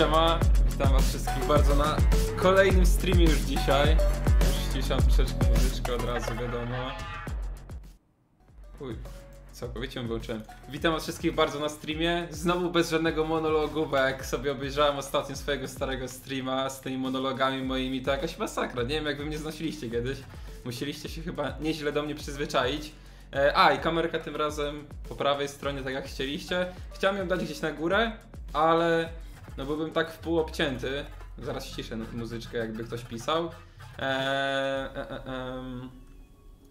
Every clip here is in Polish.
siema, witam was wszystkich bardzo na kolejnym streamie już dzisiaj. Już ściszam troszeczkę muzyczkę od razu, wiadomo. Uj, całkowicie ją. Witam was wszystkich bardzo na streamie, znowu bez żadnego monologu, bo jak sobie obejrzałem ostatnio swojego starego streama z tymi monologami moimi, to jakaś masakra. Nie wiem jak wy mnie znosiliście kiedyś. Musieliście się chyba nieźle do mnie przyzwyczaić. E, A, i kamerka tym razem po prawej stronie, tak jak chcieliście. Chciałem ją dać gdzieś na górę, ale no byłbym tak w pół obcięty. Zaraz ściszę muzyczkę, jakby ktoś pisał. Eee, e, e, em.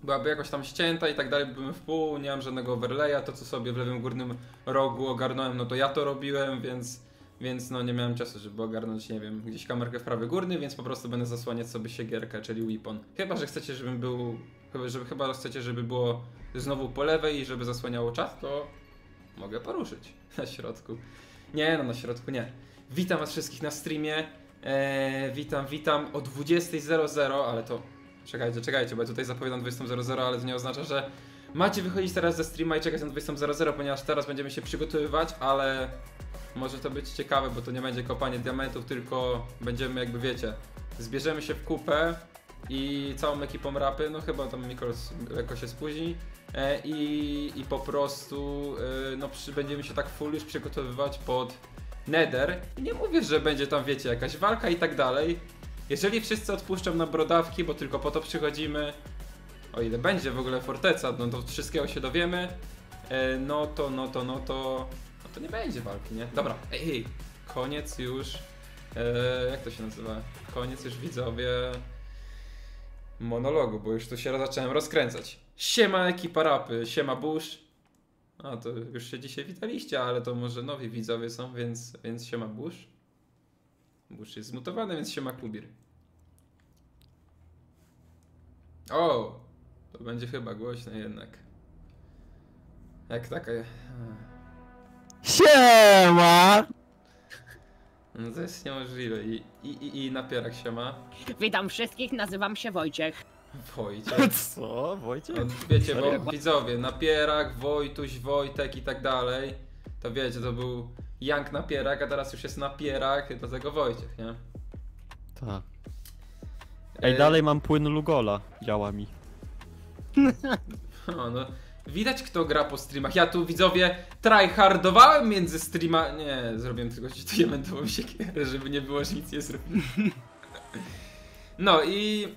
byłaby jakoś tam ścięta i tak dalej, byłem w pół, nie mam żadnego overlaya, to co sobie w lewym górnym rogu ogarnąłem, no to ja to robiłem, więc, więc no nie miałem czasu, żeby ogarnąć, nie wiem, gdzieś kamerkę w prawy górny, więc po prostu będę zasłaniać sobie siegierkę, czyli weapon. Chyba, że chcecie, żebym był, chyba, żeby, chyba chcecie, żeby było znowu po lewej i żeby zasłaniało czas, to mogę poruszyć na środku. Nie, no na środku nie. Witam was wszystkich na streamie. Eee, witam, witam o 20.00, ale to... Czekajcie, czekajcie, bo ja tutaj zapowiadam 20.00, ale to nie oznacza, że macie wychodzić teraz ze streama i czekać na 20.00, ponieważ teraz będziemy się przygotowywać, ale może to być ciekawe, bo to nie będzie kopanie diamentów, tylko będziemy jakby wiecie, zbierzemy się w kupę i całą ekipą rapy, no chyba tam Mikols lekko się spóźni e, i, i po prostu e, no przy, będziemy się tak full już przygotowywać pod Nether nie mówię, że będzie tam wiecie jakaś walka i tak dalej. Jeżeli wszyscy odpuszczą na brodawki, bo tylko po to przychodzimy, o ile będzie w ogóle forteca, no to wszystkiego się dowiemy, e, no to, no to, no to, no to nie będzie walki, nie? Dobra, ej, ej koniec już, e, jak to się nazywa? Koniec już widzowie monologu, bo już tu się zacząłem rozkręcać. Siema ekipa rapy, siema Bush. A to już się dzisiaj witaliście, ale to może nowi widzowie są, więc, więc siema Bush. Bush jest zmutowany, więc siema Kubir. O! To będzie chyba głośne jednak. Jak taka... Siema! No to jest niemożliwe. I, i, i, i napierak siema. Witam wszystkich, nazywam się Wojciech. Wojciech. Co, Wojciech? No, wiecie, bo widzowie, Napierak, Wojtuś, Wojtek i tak dalej, to wiecie, to był Jank Napierak, a teraz już jest Napierak, dlatego Wojciech, nie? Tak. Ej, E, dalej mam płyn Lugola. Działa mi. O, no, widać kto gra po streamach. Ja tu widzowie tryhardowałem między streama... Nie, zrobiłem tylko ci diamentową siekierę, żeby nie było, że nic nie zrobiłem. No i...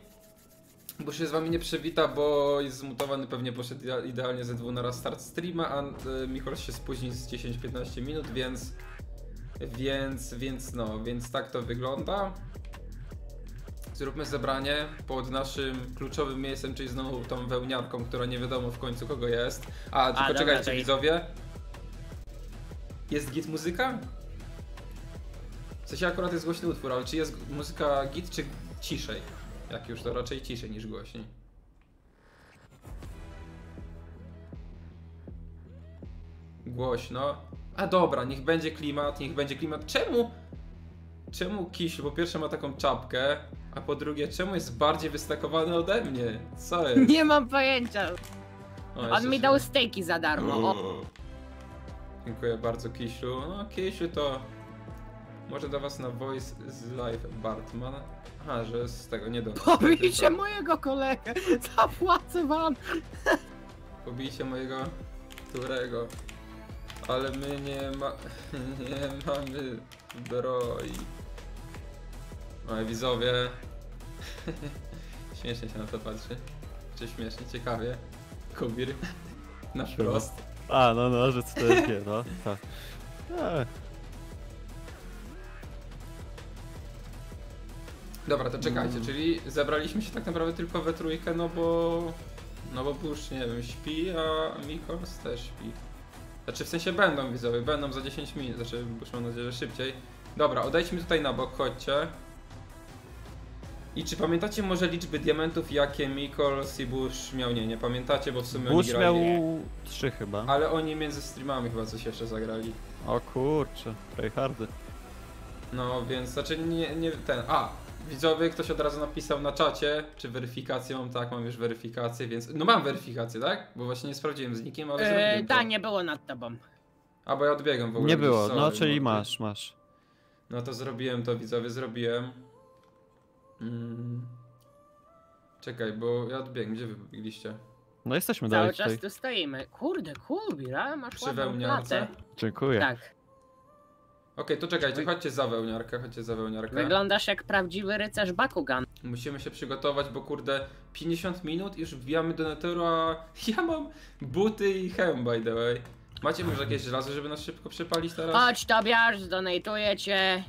Bo się z wami nie przewita, bo jest zmutowany, pewnie poszedł idea- idealnie ze dwóch na raz start streama, a y, Michol się spóźni z 10-15 minut, więc... Więc, więc no, więc tak to wygląda. Zróbmy zebranie pod naszym kluczowym miejscem, czyli znowu tą wełniarką, która nie wiadomo w końcu kogo jest. A, tylko dobra, czekajcie i- widzowie. Jest git muzyka? W sensie akurat jest głośny utwór, ale czy jest muzyka git, czy ciszej? Jak już to raczej ciszej niż głośniej. Głośno. A dobra, niech będzie klimat, niech będzie klimat. Czemu? Czemu Kiś, po pierwsze ma taką czapkę, a po drugie, czemu jest bardziej wystakowany ode mnie? Co jest? Nie mam pojęcia. O, On mi się- dał stejki za darmo. Dziękuję bardzo Kisiu. No Kisiu to może do was na voice z live Bartman. Aha, że z tego nie do. pobijcie mojego kolegę. Zapłacę wam. Pobijcie mojego którego. Ale my nie ma. nie mamy zbroi. Oj widzowie. śmiesznie się na to patrzy. Czy śmiesznie, ciekawie. Kubir. Na wprost. A, no, no, że co to jest, nie, no, tak. Dobra, to czekajcie, czyli zebraliśmy się tak naprawdę tylko we trójkę, no bo... No bo Bush, nie wiem, śpi, a Mikols też śpi. Znaczy w sensie będą widzowie, będą za 10 minut, znaczy Bush mam nadzieję, że szybciej. Dobra, odejdźmy tutaj na bok, chodźcie. I czy pamiętacie może liczby diamentów, jakie Mikols i Bush miał? Nie, nie pamiętacie, bo w sumie Bush oni grali. miał trzy chyba. Ale oni między streamami chyba coś jeszcze zagrali. O kurczę, tryhardy. No więc, znaczy nie, nie ten. A, widzowie, ktoś od razu napisał na czacie, czy weryfikację mam, tak, mam już weryfikację, więc. No mam weryfikację, tak? Bo właśnie nie sprawdziłem z nikim, ale E, zrobiłem to. ta, nie było nad tobą. A bo ja odbiegam w ogóle. Nie gdzieś, było, sorry, no czyli masz, masz. No to zrobiłem to, widzowie, zrobiłem. Mm. Czekaj, bo ja odbiegłem. Gdzie wy biegliście? No jesteśmy Cały dalej czas tutaj. tu stoimy. Kurde, Kubira, masz Przy ładną wełniarce. klatę. Dziękuję. Tak. Okej, to czekajcie, chodźcie za wełniarkę, chodźcie za wełniarkę. Wyglądasz jak prawdziwy rycerz Bakugan. Musimy się przygotować, bo kurde, 50 minut i już wbijamy do neteru, a ja mam buty i hełm by the way. Macie może jakieś żelazo, żeby nas szybko przepalić teraz? Chodź Tobiasz, zdonatuję cię.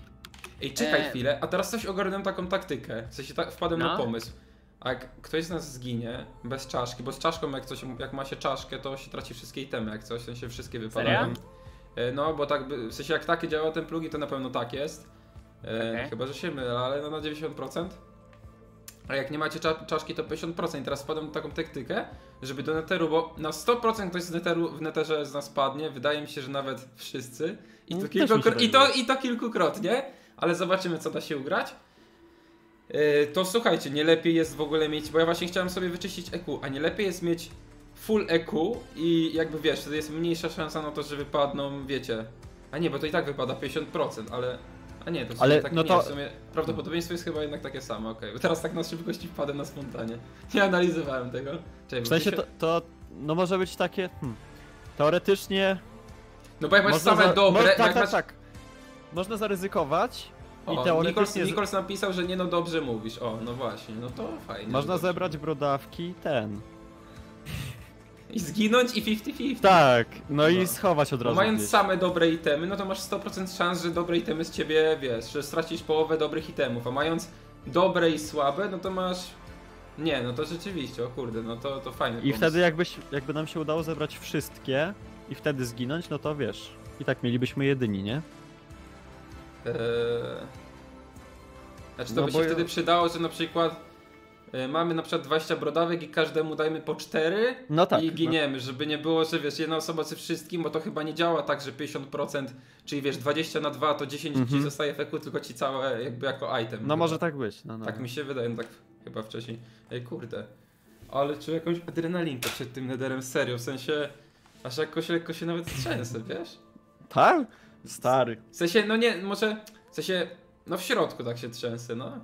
Ej, czekaj e- chwilę, a teraz coś ogarnąłem taką taktykę. W sensie tak wpadłem na No. pomysł. A jak ktoś z nas zginie bez czaszki, bo z czaszką jak coś, jak ma się czaszkę, to się traci wszystkie itemy, jak coś, w sensie wszystkie wypadają. E, No, bo tak, w sensie jak takie działa ten plugin, to na pewno tak jest. E, Okej. Chyba, że się mylę, ale no na 90%. A jak nie macie cza czaszki, to 50%. I teraz wpadłem na taką taktykę, żeby do neteru, bo na 100% ktoś z neteru, w neterze z nas padnie. Wydaje mi się, że nawet wszyscy. I to, No, kilkukro- tak i, to. I to kilkukrotnie, ale zobaczymy, co da się ugrać. E, To słuchajcie, nie lepiej jest w ogóle mieć, bo ja właśnie chciałem sobie wyczyścić EQ, a nie lepiej jest mieć full EQ i jakby wiesz, wtedy jest mniejsza szansa na to, że wypadną, wiecie. A nie, bo to i tak wypada 50%, ale. A nie, to w Ale tak no nie, to- w sumie prawdopodobieństwo jest chyba jednak takie samo, okej. Bo teraz tak na szybkości wpadłem na spontanie. Nie analizowałem tego. Czekaj, W sensie się- to, to no może być takie. Hmm, teoretycznie. No bo jak masz same za- dobre, tak, tak, masz... tak. Można zaryzykować O, i teoretycznie. z- Nikols napisał, że nie no dobrze mówisz. O, no właśnie, no to fajnie. Można zebrać brodawki ten. I zginąć i 50-50. Tak, no i No. schować od Bo razu. mając gdzieś. same dobre itemy, no to masz 100% szans, że dobre itemy z ciebie, wiesz, że stracisz połowę dobrych itemów, a mając dobre i słabe, no to masz... Nie, no to rzeczywiście, o kurde, no to, to fajny I pomysł. wtedy jakbyś, jakby nam się udało zebrać wszystkie i wtedy zginąć, no to wiesz. I tak mielibyśmy jedyni, nie? Eee... Znaczy to No by się ja- wtedy przydało, że na przykład mamy na przykład 20 brodawek i każdemu dajmy po 4 No tak. i giniemy, żeby nie było, że wiesz, jedna osoba ze wszystkim, bo to chyba nie działa tak, że 50%, czyli wiesz, 20 na 2 to 10 ci Mhm. zostaje w EQ, tylko ci całe jakby jako item. No chyba. może tak być. No, no. Tak mi się wydaje, no tak chyba wcześniej. Ej kurde. Ale czuję jakąś adrenalinkę przed tym nederem, serio, w sensie aż jakoś lekko się nawet trzęsę, wiesz? Tak? Stary. W sensie, no nie, może, w sensie, no w środku tak się trzęsę, no.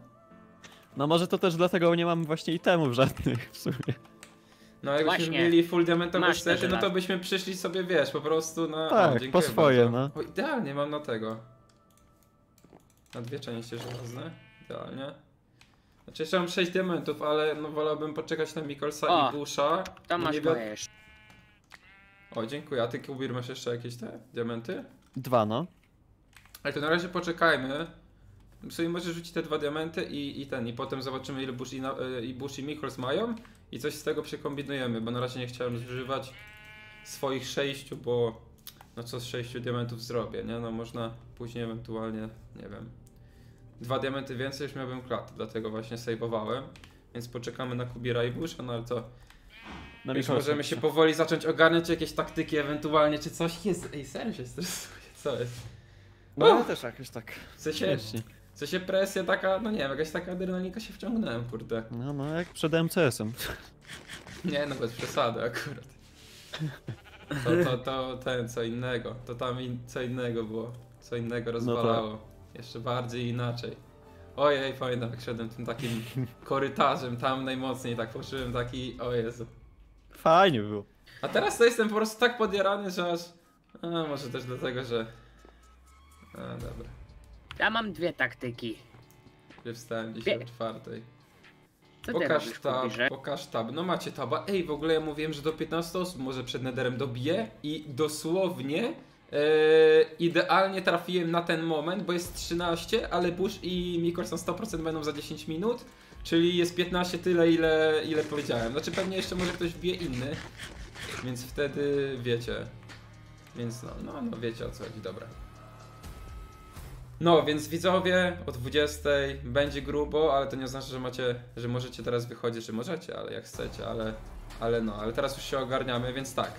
No może to też dlatego nie mam właśnie itemów żadnych w sumie. No jakbyśmy Właśnie. mieli full diamentowe Masz te sety, no to byśmy przyszli sobie, wiesz, po prostu na... Tak, dziękuję po swoje, bardzo. no. O, idealnie mam na tego. Na dwie części żelazne, idealnie. Znaczy jeszcze mam 6 diamentów, ale no wolałbym poczekać na Mikolsa O, i Busha. To No masz nie wi- moje jeszcze. O, dziękuję. A ty, Kubir, masz jeszcze jakieś te diamenty? Dwa, no. Ale to na razie poczekajmy. Sobie możesz rzucić te dwa diamenty i, i ten, i potem zobaczymy ile Bush i, na, y, i, Bush i Mikols mają i coś z tego przekombinujemy, bo na razie nie chciałem zużywać swoich sześciu, bo no co z sześciu diamentów zrobię, nie? No można później ewentualnie, nie wiem, dwa diamenty więcej już miałbym klatę, dlatego właśnie save'owałem. Więc poczekamy na Kubira i Busha, no ale to Na już możemy się powoli zacząć ogarniać jakieś taktyki ewentualnie, czy coś jest. Ej, serio się stresuję, co jest? No ja też jakoś tak. W sensie. W sensie presja taka, no nie wiem, jakaś taka adrenalinka się wciągnąłem, kurde. No, no jak przed MCS-em. Nie no, bez przesady akurat. To, to, to ten, co innego. To tam in, co innego było. Co innego rozwalało. Jeszcze bardziej inaczej. Ojej, pamiętam jak szedłem tym takim korytarzem, tam najmocniej tak poczułem taki, o Jezu. Fajnie było. A teraz to jestem po prostu tak podjarany, że aż... A, może też dlatego, że... A, dobra. Ja mam dwie taktyki. Że wstałem dzisiaj o czwartej. Co Pokaż robisz, tab, Kubirze? pokaż tab. No macie taba. Ej, w ogóle ja mówiłem, że do 15 osób może przed Netherem dobiję i dosłownie e, idealnie trafiłem na ten moment, bo jest 13, ale Bush i Mikors na 100% będą za 10 minut, czyli jest 15 tyle, ile, ile powiedziałem. Znaczy pewnie jeszcze może ktoś wbije inny, więc wtedy wiecie. Więc no, no, no wiecie o co chodzi, dobra. No, więc widzowie, o 20 będzie grubo, ale to nie oznacza, że macie, że możecie teraz wychodzić, że możecie, ale jak chcecie, ale, ale no, ale teraz już się ogarniamy, więc tak.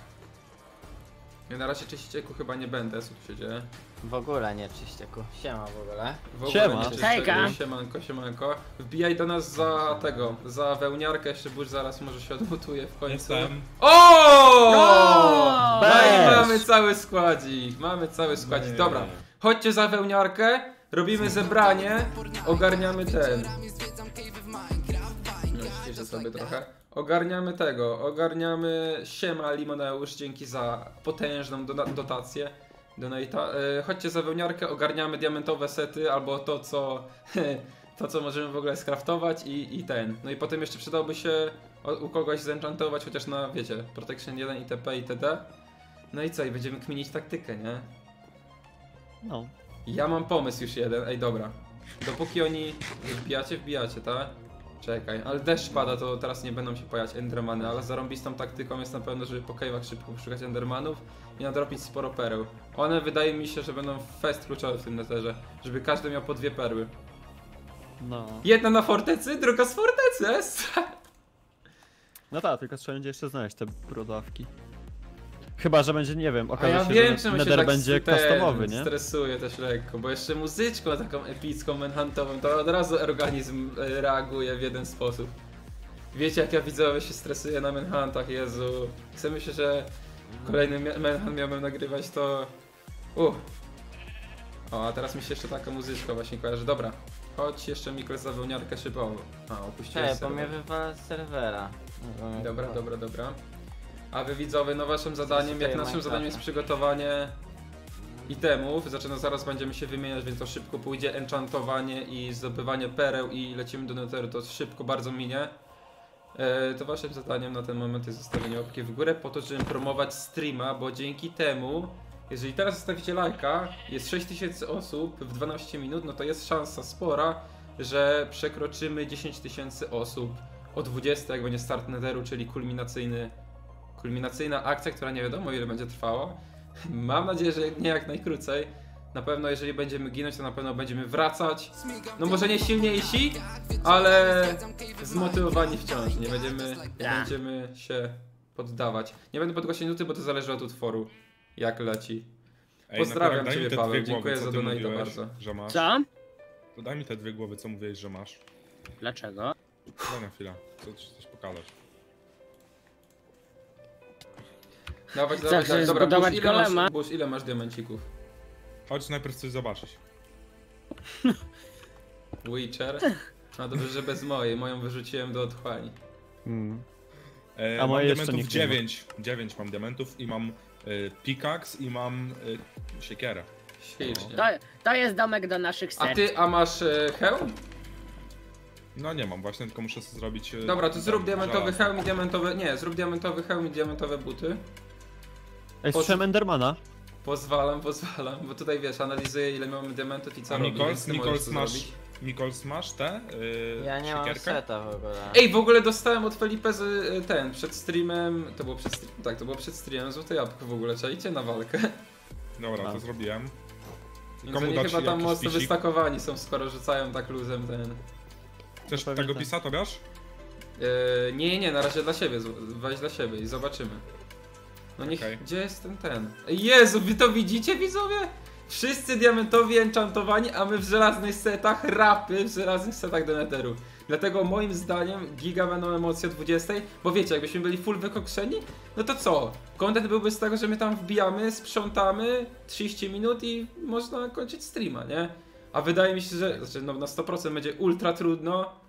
Ja na razie czyścicieku chyba nie będę, co tu się dzieje. W ogóle nie czyścieku. Siema w ogóle. W ogóle Siema. nie Hejka. Siemanko, siemanko. Wbijaj do nas za tego, za wełniarkę, jeszcze burz zaraz może się odmutuje w końcu. Jestem. O! No i Bez. mamy cały składzik, mamy cały składzik. Nie. Dobra, chodźcie za wełniarkę, Robimy zebranie, ogarniamy ten. No, ściszę sobie trochę. Ogarniamy tego, ogarniamy siema Limoneusz, dzięki za potężną do dotację. Donate'a. E, chodźcie za wełniarkę, ogarniamy diamentowe sety albo to co to co możemy w ogóle skraftować i, i ten. No i potem jeszcze przydałoby się u kogoś zenchantować chociaż na wiecie, Protection 1 itp. itd. No i co, i będziemy kminić taktykę, nie? No. Ja mam pomysł już jeden, ej dobra. Dopóki oni wbijacie, wbijacie, tak? Czekaj, ale deszcz pada, to teraz nie będą się pojawiać endermany, ale zarąbistą taktyką jest na pewno, żeby po cave'ach szybko poszukać endermanów i nadrobić sporo pereł. One wydaje mi się, że będą fest kluczowe w tym netherze, żeby każdy miał po dwie perły. No. Jedna na fortecy, druga z fortecy. No tak, tylko trzeba będzie jeszcze znaleźć te brodawki. Chyba, że będzie, nie wiem, A okaże ja się, wiem, że Nether tak będzie ten, customowy, nie? stresuję też lekko, bo jeszcze muzyczką taką epicką, manhuntową, to od razu organizm e, reaguje w jeden sposób. Wiecie jak ja widzowie się stresuję na manhuntach, Jezu. Chcę myśleć, że kolejny manhunt miałbym nagrywać, to... Uh. O, a teraz mi się jeszcze taka muzyczka właśnie kojarzy. Dobra, chodź jeszcze Mikro za wełniarkę szybową. A, opuściłeś Cześć, bo mnie wywala z serwera. Dobra, dobra, dobra. A wy widzowie, no waszym zadaniem, jak naszym zadaniem jest przygotowanie itemów, znaczy no zaraz będziemy się wymieniać, więc to szybko pójdzie, enchantowanie i zdobywanie pereł i lecimy do netheru, to szybko bardzo minie. E, to waszym zadaniem na ten moment jest zostawienie łapki w górę po to, żeby promować streama, bo dzięki temu, jeżeli teraz zostawicie lajka, jest 6000 osób w 12 minut, no to jest szansa spora, że przekroczymy 10 tysięcy osób o 20, jak będzie start netheru, czyli kulminacyjny, kulminacyjna akcja, która nie wiadomo ile będzie trwała. Mam nadzieję, że nie jak najkrócej. Na pewno jeżeli będziemy ginąć, to na pewno będziemy wracać. No może nie silniejsi, ale zmotywowani wciąż. Nie będziemy, nie będziemy się poddawać. Nie będę podgłosić nuty, bo to zależy od utworu, jak leci. Ej, Pozdrawiam Napirak, daj ciebie, Paweł, dziękuję za donate'a bardzo. Że masz. Co? To daj mi te dwie głowy, co mówiłeś, że masz. Dlaczego? Daj na chwilę, co ci coś pokażesz. Dawać, Chcesz dawać, dawać. Dobra, Bush, ile masz, golema? Bush, ile masz diamencików? Chodź najpierw coś zobaczyć. Witcher? No dobrze, że bez mojej. Moją wyrzuciłem do otchłani. Mm. E, A mam diamentów nikt nie ma. 9. 9 mam diamentów i mam e, pickaxe i mam e, siekierę. Ślicznie. To, to jest domek do naszych A serc. ty, a masz e, hełm? No nie mam, właśnie tylko muszę sobie zrobić. e, Dobra, to zrób diamentowy hełm i diamentowe... Nie, zrób diamentowy hełm i diamentowe buty. Ej, Poz- słyszałem Endermana. Pozwalam, pozwalam, bo tutaj wiesz, analizuję ile mamy diamentów i co A robi, Mikols, Mikols masz, zrobić. Mikols masz te? Yy, Ja nie mam siekierkę? seta w ogóle. Ej, w ogóle dostałem od Felipe z, e, ten, przed streamem, to było przed streamem, tak, to było przed streamem, złote jabłko w ogóle, czajcie na walkę. Dobra, A. to zrobiłem. Więc Komu oni dać chyba tam jakiś mocno pisik? wystakowani są, skoro rzucają tak luzem ten... Chcesz pewnie tego tak. pisa, to wiesz? E, nie, nie, na razie dla siebie, z- weź dla siebie i zobaczymy. No niech, Okej. gdzie jest ten ten? Jezu, wy to widzicie widzowie? Wszyscy diamentowi enchantowani, a my w żelaznych setach, rapy w żelaznych setach do netheru. Dlatego moim zdaniem giga będą emocje o 20, bo wiecie, jakbyśmy byli full wykokszeni, no to co? Content byłby z tego, że my tam wbijamy, sprzątamy 30 minut i można kończyć streama, nie? A wydaje mi się, że znaczy no, na 100% będzie ultra trudno.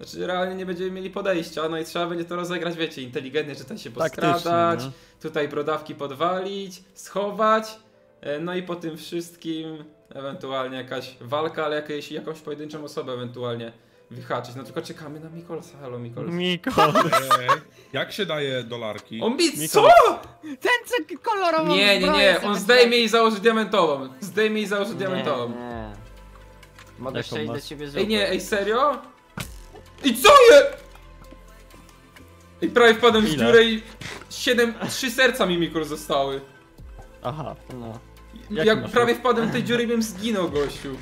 Znaczy realnie nie będziemy mieli podejścia, no i trzeba będzie to rozegrać, wiecie, inteligentnie, czy tutaj się poskradać, no. tutaj brodawki podwalić, schować, e, no i po tym wszystkim ewentualnie jakaś walka, ale jakieś, jakąś pojedynczą osobę ewentualnie wyhaczyć. No tylko czekamy na Mikolsa, halo Mikols. Miko. Ej, jak się daje dolarki? On mi Mikols. co? Ten co kolorową Nie, nie, nie, on zdejmie i założy diamentową. Zdejmie i założy Nie, diamentową. nie. Mogę Jaką strzelić do ciebie z Ej nie, ej serio? I co je? I prawie wpadłem w Ile? dziurę i 7, 3 serca mi Mikol zostały. Aha. No. Jak masz prawie wpadłem w tej dziury i bym zginął gościu.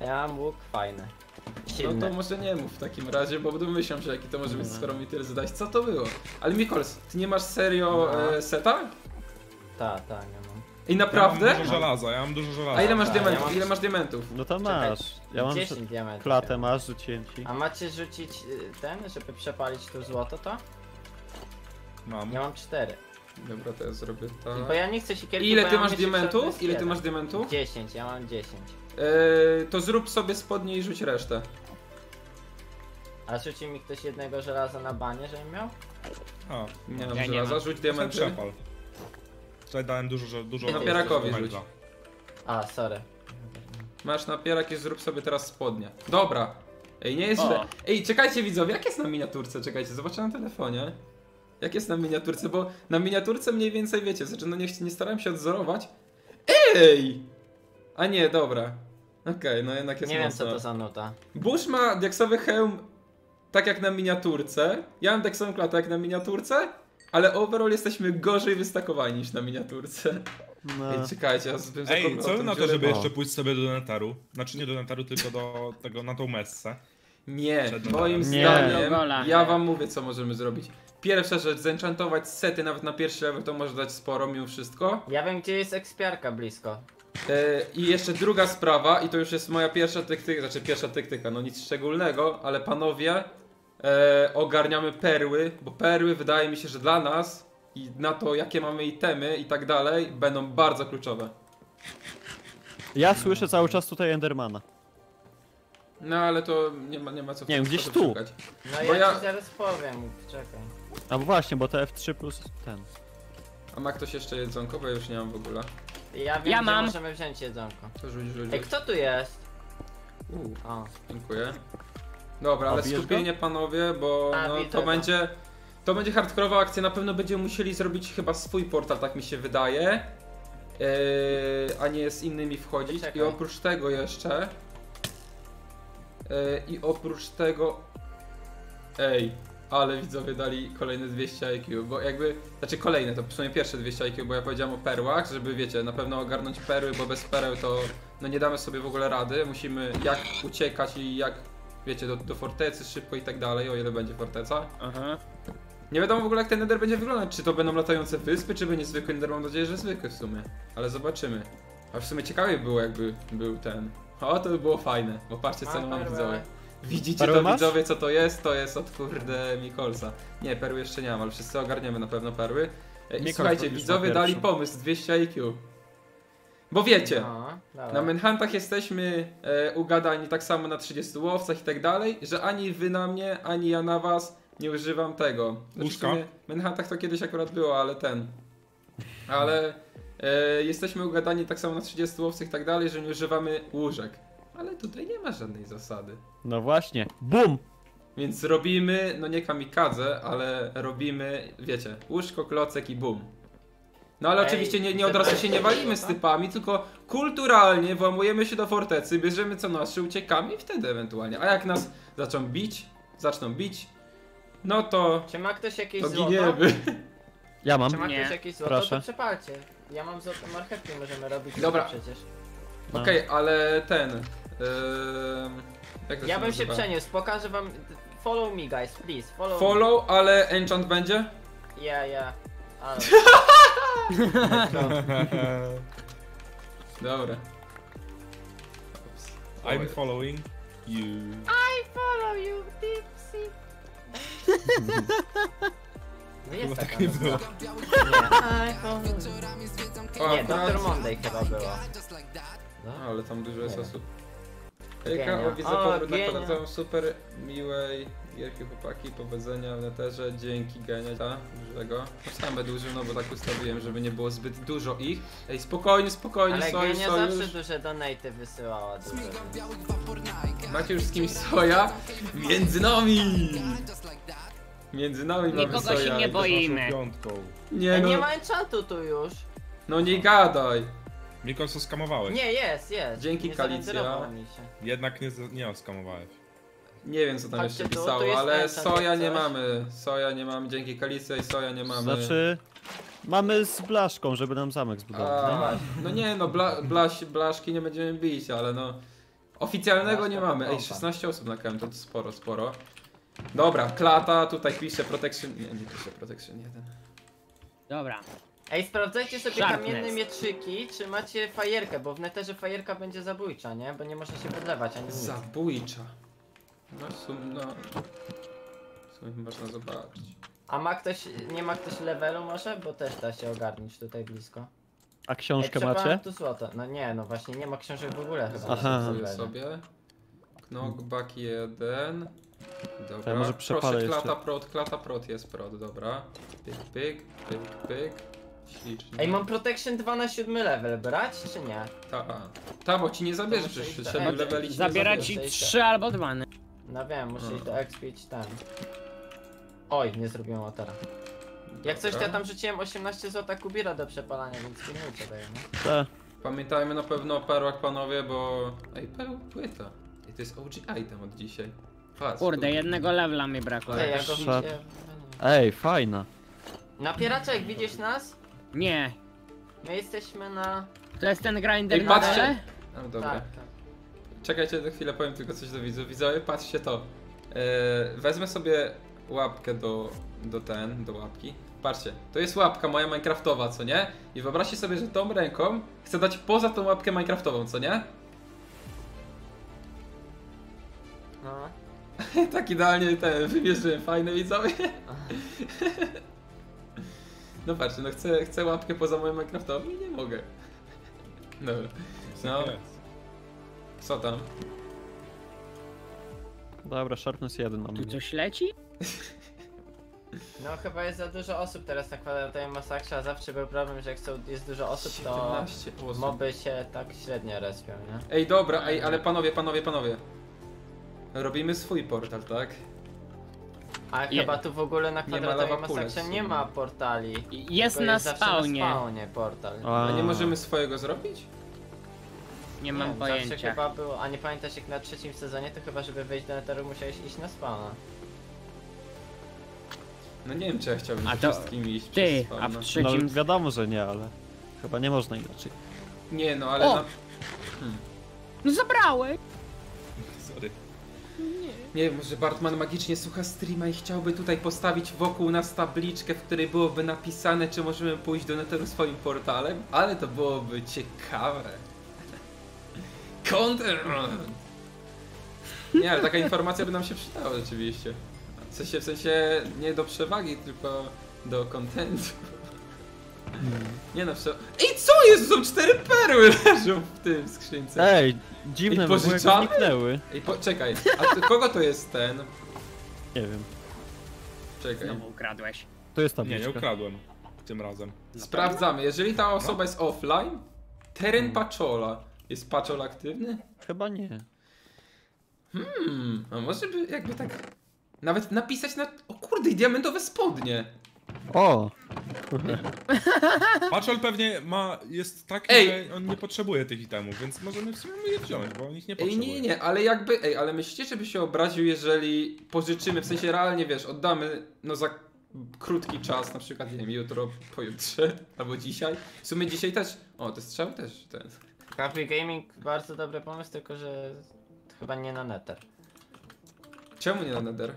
Ja mam łuk fajny. No Silny. to może nie mów w takim razie, bo domyślam się jaki to może być, skoro mi tyle zadać. Co to było? Ale Mikols, ty nie masz serio No. e, seta? Ta, ta, nie mam. I Ja naprawdę? mam dużo żelaza, ja mam dużo żelaza. A ile masz Tak, ja diamentów? mam- Ile masz diamentów? No to Czekaj, masz. Ja mam 10 diamentów. klatę, masz, rzuciłem ci. A macie rzucić y, ten, żeby przepalić tu złoto to? Mam. Ja mam 4. Dobra, to ja zrobię Bo tak. ja nie chcę siekierki, Ile bo ty ja masz diamentów? Ile ty masz diamentów? 10, ja mam 10. Yy, to zrób sobie spodnie i rzuć resztę. A rzuci mi ktoś jednego żelaza na banie, żebym miał? A, Nie mam Ja nie żelaza, mam. rzuć diamenty. przepal. Tutaj dałem dużo, że dużo... Napierakowi rzuć. A, sorry. Masz napierak i zrób sobie teraz spodnie. Dobra. Ej, nie jest O. źle. Ej, czekajcie widzowie, jak jest na miniaturce? Czekajcie, zobaczę na telefonie. Jak jest na miniaturce, bo na miniaturce mniej więcej wiecie, znaczy no nie, nie starałem się odzorować. Ej! A nie, dobra. Okej, no jednak jest Nie wiem mocno. co to za nuta. Bush ma diaksowy hełm tak jak na miniaturce. Ja mam diaksową klatę jak na miniaturce, ale overall jesteśmy gorzej wystakowani niż na miniaturce. No. Ej, czekajcie, ja bym Ej, co na to, żeby bo- jeszcze pójść sobie do Netaru? Znaczy nie do Netaru, tylko do tego, na tą messę. Nie, Przed moim. Nie. zdaniem, ja wam mówię co możemy zrobić. Pierwsza rzecz, zenchantować sety nawet na pierwszy level to może dać sporo mimo wszystko. Ja wiem gdzie jest ekspiarka blisko. E, I jeszcze druga sprawa, i to już jest moja pierwsza taktyka, znaczy pierwsza taktyka, no nic szczególnego, ale panowie, e, ogarniamy perły, bo perły wydaje mi się, że dla nas i na to jakie mamy itemy i tak dalej, będą bardzo kluczowe. Ja słyszę cały czas tutaj Endermana. No ale to nie ma, nie ma co w Nie wiem, gdzieś tu szukać. No Bo ja, ja- ci zaraz powiem, czekaj. A bo właśnie, bo te F3 plus ten. A ma ktoś jeszcze jedzonko, bo ja już nie mam w ogóle. Ja wiem Ja gdzie mam. możemy wziąć jedzonko. To rzuć, rzuć, Ej, rzuć. kto tu jest? Uu. O. Dziękuję. Dobra, ale skupienie panowie, bo A, no, widzę to go. będzie. To będzie hardkorowa akcja, na pewno będziemy musieli zrobić chyba swój portal, tak mi się wydaje. Yy, a nie z innymi wchodzić. Czekaj. I oprócz tego jeszcze. Yy, I oprócz tego. Ej, ale widzowie dali kolejne 200 IQ, bo jakby. Znaczy kolejne, to w sumie pierwsze 200 IQ, bo ja powiedziałem o perłach, żeby wiecie, na pewno ogarnąć perły, bo bez pereł to no nie damy sobie w ogóle rady. Musimy jak uciekać i jak wiecie, do, do fortecy szybko i tak dalej, o ile będzie forteca. Aha. Nie wiadomo w ogóle jak ten Nether będzie wyglądać, czy to będą latające wyspy, czy będzie zwykły Nether, mam nadzieję, że zwykły w sumie. Ale zobaczymy. A w sumie ciekawie było jakby był ten. O, to by było fajne, bo patrzcie co Mam mam widzowie. Widzicie Perłę to masz? widzowie co to jest? To jest od kurde Mikolsa. Nie, perły jeszcze nie mam, ale wszyscy ogarniemy na pewno perły. E, I Mikols słuchajcie, widzowie dali pomysł 200 IQ. Bo wiecie, No, na. Manhuntach jesteśmy e, ugadani tak samo na 30 łowcach i tak dalej, że ani wy na mnie, ani ja na was nie używam tego. Znaczy, w Manhuntach to kiedyś akurat było, ale ten. Ale e, jesteśmy ugadani tak samo na 30 łowcach i tak dalej, że nie używamy łóżek. Ale tutaj nie ma żadnej zasady. No właśnie. BUM! Więc robimy, no nie kamikadze, ale robimy, wiecie, łóżko, klocek i bum. No ale Ej, oczywiście nie, nie od razu się nie walimy z typami, tylko kulturalnie włamujemy się do fortecy, bierzemy co nasze, uciekamy i wtedy ewentualnie. A jak nas zaczną bić, zaczną bić, no to, Czy ma ktoś jakieś to złoto? giniemy. Ja mam. Czy ma Nie. ktoś jakieś złoto? Proszę. To przepalcie. Ja mam złoto marchewki, możemy robić Dobra. przecież. No. Okej, ale ten... Yy, jak to Ja bym się nazywa? przeniósł, pokażę wam... Follow me guys, please, follow Follow, ale enchant będzie? me. Yeah, yeah. Ale... Dobra. I'm following you. follow you, Dipsy. No jest Chyba taka tak nie było. Nie, I follow you. O, Nie, akurat- Dr. Monday chyba było. No. Ale tam dużo jest Nie. osób. Genia. Ejka, o, widzę O, powrót na super miłej gierki chłopaki, powodzenia w neterze, dzięki genia, dużego. Sam będę użył, no bo tak ustawiłem, żeby nie było zbyt dużo ich. Ej, spokojnie, spokojnie, Ale sojusz, Genia sojusz. zawsze duże donaty wysyłała. Duże. Macie już z kimś soja? Między nami! Między nami mamy Nikogo soja. się nie i to- boimy. Piątką. Nie Ej, no, nie ma enchantu tu już. no nie gadaj. Mikolso skamowałeś. Nie, jest, jest. Dzięki, nie Kalicja. zarenderowało mi się. Jednak nie, z- nie oskamowałeś. Nie wiem co tam jeszcze tu, tu pisało, jest ale enchant, soja nie coś. mamy. Soja nie mamy, dzięki Kalice i soja nie mamy. Znaczy. Mamy z blaszką, żeby nam zamek zbudować. A, no nie no, bla, blaś, blaszki nie będziemy bić, ale no... Oficjalnego Blaszka nie mamy. Ej, bomba. 16 osób na KM, to sporo, sporo. Dobra, klata, tutaj pisze protection... Nie, nie pisze protection 1. Dobra. Ej, sprawdzajcie sobie Sharpness. kamienne mieczyki, czy macie fajerkę, bo w neterze fajerka będzie zabójcza, nie? Bo nie można się podlewać ani nic. Zabójcza. No w sumie, no... W sumie można zobaczyć. A ma ktoś, nie ma ktoś levelu może? Bo też da się ogarnąć tutaj blisko. A książkę Ej, macie? tu złoto. No nie, no właśnie nie ma książek w ogóle chyba. Aha. sobie. Knockback 1. To Dobra. ja może Proszę, jeszcze. klata prot, klata prot jest prot, dobra. Pyk, pyk, pyk, pyk. Ślicznie. Ej, mam protection 2 na 7 level, brać czy nie? Ta, ta, bo ci nie zabierze, To muszę przecież iść do- siedmiu Ej, leveli ci nie Zabiera ci zabierze. 3 albo 2. No wiem, muszę iść do expić ten. Oj, nie zrobiłem łotera. Jak coś to ja tam rzuciłem 18 zł kubira do przepalania, więc pilnujcie tego, no. Te. Pamiętajmy na pewno o perłach, panowie, bo... Ej, perł, płyta. Ej, to jest OG item od dzisiaj. Patrz. Kurde, tu. jednego levela mi brakło. Ej, go Szat. widzicie... Ej, fajna. Napieraczek, widzisz nas? Nie, My jesteśmy na... to jest ten grinder Ej, na patrzcie! dole? No dobra. Tak, tak. Czekajcie, na chwilę powiem tylko coś do widzów. Widzowie, patrzcie to. Eee, wezmę sobie łapkę do, do ten, do łapki. Patrzcie, to jest łapka moja minecraftowa, co nie? I wyobraźcie sobie, że tą ręką chcę dać poza tą łapkę minecraftową, co nie? No. tak idealnie ten wymierzyłem, fajne widzowie. No patrzcie, no chcę, chcę łapkę poza moją minecraftową i nie mogę. Dobra. No. Co tam? Dobra, sharpness 1 mam. Tu coś leci? No chyba jest za dużo osób teraz na kwadratowej masakrze, a zawsze był problem, że jak są, jest dużo osób, to 17 osób. moby się tak średnio respią, nie? Ej, dobra, ej, ale panowie, panowie, panowie. Robimy swój portal, tak? A Je- chyba tu w ogóle na Nie ma kwadratowej lava masakrze w nie sumie. ma portali. Jest Tylko na zawsze spawnie. Na spawnie portal. A nie A. możemy swojego zrobić? Nie mam Zawsze pojęcia. chyba było, a nie pamiętasz jak na trzecim sezonie, to chyba żeby wejść do Netheru musiałeś iść na spawna. No nie wiem, czy ja chciałbym A to- wszystkim iść Ty, przez a spawna. w No trzecim... wiadomo, że nie, ale chyba nie można inaczej. Nie, no ale O! na... No zabrałeś! Sorry. Nie wiem, może Bartman magicznie słucha streama i chciałby tutaj postawić wokół nas tabliczkę, w której byłoby napisane, czy możemy pójść do Netheru swoim portalem, ale to byłoby ciekawe. Content! Nie, ale taka informacja by nam się przydała rzeczywiście. W sensie, w sensie nie do przewagi, tylko do kontentu. Nie no, prze... Ej, co jest? Są cztery perły leżą w tym skrzynce. Ej, dziwne, I bo pożyczamy? zniknęły. Ej, po, czekaj, a to, kogo to jest ten? Nie wiem. Czekaj. Znowu ukradłeś. To jest Nie, nie tabliczka. ukradłem. Tym razem. Sprawdzamy, jeżeli ta osoba jest offline, teren Hmm. Jest Pachol aktywny? Chyba nie. Hmm, a może by jakby tak... Nawet napisać na... O kurde, i diamentowe spodnie! O! Paczol pewnie ma, jest taki, Ej! że on nie potrzebuje tych itemów, więc możemy w sumie je wziąć, bo on ich nie Ej, potrzebuje. nie, nie, ale jakby... Ej, ale myślicie, żeby się obraził, jeżeli pożyczymy, w sensie realnie, wiesz, oddamy, no za krótki czas, na przykład, nie wiem, jutro, pojutrze, albo dzisiaj. W sumie dzisiaj też... O, te strzały też, ten... Happy Gaming bardzo dobry pomysł, tylko że chyba nie na Nether. Czemu nie na Nether?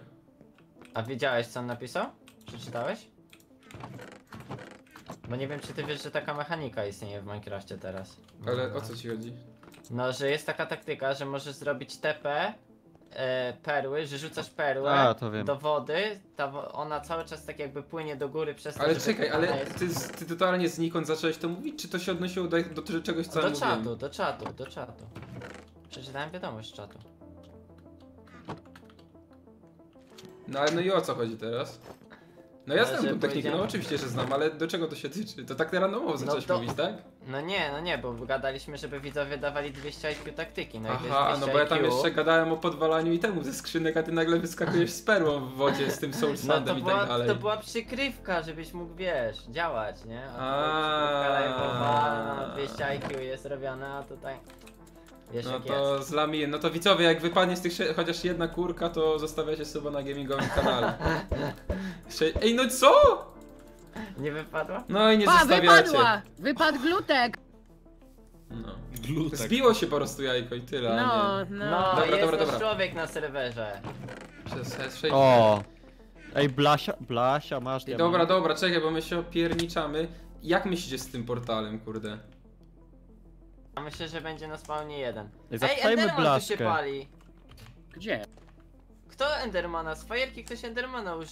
A wiedziałeś co on napisał? Przeczytałeś? Bo nie wiem czy ty wiesz, że taka mechanika istnieje w Minecrafcie teraz. Ale o co ci chodzi? No, że jest taka taktyka, że możesz zrobić TP e, perły, że rzucasz perłę A, to wiem. do wody, ta wo ona cały czas tak jakby płynie do góry przez to, Ale że czekaj, wypchana ale jest... ty, ty totalnie znikąd zacząłeś to mówić, czy to się odnosiło do, do czegoś, co ja Do mówiłem? czatu, do czatu, do czatu. Przeczytałem wiadomość z czatu. No ale no i o co chodzi teraz? No ja Ale znam że tą technikę, powiedziałem- no oczywiście, że znam, ale do czego to się tyczy? To tak randomowo zacząłeś to- mówić, tak? No nie, no nie, bo gadaliśmy, żeby widzowie dawali 200 IQ taktyki, no i to Aha, jest no 200 bo ja tam IQ. jeszcze gadałem o podwalaniu itemów ze skrzynek, a ty nagle wyskakujesz z perłą w wodzie z tym soul No sandem to i była, tak dalej. to była przykrywka, żebyś mógł, wiesz, działać, nie? A A. to przykrywka live'owa, no 200 IQ jest robione, a tutaj... Wiesz No jak to jest. no to widzowie, jak wypadnie z tych sze- chociaż jedna kurka, to zostawiacie suba na gamingowym kanale. Sze- Ej, no co? Nie wypadła? No i nie Pa, zostawiacie. wypadła! Wypadł glutek! No. Glutek. Zbiło się po prostu jajko i tyle, No, nie. no. No, Dobra, jest dobra, nasz dobra. człowiek na serwerze. Przez S6. O! Ej, Blasia, Blasia, masz I dobra, dobra, czekaj, bo my się opierniczamy. Jak myślicie z tym portalem, kurde? A myślę, że będzie na spawnie jeden. Ej, Ej, zapytajmy Enderman tu się Blaszkę. pali. Gdzie? Kto Endermana? Z fajerki ktoś Endermana już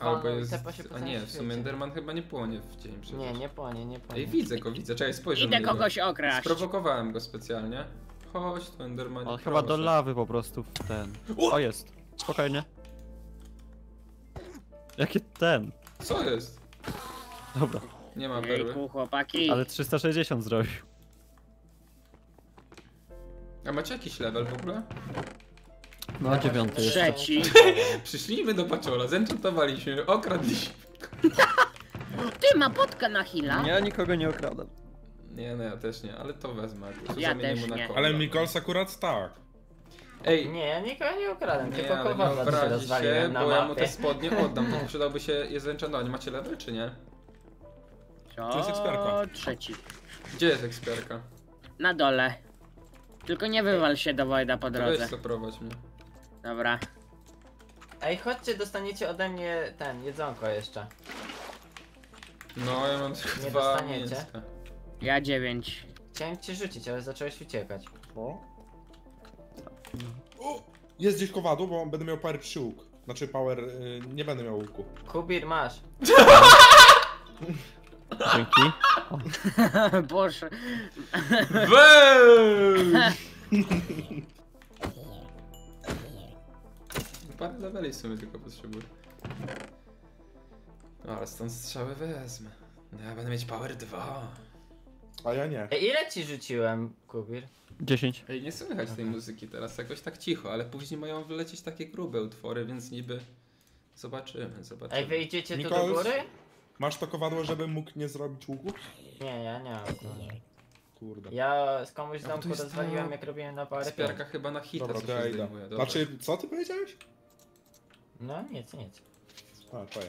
Albo jest... tepa się po A całym nie, w sumie świecie. Enderman chyba nie płonie w dzień przecież. Nie, nie płonie, nie płonie. Ej, widzę go, widzę. Czekaj, spojrzę na Idę niego. kogoś okraść. Sprowokowałem go specjalnie. Chodź tu, Enderman. On chyba do lawy po prostu w ten. O, jest. Spokojnie. Jaki ten? Co jest? Dobra, Nie ma perły. Jejku, chłopaki. ale 360 zrobił. A macie jakiś level w ogóle? No, dziewiąty jest. Trzeci. Przyszliśmy do Paczola, zenchantowaliśmy, okradliśmy. Ty ma potkę na hila. Ja nikogo nie okradam. Nie, no ja też nie, ale to wezmę. jakoś. Ja Zamienię też mu na nie. kola. Ale Mikols akurat tak. Ej, Nie, ja nikogo nie ukradłem, nie, tylko ale nie kowadła się obrazi się, rozwaliłem na bo ja mu te mapie. spodnie oddam, to przydałoby się je zenchantować. Macie level czy nie? To jest eksperka. trzeci. Gdzie jest eksperka? Na dole. Tylko nie wywal się do Wojda po To drodze. weź zaprowadź mnie. Dobra. Ej, chodźcie, dostaniecie ode mnie ten, jedzonko jeszcze. No, ja mam tylko Nie dwa dostaniecie? mięska. Ja dziewięć. Chciałem cię rzucić, ale zacząłeś uciekać. O. O! Jest gdzieś kowadło, bo będę miał power 3 łuk. Znaczy power... Y, nie będę miał łuku. Kubir, masz. Dzięki. Boże. Weź! Parę leveli w sumie tylko potrzebuję. No, ale stąd strzały wezmę. No ja będę mieć power 2. A ja nie. Ej, ile ci rzuciłem, Kubir? 10. Ej, nie słychać tej muzyki teraz, jakoś tak cicho, ale później mają wylecieć takie grube utwory, więc niby... Zobaczymy, zobaczymy. Ej, wyjdziecie tu do góry? Masz to kowadło, żebym mógł nie zrobić łuku? Nie, ja nie mam. Kurde. Ja z komuś z A, bo to domku jest rozwaliłem, ta jak robiłem na power Ekspiarka chyba na hita Dobra, coś to ja idę. zdejmuje. Dobra. Znaczy, co ty powiedziałeś? No nic, nic. A, to ja.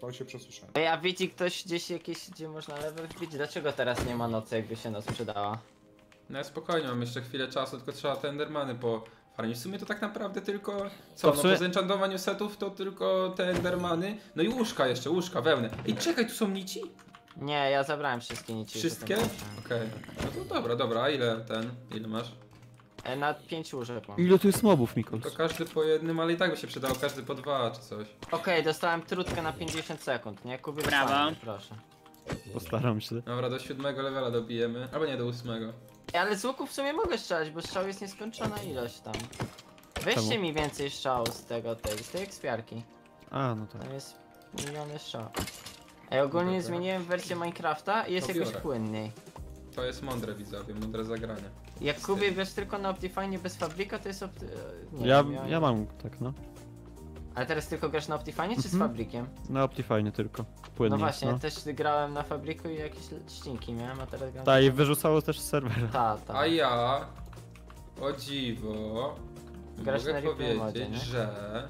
To się przesłyszałem. Ej, a widzi ktoś gdzieś jakieś, gdzie można level wbić? Dlaczego teraz nie ma nocy, jakby się noc przydała? No spokojnie, mam jeszcze chwilę czasu, tylko trzeba te endermany po farmić. W sumie to tak naprawdę tylko... To Co, w no sumie- po zenchantowaniu setów to tylko te endermany. No i łóżka jeszcze, łóżka, wełnę. Ej, czekaj, tu są nici? Nie, ja zabrałem wszystkie nici. Wszystkie? Okej. No to dobra, dobra, a ile ten? Ile masz? E, na 5 łóżek mam. Ile tu jest mobów, Mikols? To każdy po jednym, ale i tak by się przydało każdy po dwa czy coś. Okej, dostałem trutkę na 50 sekund, nie? Kubir Brawo. proszę. Postaram się. Dobra, do siódmego levela dobijemy. Albo nie, do ósmego. Ej, ale z łuku w sumie mogę strzelać, bo strzał jest nieskończona ilość tam. Weźcie Czemu? mi więcej strzału z tego, tej, z tej ekspiarki. A, no tak. Tam jest miliony strzał. Ej, ogólnie Dobra. zmieniłem wersję Minecrafta i jest To jakoś biorę. płynniej. To jest mądre widzowie, mądre zagranie. Jak Kubie wiesz tylko na Optifine bez Fabrika, to jest opty... e, nie Ja, wiem, ja mam tak, no. Ale teraz tylko grasz na Optifine czy z Mhm. Fabrikiem? Na Optifine tylko. Płynnie. no właśnie, no. ja też grałem na Fabriku i jakieś ścinki miałem, a teraz gram... Ta i wyrzucało też z serwera. Ta, ta. A ja, o dziwo, Grasz na mogę replay powiedzieć, modzie, nie? że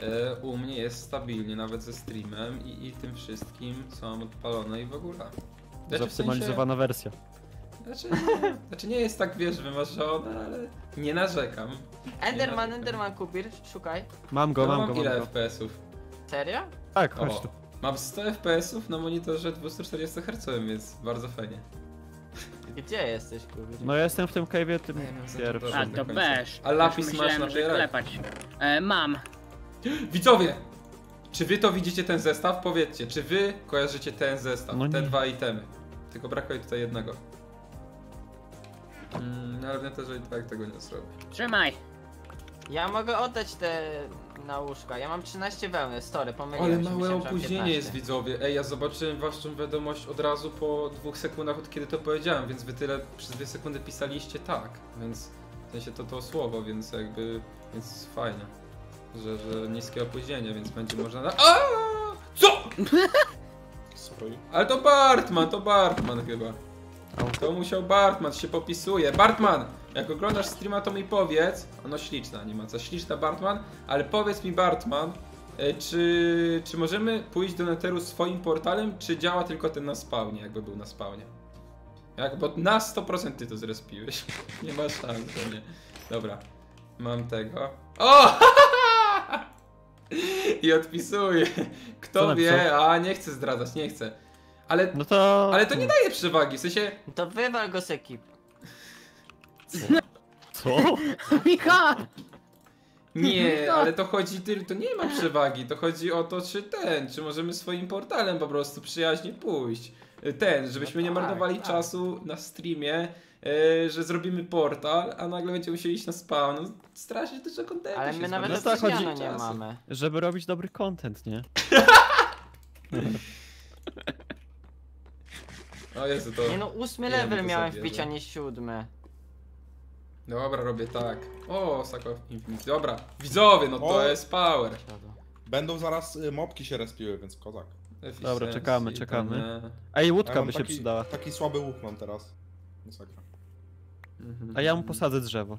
e, u mnie jest stabilnie, nawet ze streamem i, i tym wszystkim, co mam odpalone i w ogóle. Znaczy, w Zoptymalizowana wersja. Znaczy, nie, znaczy nie jest tak, wiesz, wymarzone, ale nie narzekam. Enderman, narzekam. Enderman Kubir, szukaj. Mam go, No, mam go, ile mam go. FPS-ów? Serio? Tak, chodź O, tu. mam 100 FPS-ów na monitorze 240 Hz, więc bardzo fajnie. Gdzie jesteś Kubir? No ja jestem w tym cave'ie tym Nie, pierwszym. A do to beż. A lapis masz na klepać. E, mam. Widzowie! Czy wy to widzicie ten zestaw? Powiedzcie, czy wy kojarzycie ten zestaw, No te dwa itemy? Tylko brakuje tutaj jednego. Mm, ale w neterze i tak tego nie zrobię. Trzymaj. Ja mogę oddać te na łóżka. Ja mam 13 wełny, story, pomyliłem Ale się, małe myślałem, że mam opóźnienie 15. jest widzowie. Ej, ja zobaczyłem waszą wiadomość od razu po dwóch sekundach od kiedy to powiedziałem, więc wy tyle przez dwie sekundy pisaliście tak, więc w sensie to to słowo, więc jakby, więc fajnie, że, że niskie opóźnienie, więc będzie można na... Aaaa! Co? Sorry. Ale to Bartman, to Bartman chyba. To musiał Bartman, się popisuje. Bartman, jak oglądasz streama to mi powiedz, ono śliczna animacja, śliczna Bartman, ale powiedz mi Bartman, e, czy, czy możemy pójść do Netheru swoim portalem, czy działa tylko ten na spawnie, jakby był na spawnie? Jak, bo na 100% ty to zrespiłeś. nie ma szans, nie. Dobra, mam tego. O! I odpisuję. Kto wie, a nie chcę zdradzać, nie chcę. Ale, No to... ale to nie daje przewagi, w sensie... To wywal go z ekip. Co? Michał! Nie, No. ale to chodzi tylko, to nie ma przewagi, to chodzi o to, czy ten, czy możemy swoim portalem po prostu przyjaźnie pójść. Ten, żebyśmy No nie tak, marnowali tak. czasu na streamie, e, że zrobimy portal, a nagle będziemy musieli iść na spawn. No, strasznie dużo kontentu Ale się my nawet No tak, chodzi- nie czasu. mamy. Żeby robić dobry content, nie? O Jezu, to... Nie no, ósmy level to miałem zabierze? wbić, a nie siódmy. Dobra, robię tak. O, Sack of Infinite. Dobra, widzowie, no to O. jest power. Będą zaraz y, mopki się respiły, więc kozak. Efficiency, czekamy, tam, czekamy. e, A i Ja łódka mam by się taki, przydała. Taki słaby łuk mam teraz. Masakra. mhm. A ja mu posadzę drzewo.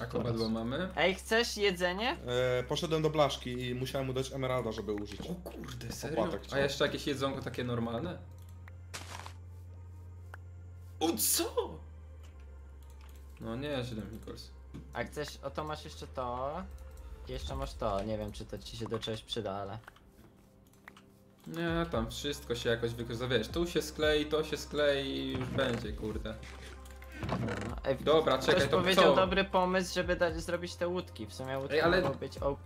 A kowadło mamy? Ej, chcesz jedzenie? E, poszedłem do blaszki i musiałem mu dać emeralda, żeby użyć. O kurde, serio? Opłatek A jeszcze jakieś jedzonko takie normalne? O co? No nieźle, Mikols. A chcesz, oto masz jeszcze to. I jeszcze masz to, nie wiem czy to ci się do czegoś przyda, ale... Nie, tam wszystko się jakoś wykorzysta, wiesz, tu się sklei, to się sklei i już będzie, kurde. No, ej, Dobra, czekaj, Ktoś to powiedział co? dobry pomysł, żeby dać, zrobić te łódki. W sumie łódki Ej, ale- mogą być OP.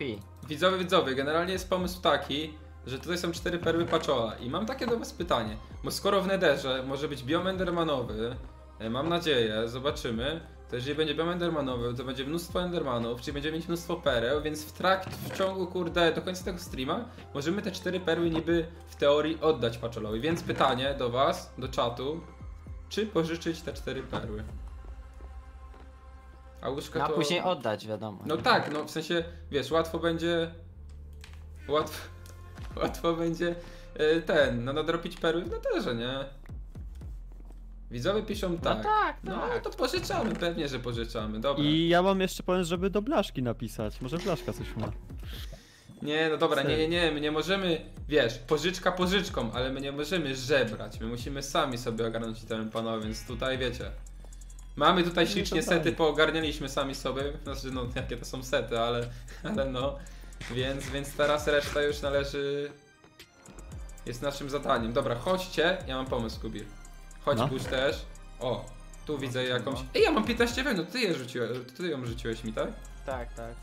Widzowie, widzowie, generalnie jest pomysł taki, że tutaj są cztery perły paczola i mam takie do was pytanie, bo skoro w Nederze może być biom endermanowy, e, mam nadzieję, zobaczymy, to jeżeli będzie biom endermanowy, to będzie mnóstwo endermanów, czyli będziemy mieć mnóstwo pereł, więc w trakcie, w ciągu, kurde, do końca tego streama, możemy te cztery perły niby w teorii oddać paczolowi, więc pytanie do was, do czatu, czy pożyczyć te cztery perły? A łóżka No a to... później oddać, wiadomo. No tak, no w sensie, wiesz, łatwo będzie. Łatwo, łatwo będzie e, ten, no nadrobić perły w Netherze, nie? Widzowie piszą No tak. tak, No tak. to pożyczamy, pewnie, że pożyczamy, dobra. I ja mam jeszcze pomysł, żeby do blaszki napisać. Może blaszka coś ma. Nie, no dobra, nie, nie, nie, my nie możemy, wiesz, pożyczka pożyczką, ale my nie możemy żebrać, my musimy sami sobie ogarnąć ten panowie, więc tutaj wiecie. Mamy tutaj Nie, ślicznie sety, poogarnialiśmy sami sobie, znaczy no jakie to są sety, ale, ale no, więc, więc teraz reszta już należy, jest naszym zadaniem. Dobra, chodźcie, ja mam pomysł, Kubir. Chodź, No. Bush też. O, tu widzę jakąś, ej, ja mam 15 wełny, to ty je rzuciłeś, ty ją rzuciłeś mi, tak? Tak, tak,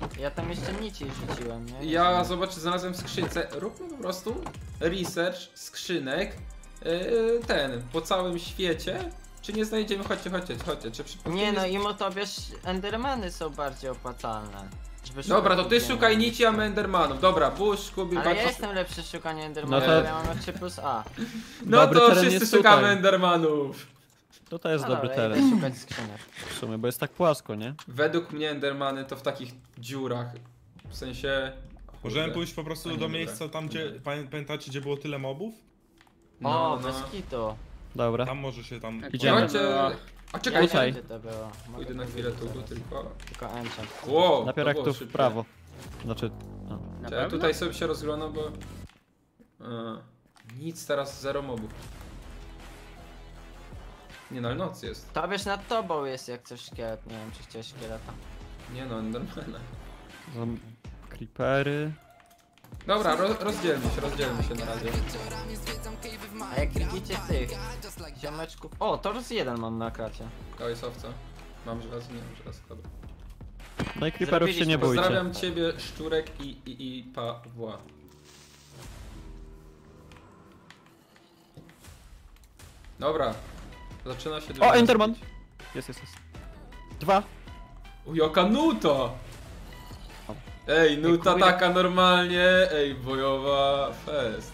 tak. Ja tam jeszcze nici rzuciłem, nie? Ja zobacz, znalazłem w skrzynce. Róbmy po prostu research skrzynek yy, ten po całym świecie. Czy nie znajdziemy? Chodźcie, chodźcie, chodźcie. Czy Nie no, jest- i motobierz Endermany są bardziej opłacalne. Żeby Dobra, to ty szukaj nici, a my Endermanów. Dobra, push, Kubi, Ale ja patrz. jestem lepszy w szukaniu Endermanów, No to- ja mam 3 plus A. No Dobry to teren wszyscy jest szukamy tutaj. Endermanów. To jest No dobry dobra, teren. idę szukać skrzynek. W sumie, bo jest tak płasko, nie? Według mnie Endermany to w takich dziurach. W sensie. Możemy pójść po prostu do dobra. miejsca tam, gdzie, pamię- pamiętacie, gdzie było tyle mobów? No, o, no. bez kitu. Dobra. Tam może się tam... Idziemy. Chodźcie. A Ja czekaj, Tutaj. gdzie to było. Mogę Pójdę na chwilę tu, zaraz. tylko. Tylko enchant. Wow, Napierak to tu było w szybkie. prawo. Znaczy, no. Na Ja pewno? tutaj sobie się rozglądam, bo... E, nic teraz, zero mobów. Nie no, ale noc jest. To wiesz, nad tobą jest jak coś szkielet. Nie wiem, czy chciałeś szkieleta. Nie no, Endermana. Są creepery. Dobra, ro, rozdzielmy się, rozdzielmy się na razie. A jak widzicie tych ziomeczków... O, Torus 1 mam na kracie. To jest owca. Mam żelazo, nie mam żelazo, dobra. No i creeperów się nie bójcie. Pozdrawiam ciebie, Szczurek i, i, i Pawła. Dobra. Zaczyna się... druga Enderman! Jest, jest, jest. Dwa. U, jaka nuta! Ej, nuta taka normalnie, ej, bojowa fest.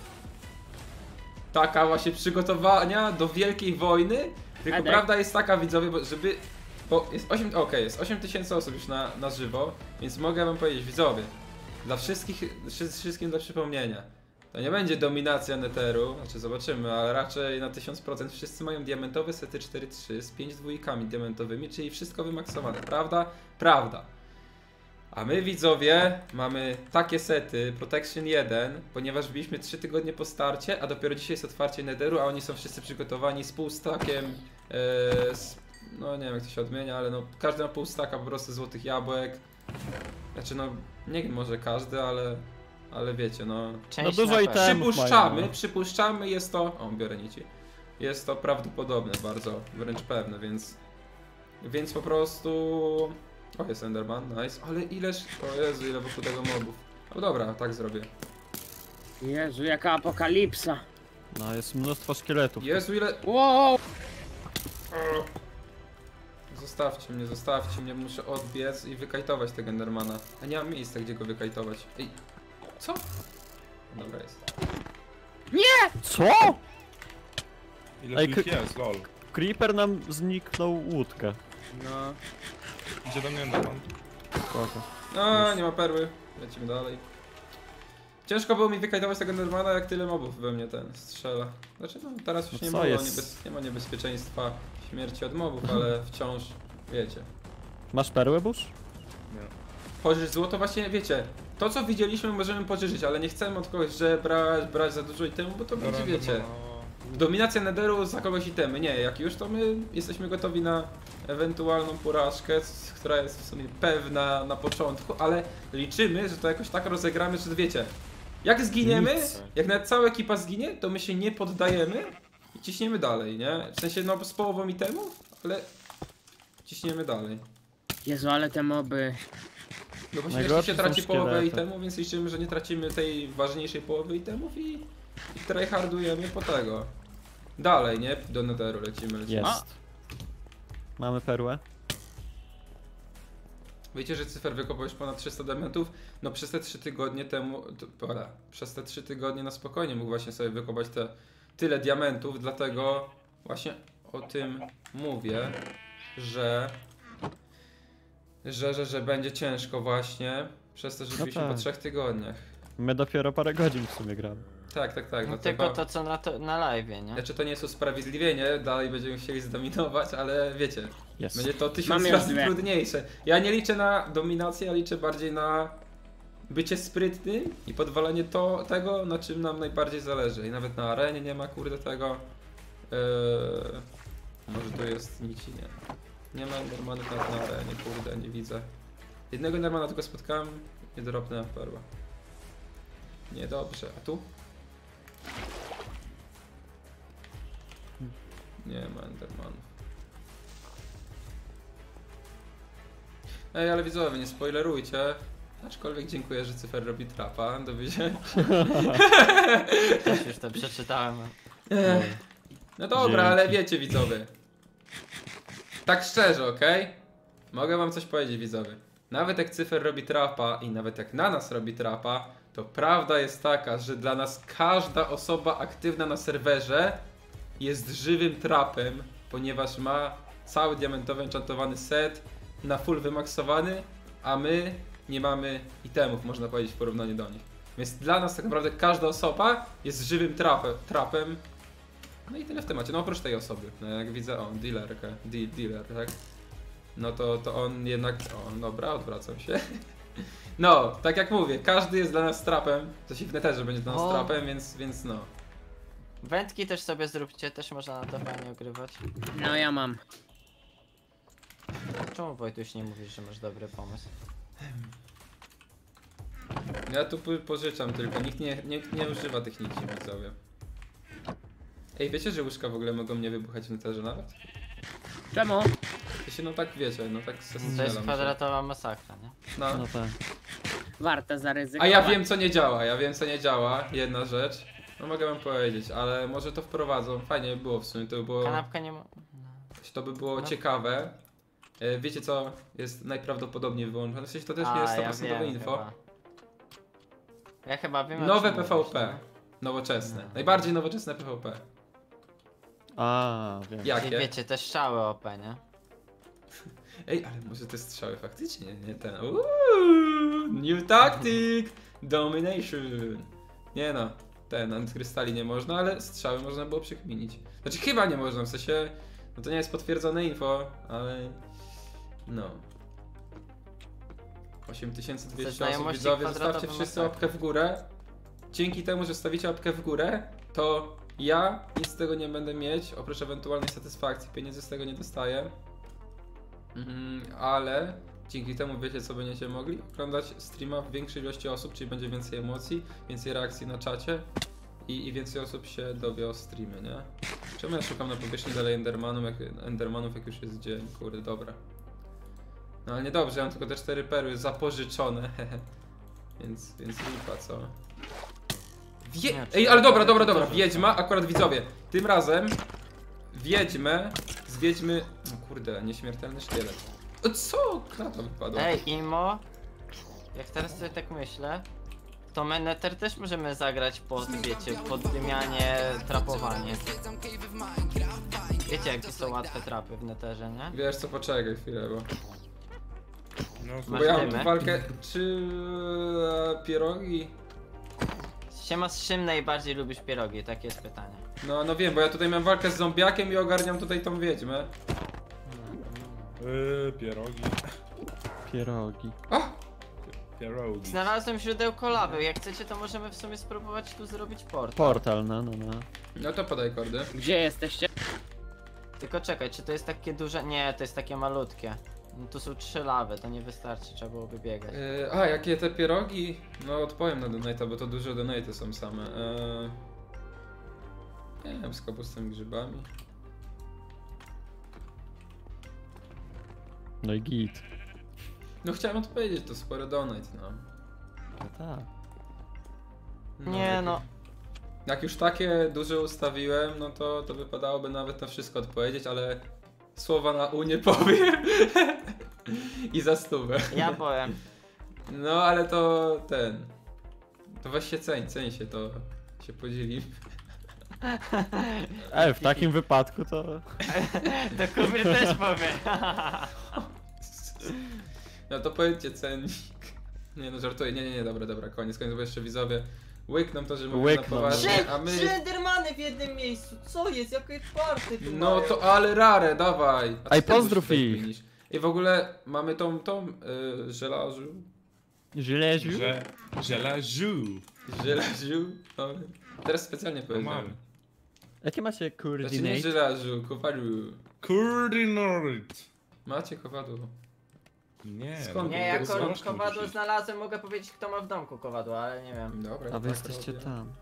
Taka właśnie przygotowania do wielkiej wojny, tylko prawda jest taka widzowie, bo żeby... Bo jest 8, okej, jest 8 tysięcy osób już na, na żywo, więc mogę wam powiedzieć, widzowie, dla wszystkich, wszy- wszystkim dla przypomnienia, to nie będzie dominacja Netheru, znaczy zobaczymy, ale raczej na 1000% wszyscy mają diamentowe sety 4-3 z 5 dwójkami diamentowymi, czyli wszystko wymaksowane, prawda? Prawda. A my widzowie mamy takie sety Protection 1, ponieważ byliśmy 3 tygodnie po starcie, a dopiero dzisiaj jest otwarcie Netheru, a oni są wszyscy przygotowani z półstakiem, e, z, no nie wiem jak to się odmienia, ale no każdy ma pół staka po prostu złotych jabłek. Znaczy no, nie wiem może każdy, ale, ale wiecie no. Część dużo na i Przypuszczamy, mają, no. przypuszczamy, jest to, o biorę nici, jest to prawdopodobne bardzo, wręcz pewne, więc, więc po prostu O, jest Enderman, nice. Ale ileż... O Jezu, ile wokół tego mobów. No dobra, tak zrobię. Jezu, jaka apokalipsa. No, jest mnóstwo szkieletów. Jezu, ile... Wow! Zostawcie mnie, zostawcie mnie, muszę odbiec i wykajtować tego Endermana. A nie mam miejsca, gdzie go wykajtować. Ej, co? Dobra jest. Co? Ile Ej, ich jest, lol. Creeper nam zniknął łódkę. No. Idzie do mnie Enderman. Spoko. No, nie ma perły. Lecimy dalej. Ciężko było mi wykajtować tego Endermana, jak tyle mobów we mnie ten strzela. Znaczy, no teraz już No nie co było, jest? niebez, nie ma niebezpieczeństwa śmierci od mobów, ale wciąż, wiecie. Masz perłę, Bush? Nie. Pożycz złoto, właśnie wiecie. To co widzieliśmy możemy pożyczyć, ale nie chcemy od kogoś, że brać, brać za dużo itemu, bo to będzie, wiecie. Dominacja Netheru za kogoś itemy. Nie, jak już to my jesteśmy gotowi na ewentualną porażkę, która jest w sumie pewna na początku, ale liczymy, że to jakoś tak rozegramy, że wiecie. Jak zginiemy, Nic. jak nawet cała ekipa zginie, to my się nie poddajemy i ciśniemy dalej, nie? W sensie no z połową itemów, ale ciśniemy dalej. Jezu, ale te moby. No właśnie Najgorsze jeśli się są traci połowę szkielety. itemów, więc liczymy, że nie tracimy tej ważniejszej połowy itemów i, i tryhardujemy po tego. Dalej, nie? Do Netheru lecimy. lecimy. Jest. Mamy perłę. Wiecie, że cyfer wykopał już ponad 300 diamentów? No przez te 3 tygodnie temu, to, pola, przez te 3 tygodnie na spokojnie mógł właśnie sobie wykopać te tyle diamentów, dlatego właśnie o tym mówię, że że, że, że będzie ciężko właśnie przez to, że No byliśmy po tak. 3 tygodniach. My dopiero parę godzin w sumie gramy. Tak, tak, tak. No dlatego... tylko to co na, to, na live, nie? Znaczy to nie jest usprawiedliwienie, dalej będziemy chcieli zdominować, ale wiecie, Jest. będzie to tysiąc razy trudniejsze. Ja nie liczę na dominację, ja liczę bardziej na bycie sprytnym i podwalenie to, tego, na czym nam najbardziej zależy. I nawet na arenie nie ma kurde tego. Eee, może tu jest nic i nie. Nie ma nawet na arenie, kurde, nie widzę. Jednego Endermana tylko spotkałem i drobnę perła. Niedobrze, a tu? Nie ma Endermanów. Ej, ale widzowie, nie spoilerujcie. Aczkolwiek dziękuję, że cyfer robi trapa. Dowiedziałem. Też już to przeczytałem. No dobra, ale wiecie widzowie. Tak szczerze, okej? Mogę wam coś powiedzieć widzowie. Nawet jak cyfer robi trapa i nawet jak na nas robi trapa, to prawda jest taka, że dla nas każda osoba aktywna na serwerze jest żywym trapem, ponieważ ma cały diamentowy enchantowany set na full wymaksowany, a my nie mamy itemów, można powiedzieć, w porównaniu do nich. Więc dla nas tak naprawdę każda osoba jest żywym trapem, trapem no i tyle w temacie. No oprócz tej osoby. No jak widzę, o, dealerkę, de dealer, tak? No to, to on jednak, o, dobra, odwracam się. No, tak jak mówię, każdy jest dla nas trapem. To się w neterze będzie dla nas O. trapem, więc, więc no. Wędki też sobie zróbcie, też można na to fajnie ogrywać. No ja mam. Czemu Wojtuś nie mówisz, że masz dobry pomysł? Ja tu po- pożyczam tylko, nikt nie, nikt nie używa tych nici, widzowie. Ej, wiecie, że łóżka w ogóle mogą nie wybuchać w neterze nawet? Czemu? To się no tak wiecie, no tak se To jest strzelam kwadratowa masakra, nie? No. No tak. Warte A zaryzykować. ja wiem co nie działa, ja wiem co nie działa, jedna rzecz. No mogę wam powiedzieć, ale może to wprowadzą. Fajnie by było w sumie, to by było, Kanapka nie ma... to by było No. ciekawe. E, Wiecie co jest najprawdopodobniej wyłączone? W sensie to też nie jest 100% ja wiem info. chyba. Ja chyba wiem o Nowe czym mówisz, PvP. no. Nowoczesne. No. Najbardziej nowoczesne PvP. A, wiem. Jakie? I wiecie, te strzały OP, nie? Ej, ale może te strzały faktycznie, nie ten. Uuu, new tactic! Domination! Nie no, ten antykrystali nie można, ale strzały można było przekminić. Znaczy chyba nie można, w sensie, no to nie jest potwierdzone info, ale no. 8200 osób widzowie, zostawcie wszyscy łapkę w górę. Dzięki temu, że stawicie łapkę w górę, to ja nic z tego nie będę mieć, oprócz ewentualnej satysfakcji, pieniędzy z tego nie dostaję. Mhm, ale dzięki temu wiecie co będziecie mogli oglądać streama w większej ilości osób, czyli będzie więcej emocji, więcej reakcji na czacie i, i więcej osób się dowie o streamie, nie? Czemu ja szukam na powierzchni dalej Endermanów, jak, Endermanów, jak już jest dzień? Kurde, dobra. No ale niedobrze, ja mam tylko te cztery perły zapożyczone. więc, więc lipa, co? Wie... Ej, ale dobra, dobra, dobra. Wiedźma, akurat widzowie. Tym razem wiedźmę z wiedźmy... O kurde, nieśmiertelny szkielet. O, co? Klata wypadła. Ej, Imo, jak teraz sobie tak myślę, to Meneter też możemy zagrać pod, wiecie, pod wymianie trapowanie. Wiecie, jakie są łatwe trapy w Neterze, nie? Wiesz co, poczekaj chwilę, bo... No, Bo Masz ja mam tu walkę... Czy... e, pierogi? Siema, z czym najbardziej lubisz pierogi? Takie jest pytanie. No, no wiem, bo ja tutaj mam walkę z zombiakiem i ogarniam tutaj tą wiedźmę. Yy, pierogi. Pierogi. O! Pierogi. Znalazłem źródełko lawy, jak chcecie to możemy w sumie spróbować tu zrobić port. Portal, no, no, no. No to podaj kordy. Gdzie jesteście? Tylko czekaj, czy to jest takie duże? Nie, to jest takie malutkie. No, tu są trzy lawy, to nie wystarczy, trzeba byłoby biegać. Yy, a, jakie te pierogi? No odpowiem na donate'a, bo to duże donate'y są same. Yy... Nie wiem, z kapustą grzybami. No i git. No chciałem odpowiedzieć, to spory donate, no. No tak. no Nie jak- no, Jak już takie duże ustawiłem, no to, to wypadałoby nawet na wszystko odpowiedzieć, ale słowa na U nie powiem. I za stówę. ja powiem. No ale to ten. To weź się ceń, ceń się, to się podzieli. E, w takim wypadku to... To Kubir też powie. No to powiedzcie cennik. Nie no, żartuję, nie, nie, nie, dobra, dobra, koniec, koniec, bo jeszcze widzowie łykną to, że mówię na Łykną. poważnie, a my... Trzy Endermany w jednym miejscu, co jest? Jakie czwarty tu No mają? to ale rare, dawaj! A Aj, co ty pozdrów tutaj ich. kminisz? I w ogóle mamy tą, tą, y, żelażu, Żeleziu? Że... Żelażu. żelażu, no, teraz specjalnie No powiedziałem. mamy. Jakie macie Znaczy nie koordynaty? żelażu. Coordinate. Macie kowadło. Nie. Skąd? Nie, Tego jako złączką kowadło musisz. znalazłem, mogę powiedzieć kto ma w domku kowadło, ale nie wiem. Dobra, A wy tak jesteście robię. tam.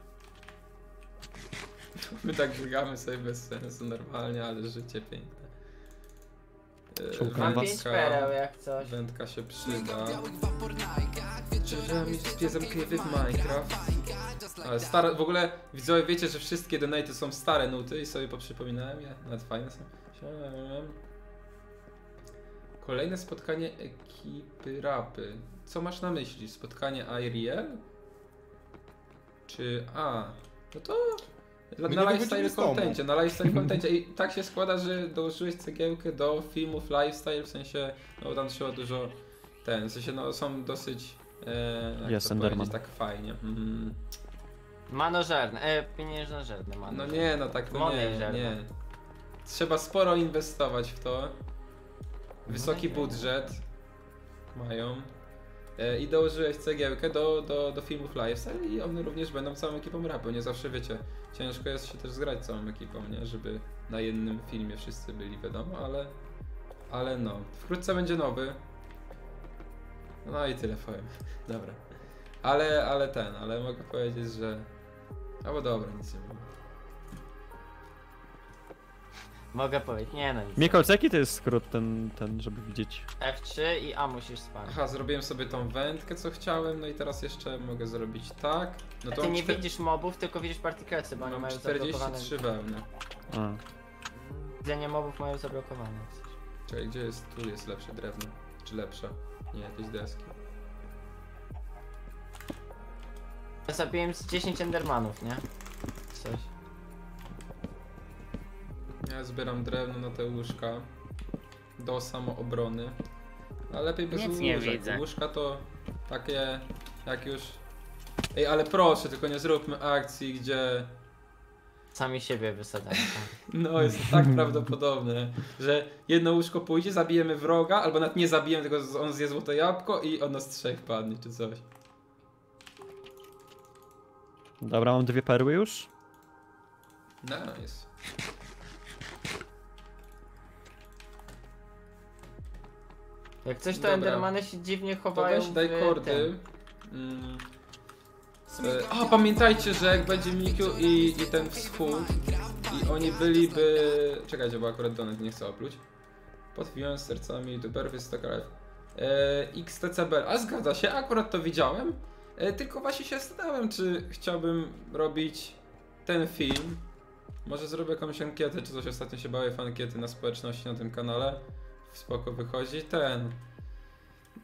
My tak biegamy sobie bez sensu normalnie, ale życie piękne. E, Szukam Mam was. pięć pereł jak coś. Wędka się przyda. Czy z piesem krywy w Minecraft? Ale stare, w ogóle widzowie wiecie, że wszystkie donaty są stare nuty i sobie poprzypominałem je, nawet fajne są. Kolejne spotkanie ekipy rapy. Co masz na myśli? Spotkanie IRL? Czy a? No to My na lifestyle contencie, na lifestyle contencie i tak się składa, że dołożyłeś cegiełkę do filmów lifestyle, w sensie, no tam trzeba dużo, ten, w sensie no są dosyć, e, jak Jest to Enderman. powiedzieć, tak fajnie. Mm. Manożerny, e, pieniężnożerny No nie, no tak to nie, Moneyżerny. nie. Trzeba sporo inwestować w to. Wysoki budżet mają. E, I dołożyłeś cegiełkę do, do, do filmów lifestyle i one również będą całą ekipą rapu. Nie zawsze wiecie, ciężko jest się też zgrać całą ekipą, nie? Żeby na jednym filmie wszyscy byli, wiadomo, ale ale no. Wkrótce będzie nowy. No i tyle powiem. Dobra. Ale, ale ten, ale mogę powiedzieć, że. Albo dobra, nic nie mówię. Mogę powiedzieć, nie no nic. Mikols, jaki to jest skrót ten, ten, żeby widzieć? F3 i A musisz spać. Aha, zrobiłem sobie tą wędkę, co chciałem, no i teraz jeszcze mogę zrobić tak. No A to ty mam nie czter- widzisz mobów, tylko widzisz partyklesy, bo oni mam mają zablokowane. 43 wełny. A. Widzenie mobów mają zablokowane. Czekaj, gdzie jest, tu jest lepsze drewno? Czy lepsze? Nie, jakieś deski. Ja zabiłem z 10 endermanów, nie? Coś. Ja zbieram drewno na te łóżka. Do samoobrony. Ale lepiej bez Nic łóżek. nie widzę. Łóżka to takie, jak już... Ej, ale proszę, tylko nie zróbmy akcji, gdzie... Sami siebie wysadzają. No, jest to tak prawdopodobne, że jedno łóżko pójdzie, zabijemy wroga, albo nawet nie zabijemy, tylko on zje złote jabłko i on nas trzech padnie, czy coś. Dobra, mam dwie perły już. Nice. Jak coś to Dobra. endermany się dziwnie To chowają weź daj w kordy. tym. Mm. E, A, pamiętajcie, że jak będzie Mikiu i, i ten wschód i oni byliby... Czekajcie, bo akurat Donet nie chcę opluć. Pod wbiłem z sercami youtuberów jest taka live. e, XTCB. A zgadza się, akurat to widziałem. E, tylko właśnie się zastanawiam, czy chciałbym robić ten film. Może zrobię jakąś ankietę, czy coś ostatnio się bawię w ankiety na społeczności na tym kanale. Spoko wychodzi ten.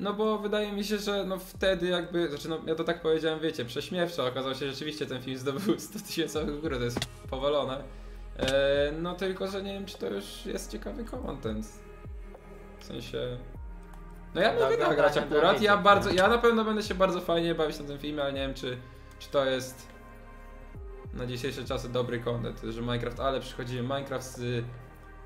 No bo wydaje mi się, że no wtedy jakby, znaczy no ja to tak powiedziałem, wiecie, prześmiewczo, okazało się, że rzeczywiście ten film zdobył 100 tysięcy w górę, to jest powalone. E, no tylko, że nie wiem, czy to już jest ciekawy content. W sensie... No ja mogę nagrać akurat, ja bardzo, ja na pewno będę się bardzo fajnie bawić na tym filmie, ale nie wiem, czy, czy to jest na dzisiejsze czasy dobry content, że Minecraft, ale przychodzi Minecraft z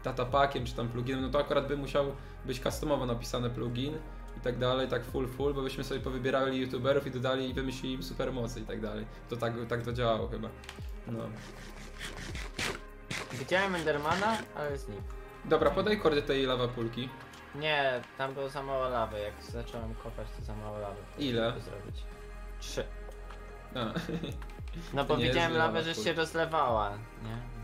datapakiem czy tam pluginem, no to akurat by musiał być customowo napisany plugin i tak dalej, tak full full, bo byśmy sobie powybierali youtuberów i dodali i wymyślili im super mocy i tak dalej. To tak, tak to działało chyba. No. Widziałem Endermana, ale nic. Dobra, podaj kordy tej lawa pulki. Nie, tam było za mało lawy. Jak zacząłem kopać, to za mało lawy. Ile? Zrobić. Trzy. A. No bo widziałem lawę, że się rozlewała, nie?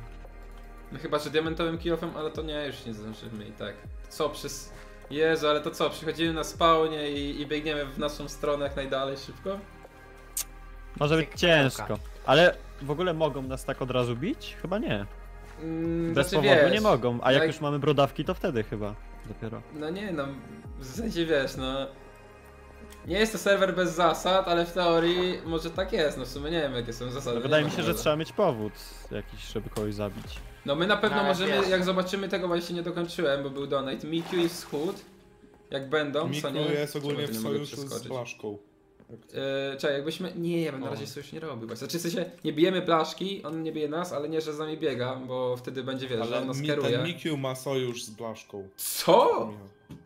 No chyba, że diamentowym kilofem, ale to nie, już nie zdążymy i tak. Co przez... Jezu, ale to co, przychodzimy na spawnie i, i biegniemy w naszą stronę jak najdalej szybko? Może być ciężko. Ale w ogóle mogą nas tak od razu bić? Chyba nie. Mm, Bez znaczy, powodu wiesz, nie mogą, a jak jak- już mamy brodawki, to wtedy chyba dopiero. No nie no, w zasadzie wiesz, no... Nie jest to serwer bez zasad, ale w teorii może tak jest, no w sumie nie wiem jakie są zasady. No, wydaje mi się, że trzeba mieć powód jakiś, żeby kogoś zabić. No my na pewno No, ale możemy, wiesz. jak zobaczymy tego właśnie nie dokończyłem, bo był donate, Mikiu i Wschód, jak będą, Miku co nie? jest ogólnie Czemu w tu nie mogę sojuszu z przeskoczyć? Blaszką. Yy, czekaj, jakbyśmy. Nie, ja bym na O. razie sojusz nie robił. Właśnie. Znaczy, w sensie nie bijemy blaszki, on nie bije nas, ale nie, że z nami biega, bo wtedy będzie wiesz, że on Ale nas mi, kieruje. ten Mikiu ma sojusz z Blaszką. Co? Michał.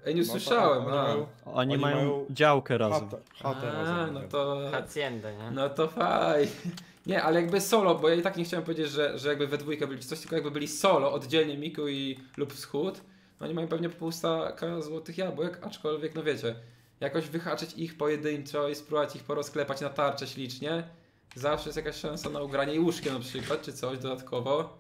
Ej, nie No to słyszałem. oni A, mają Oni, Oni mają, mają działkę razem. Chatę, chatę A, razem no mają. to. Haciendę, nie? No to fajnie. Nie, ale jakby solo, bo ja i tak nie chciałem powiedzieć, że, że jakby we dwójkę byli coś, tylko jakby byli solo, oddzielnie Miku i lub Wschód, no oni mają pewnie po pół staka złotych jabłek, aczkolwiek no wiecie, jakoś wyhaczyć ich pojedynczo i spróbować ich porozklepać na tarczę ślicznie, zawsze jest jakaś szansa na ugranie i łóżkiem na przykład, czy coś dodatkowo.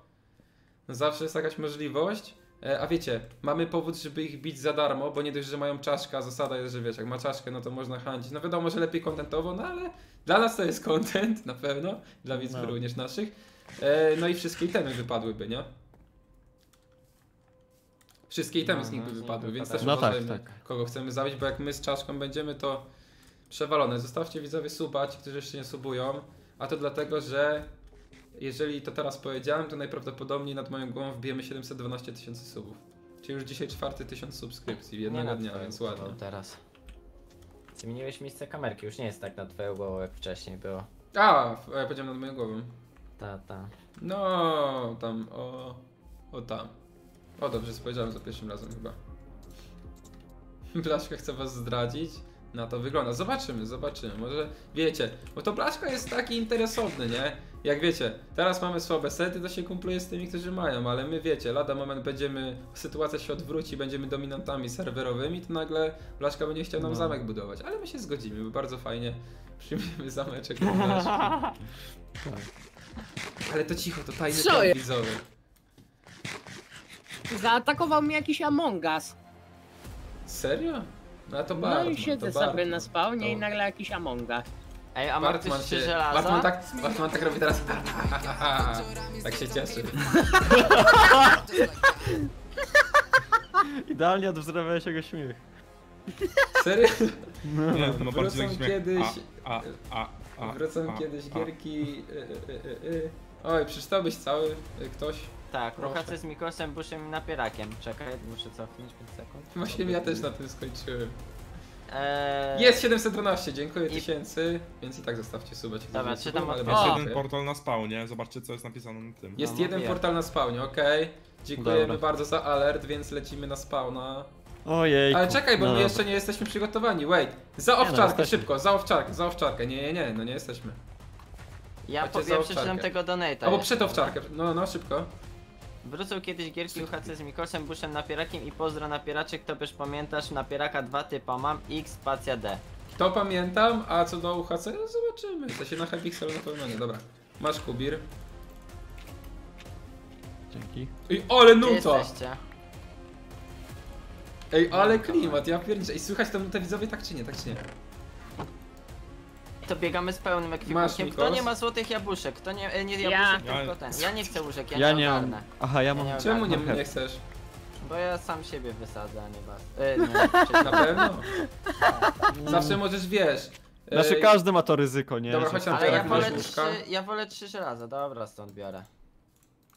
Zawsze jest jakaś możliwość. E, A wiecie, mamy powód, żeby ich bić za darmo, bo nie dość, że mają czaszkę, a zasada jest, że wiesz, jak ma czaszkę, no to można handlić. No wiadomo, że lepiej kontentowo, no ale dla nas to jest content, na pewno, dla widzów No. również naszych. E, no i wszystkie itemy wypadłyby, nie? Wszystkie itemy No, z nich no, by nich wypadły, więc wypadają. też No tak, uważajmy, tak. kogo chcemy zabić, bo jak my z czaszką będziemy, to przewalone. Zostawcie widzowie suba, ci, którzy jeszcze nie subują, a to dlatego, że jeżeli to teraz powiedziałem, to najprawdopodobniej nad moją głową wbijemy 712 tysięcy subów. Czyli już dzisiaj czwarty tysiąc subskrypcji jednego na dnia, więc ładnie. teraz. Zmieniłeś miejsce kamerki, już nie jest tak na twoją głową jak wcześniej było. A, ja powiedziałem nad moją głową. Ta, ta. No, tam, o, o tam. O, dobrze spojrzałem za pierwszym razem chyba. Blaszka chce was zdradzić. Na to wygląda. Zobaczymy, zobaczymy. Może wiecie, bo to Blaszka jest taki interesowny, nie? Jak wiecie, teraz mamy słabe sety, to się kumpluje z tymi, którzy mają, ale my wiecie, lada moment będziemy, sytuacja się odwróci, będziemy dominantami serwerowymi, to nagle Blaszka będzie chciał nam No. zamek budować. Ale my się zgodzimy, bo bardzo fajnie przyjmiemy zameczek Blaszki. Ale to cicho, to tajny Co plan widzowy. Zaatakował mnie jakiś Among Us. Serio? No to No Bartman, i siedzę sobie na spawnie i To- nagle jakiś Among Us. Ej, a ma Bartman się, żelaza? Bartman tak, Bartman tak robi teraz. tak się cieszy. Idealnie odwzorowałeś jego śmiech. Serio? Nie, no Wrócą bardziej tak śmiech. kiedyś- A, a, a, a, Wrócą a, kiedyś a. gierki. Y, y, y, y. Oj, przeczytałbyś cały y, ktoś? Tak, ruchacie z Mikosem, Bushem i Napierakiem. Czekaj, muszę cofnąć 5 sekund. Właśnie ja też na tym skończyłem. Eee, Jest 712, dziękuję I- tysięcy, więc i tak zostawcie suba. Dobra, czytam od- Jest O! jeden portal na spawnie, zobaczcie co jest napisane na tym. Jest No, jeden mówię. portal na spawnie, okej. Dziękujemy Dobra. bardzo za alert, więc lecimy na spawna. Ojej. Ale czekaj, bo no my jeszcze nie jesteśmy przygotowani. Wait. Za no, owczarkę, jesteśmy. szybko, za owczarkę, za owczarkę. Nie, nie, nie, no nie jesteśmy. ja Chodźcie po, za ja owczarkę. przeczytam tego donata. Albo przed owczarkę. No, no, szybko. Wrócą kiedyś gierki UHC z Mikosem, Bushem, Napierakiem i pozdro napieraczek, to też pamiętasz, napieraka dwa typa mam, X, spacja D. To pamiętam, a co do UHC, no zobaczymy. To się na Hypixel na pewno nie. Dobra. Masz kubir. Dzięki. I ole Gdzie nuta! jesteście? Ej, ale klimat, ja pierniczę. Ej, słychać tam te widzowie tak czy nie, tak czy nie? To biegamy z pełnym Masz, ekwipunkiem. Kto nie ma złotych jabłuszek? Kto nie, e, nie Ja. jabłuszek, Ja- tylko ten. Ja nie chcę łóżek, ja, Ja nie mam. ogarnę. Aha, ja Ja mam. nie Czemu nie, nie chcesz? Bo ja sam siebie wysadzę, a nie was. E, nie, przecież Na pewno? Zawsze możesz, wiesz... Znaczy ej, każdy ma to ryzyko, nie? Dobra, chodź tam Ale ja wolę, weź trzy, łóżka. ja wolę trzy żelaza, dobra, stąd biorę.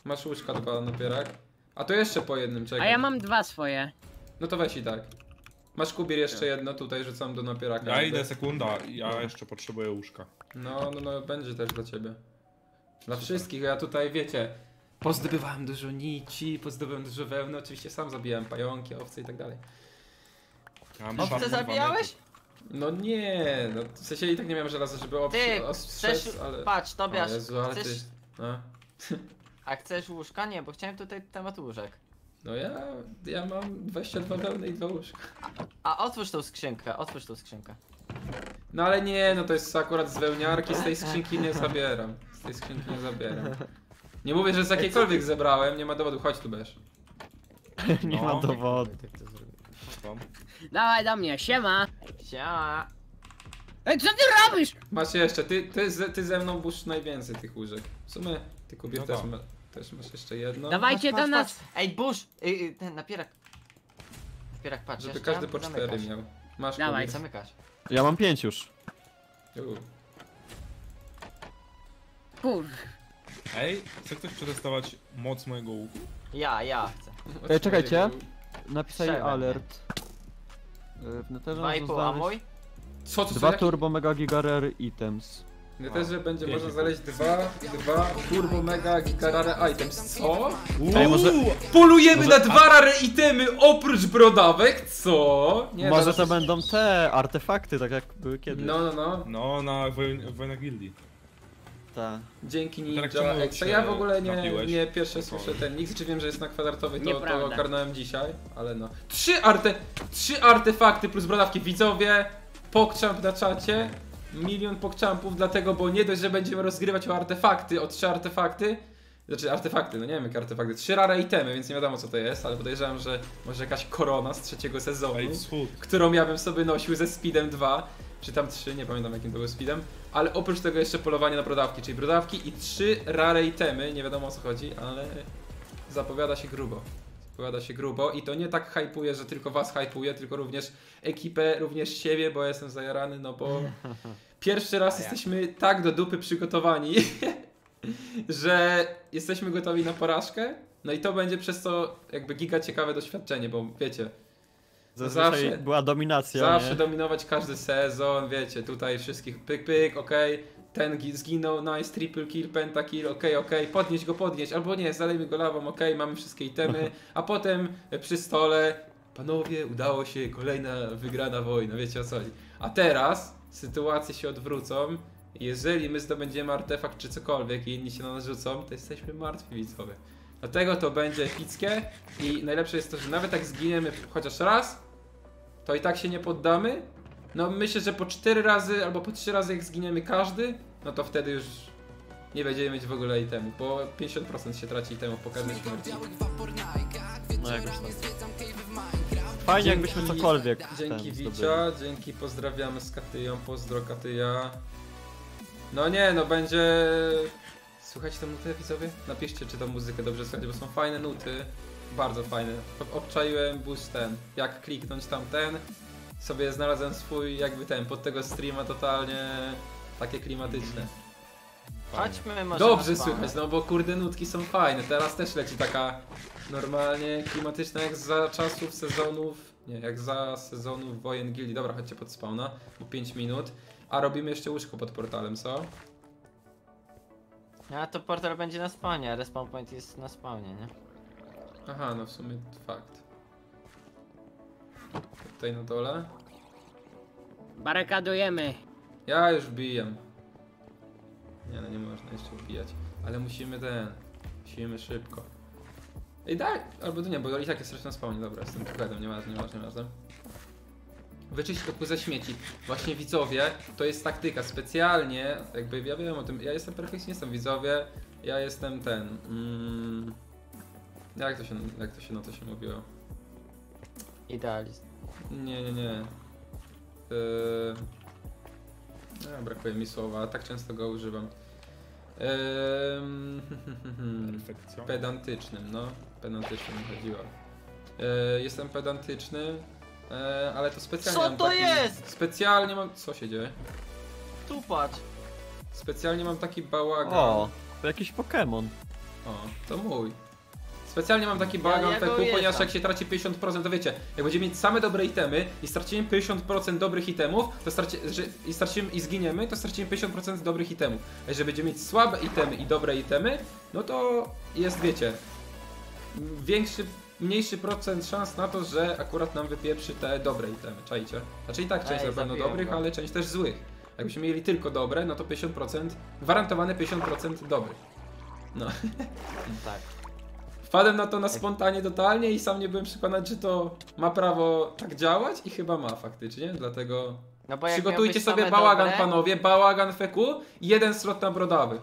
Masz łóżka dwa napierak. A to jeszcze po jednym, czekaj. A ja mam dwa swoje. No to weź i tak. Masz kubier jeszcze jedno, tutaj rzucam do napieraka. Ja żeby- idę sekunda, ja jeszcze potrzebuję łóżka. No, no, no, będzie też dla ciebie. Dla wszystkich, ja tutaj, wiecie, pozdobywałem dużo nici, pozdobywałem dużo wełny, oczywiście sam zabijałem pająki, owce i tak dalej. Ja mam Owce zabijałeś? No nie, no w sensie i tak nie miałem żelaza, żeby Ty, obs- chcesz, ostrzec, ale... patrz, O Tobiasz, Jezu, ale chcesz, ty... No. a chcesz łóżka? Nie, bo chciałem tutaj temat łóżek. No ja, ja mam 22 wełny i dwa łóżka. A otwórz tą skrzynkę, otwórz tą skrzynkę. No ale nie, no to jest akurat z wełniarki, z tej skrzynki nie zabieram. Z tej skrzynki nie zabieram. Nie mówię, że z jakiejkolwiek zebrałem, nie ma dowodu, chodź tu będziesz. Nie No. ma dowodu. Tam. Dawaj do mnie, siema. Siema. Ej, co ty robisz? Masz jeszcze, ty, ty, ze- ty ze mną busz najwięcej tych łóżek. W sumie, ty kupię No też, tak. ma, też masz jeszcze jedno. Dawajcie Patrz, do patrz, nas. patrz. Ej, burz! Ej, ej, ten napierak. Napierak, patrz, Żeby każdy po cztery zamykasz. miał. Masz Dawaj. kubię. Zamykasz. Ja mam pięć już. U. Kur... Ej, chce ktoś przetestować moc mojego łuku? Ja, ja chcę. Ej, czekajcie. Napisali Strzelę, alert. Y, W Dwa i można pół, a znaleźć mój? Co, co, co? Dwa jaki- turbo mega giga rare items. Nie też, że będzie można znaleźć dwa, dwa turbo mega gigarare items. Co? Ej, może- Polujemy może- na dwa rare itemy oprócz brodawek? Co? Nie, Może to będą te artefakty, tak jak były kiedyś. No, no, no. No, na woj- wojnę gildii. Ta. Dzięki Ninja Tak, czemu się Ja w ogóle nie, nie pierwsze słyszę ten nick, czy wiem, że jest na kwadratowy, to, to Nieprawda. ogarnąłem dzisiaj, ale no. Trzy, arte, trzy artefakty plus brodawki widzowie, pokczamp na czacie, milion pokczampów, dlatego, bo nie dość, że będziemy rozgrywać o artefakty, o trzy artefakty, znaczy artefakty, no nie wiem jakie artefakty, trzy rare itemy, więc nie wiadomo co to jest, ale podejrzewam, że może jakaś korona z trzeciego sezonu którą ja bym sobie nosił ze speedem 2, czy tam 3, nie pamiętam jakim to był speedem, ale oprócz tego jeszcze polowanie na brodawki, czyli brodawki i trzy rare itemy, nie wiadomo o co chodzi, ale zapowiada się grubo. Zapowiada się grubo i to nie tak hypuje, że tylko was hypuje, tylko również ekipę, również siebie, bo ja jestem zajarany, no bo pierwszy raz jesteśmy tak do dupy przygotowani, że jesteśmy gotowi na porażkę. No i to będzie przez to jakby giga ciekawe doświadczenie, bo wiecie, Zazwyczaj Zawsze- była dominacja, Zawsze nie? dominować każdy sezon, wiecie, tutaj wszystkich pyk pyk, okej, ten gi- zginął, nice, triple kill, pentakill, okej, okej, podnieść go, podnieść, albo nie, zalejmy go lawą, okej, mamy wszystkie itemy, a potem przy stole, panowie, udało się, kolejna wygrana wojna, wiecie o co chodzi. A teraz sytuacje się odwrócą, jeżeli my zdobędziemy artefakt czy cokolwiek i inni się na nas rzucą, to jesteśmy martwi widzowie. Dlatego to będzie epickie i najlepsze jest to, że nawet jak zginiemy chociaż raz, to i tak się nie poddamy. No myślę, że po 4 razy albo po 3 razy jak zginiemy każdy, no to wtedy już nie będziemy mieć w ogóle itemu, bo 50% się traci itemu po każdej śmierci. No jakoś tak. Fajnie jakbyśmy cokolwiek Dzięki Wicia, dzięki pozdrawiamy z Katyją, pozdro Katyja. No nie, no będzie... Słuchajcie tą nutę widzowie? Napiszcie czy tą muzykę dobrze słychać, bo są fajne nuty. Bardzo fajne. Ob- Obczaiłem boost ten, jak kliknąć tamten. Sobie znalazłem swój jakby ten, pod tego streama totalnie takie klimatyczne. Chodźmy może Dobrze na słychać, no bo kurde nutki są fajne. Teraz też leci taka normalnie klimatyczna jak za czasów sezonów, nie, jak za sezonów wojen gildii. Dobra, chodźcie pod spawna, bo 5 minut. A robimy jeszcze łóżko pod portalem, co? A to portal będzie na spawnie, a respawn point jest na spawnie, nie? Aha, no w sumie fakt. Tutaj na dole. Barykadujemy. Ja już biję. Nie no, nie można jeszcze ubijać. Ale musimy ten... Musimy szybko. Ej daj! Albo to nie, bo i tak jest na spawnie. Dobra, jestem tukledem, nieważne, nieważne, nieważne. Wyczyść to za śmieci. Właśnie widzowie, to jest taktyka. Specjalnie, jakby ja wiem o tym, ja jestem perfekcjonistą, widzowie. Ja jestem ten... Mm, jak, to się, jak to się na to się mówiło? Idealist. Nie, nie, nie. Yy... No, brakuje mi słowa, tak często go używam. Yy... Pedantycznym, no. Pedantycznym chodziło. Yy, jestem pedantyczny, yy, ale to specjalnie Co mam to taki... jest? Specjalnie mam... Co się dzieje? Tu patrz. Specjalnie mam taki bałagan. O, to jakiś Pokémon. O, to mój. Specjalnie mam taki Ja- bałagan ja FQ, ponieważ jak się traci 50%, to wiecie, jak będziemy mieć same dobre itemy i stracimy 50% dobrych itemów, to straci, że, i, stracimy, i zginiemy, to stracimy 50% dobrych itemów. A jeżeli będziemy mieć słabe itemy i dobre itemy, no to jest, wiecie, większy, mniejszy procent szans na to, że akurat nam wypieprzy te dobre itemy, czajcie? Znaczy i tak część Ej, na pewno zabiłem dobrych, go. ale część też złych. Jakbyśmy mieli tylko dobre, no to 50%, gwarantowane 50% dobrych. No. Tak. Wpadłem na to na spontanie totalnie i sam nie byłem przekonany, czy to ma prawo tak działać i chyba ma faktycznie, dlatego No bo jak miał przygotujcie być sobie bałagan dobre, panowie, bałagan feku i jeden slot na brodawy.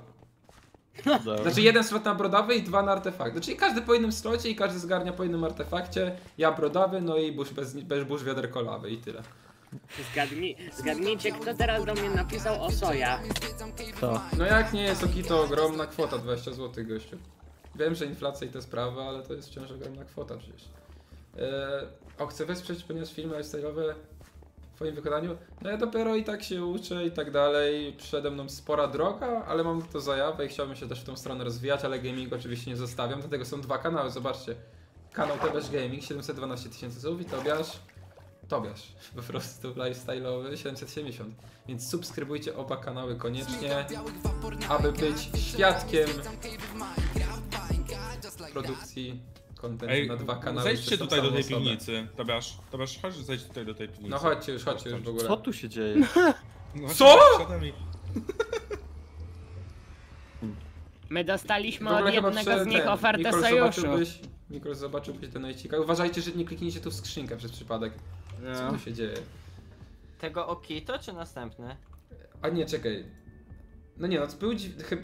Znaczy jeden slot na brodawy i dwa na artefakt. Znaczy każdy po jednym slocie i każdy zgarnia po jednym artefakcie, ja brodawy, no i burz bez, bez burz wiader kolawy i tyle. Zgadnij, zgadnijcie, kto teraz do mnie napisał o sojach. To. No jak nie jest Okito ogromna kwota, 20 zł gościu. Wiem, że inflacja i te sprawy, ale to jest wciąż ogromna kwota przecież. Eee, o, chcę wesprzeć, ponieważ filmy lifestyle'owe twoim wykonaniu, no ja dopiero i tak się uczę i tak dalej, przede mną spora droga, ale mam to zajawę i chciałbym się też w tą stronę rozwijać, ale gaming oczywiście nie zostawiam, dlatego są dwa kanały, zobaczcie. Kanał Tobiasz Gaming, 712 tysięcy słów i Tobiasz, Tobiasz, po prostu lifestyle'owy, 770. Więc subskrybujcie oba kanały koniecznie, aby być świadkiem produkcji kontentu na dwa kanały. zejdźcie tutaj do tej osobę. piwnicy. Tobiasz, Tobiasz, chodź zejdź tutaj do tej piwnicy. No chodźcie już, chodźcie już w ogóle. Co tu się dzieje? No, Co? My dostaliśmy od jednego z nich ten, ofertę Mikol, sojuszu. Zobaczyłbyś, Mikol, zobaczyłbyś ten najcika. Uważajcie, że nie kliknijcie tu w skrzynkę przez przypadek. Co No. tu się dzieje? Tego Okito czy następny? A nie, czekaj. No nie, no to był.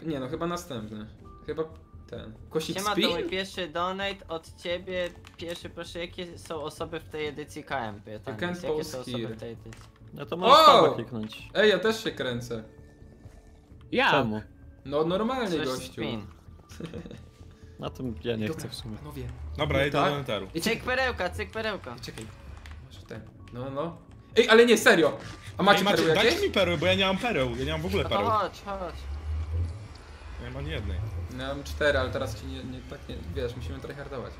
Nie no, chyba następny. Chyba ten. Kosik Siema, to mój Spin? pierwszy donate od ciebie. Pierwszy proszę, jakie są osoby w tej edycji KM? Pytanie. Can't jest, Jakie post są osoby here. w tej edycji? No to możesz O! taba kliknąć. Ej, ja też się kręcę. Ja. Czemu? No normalnie, Coś gościu. spin. Na tym ja nie Dobra, chcę w sumie. Panowie. Dobra, No idę tak. do Netheru. I Cyk czekaj, perełka, cyk perełka. i czekaj. Może ten. No, no. Ej, ale nie, serio. A macie, Ej, macie perły jakieś? dajcie mi perły, bo ja nie mam pereł. Ja nie mam w ogóle No to pereł. chodź, chodź. Mam ani jednej. Mam cztery, ale teraz ci nie, nie tak nie, wiesz, musimy tryhardować.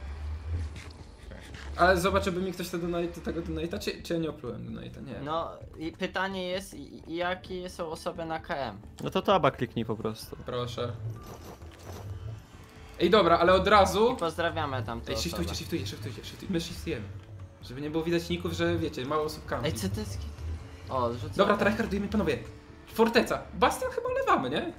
Ale zobaczę, by mi ktoś to donate, tego donate'a, czy, czy ja nie oplułem donate'a? Nie. No i pytanie jest, i- jakie są osoby na KM? No to taba kliknij po prostu. Proszę. Ej, dobra, ale od razu... Pozdrawiamy tam Ej, te shiftujcie, osoby. shiftujcie, shiftujcie, shiftujcie. My shiftujemy. Żeby nie było widać ników, że wiecie, mało osób kampi. Ej, co to jest? O, rzucę. Dobra, tryhardujemy panowie. Forteca. Bastion chyba olewamy, nie?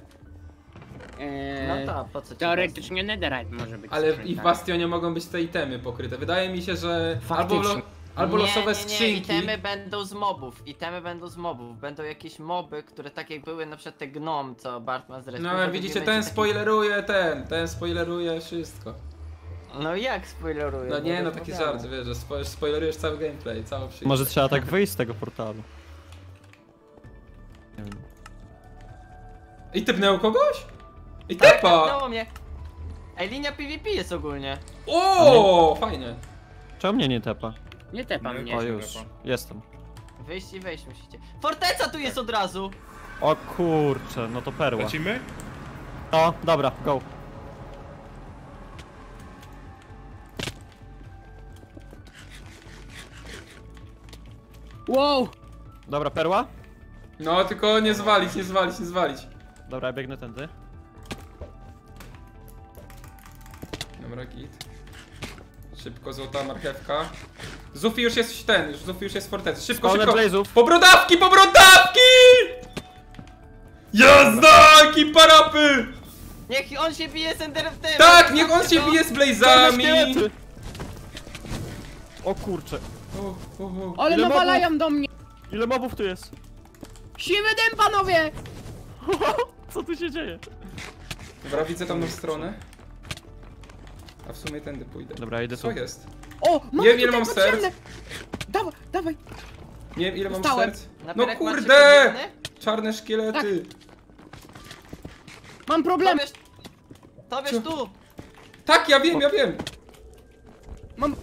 Eee, No tak, po co ci Teoretycznie netherite może być Ale i w. Bastionie mogą być te itemy pokryte. Wydaje mi się, że albo, lo, Faktycznie. albo nie, losowe nie, nie, skrzynki. itemy będą z mobów, itemy będą z mobów, będą jakieś moby, które tak jak były na przykład te gnom, co Bart ma zresztą. No, widzicie, ten spoileruje ten, ten spoileruje wszystko. No jak spoileruję? No nie, no taki żart, wiesz, że spo, spoilerujesz cały gameplay, całą przyjemność. Może trzeba tak wyjść z tego portalu. Nie wiem. I typnęło kogoś? I Tak, tepa! no mnie. Ej, linia PvP jest ogólnie. O, fajnie. Czemu mnie nie tepa? Nie tepa Nie, mnie. O już, jestem. Wyjść i wejść musicie. Forteca tu jest od razu! O kurczę, no to perła. Lecimy? O, dobra, go. Wow! Dobra, perła? No, tylko nie zwalić, nie zwalić, nie zwalić. Dobra, ja biegnę tędy. Dobra, git. Szybko, złota marchewka. Zufi już jest ten, już Zufi już jest w fortecy. Szybko, Spawner szybko. Blaze'ów. Pobrodawki, pobrodawki! Jazda, parapy! Niech on się bije z Endertem! Tak, niech on się bije z Czarne blazami! szkielety! O kurczę, O, o, o. Ale Ile nawalają do mnie! ile mobów tu jest? Siwy dym, panowie! Co tu się dzieje? Dobra, widzę tam na stronę. A w sumie tędy pójdę. Dobra, idę Co tu. jest? O, mamy Nie wiem, ile tutaj mam serc. podziemne! dawaj, dawaj. Nie wiem ile mam Dostałem. serc. No Napierek macie kurde! podziemny? Czarne szkielety. Mam To problem. wiesz... To wiesz Co? tu! Tak, ja wiem, ja wiem. Mam...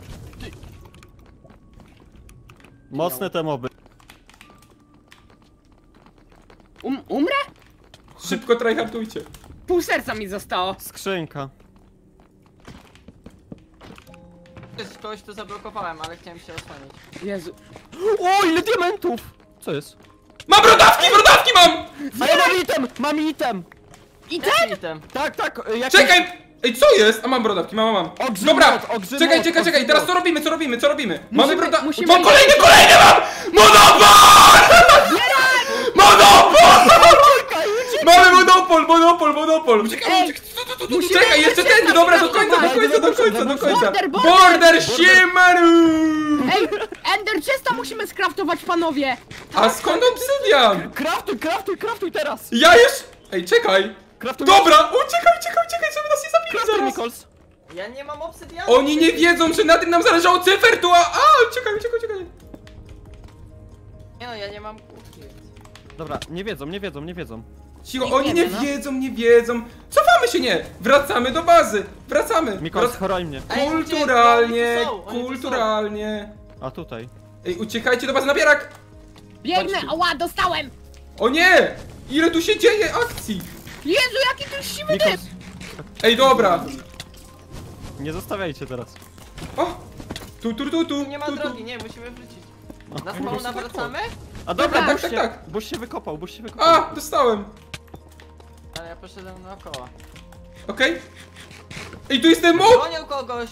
Mocne te moby. Um, umrę? Szybko tryhardujcie. Pół serca mi zostało. Skrzynka. Jest Kogoś tu zablokowałem, ale chciałem się osłonić. Jezu. O, ile diamentów! Co jest? Mam brodawki, brodawki mam! A ja mam item! Mam item! I Też ten? item. Tak, tak, y, jakiś... Czekaj! Ej, co jest? A mam brodawki, mam, mam. mam. Ogrzymot, Dobra, ogrzymot, czekaj, czekaj, czekaj, ogrzymot. teraz co robimy, co robimy, co robimy? Mamy Musimy- broda... musimy- Mam kolejny, kolejny mam! Monopol! Monopol! Mamy monopol, monopol, monopol! Ej, musimy Czekaj, jeszcze ten, dobra, do końca, do końca, do końca, do końca. Border, border! Border! Ej, Ender Chesta musimy skraftować, panowie. A skąd obsydian? Kraftuj, kraftuj, kraftuj teraz! Ja jeszcze... Ej, czekaj! Kraftuj, Dobra, uciekaj, uciekaj, uciekaj, żeby nas nie zabili kraftuj, zaraz! Ja nie mam obsydianu. Oni nie wiedzą, że na tym nam zależało cyfer tu, a... A, uciekaj, uciekaj, uciekaj. Nie no, ja nie mam kuchni. Dobra, nie wiedzą, nie wiedzą, nie wiedzą. Cicho, Nie oni nie wiemy, no. wiedzą, nie wiedzą. Cofamy się, nie! Wracamy do bazy! Wracamy! Mikols, Wrac- mnie. Ej, Kulturalnie? Oni tu są, oni tu są. kulturalnie. A tutaj. Ej, uciekajcie do bazy na bierak! Biegnę, Chodźcie. ała, dostałem. O nie! Ile tu się dzieje akcji? Jezu, jaki to jest siwy dym. Mikols, Ej, dobra! nie zostawiajcie teraz. O! Tu, tu, tu, tu, Tu nie ma tu, tu. drogi, nie, musimy wrócić. Na spawna prostu tak, wracamy? A dobra, tak, Bush, tak, się, tak. Bush się wykopał, Bush się wykopał. A, dostałem. Ale ja poszedłem naokoło. Okej. Ej, tu jest ten mob! Gonią kogoś!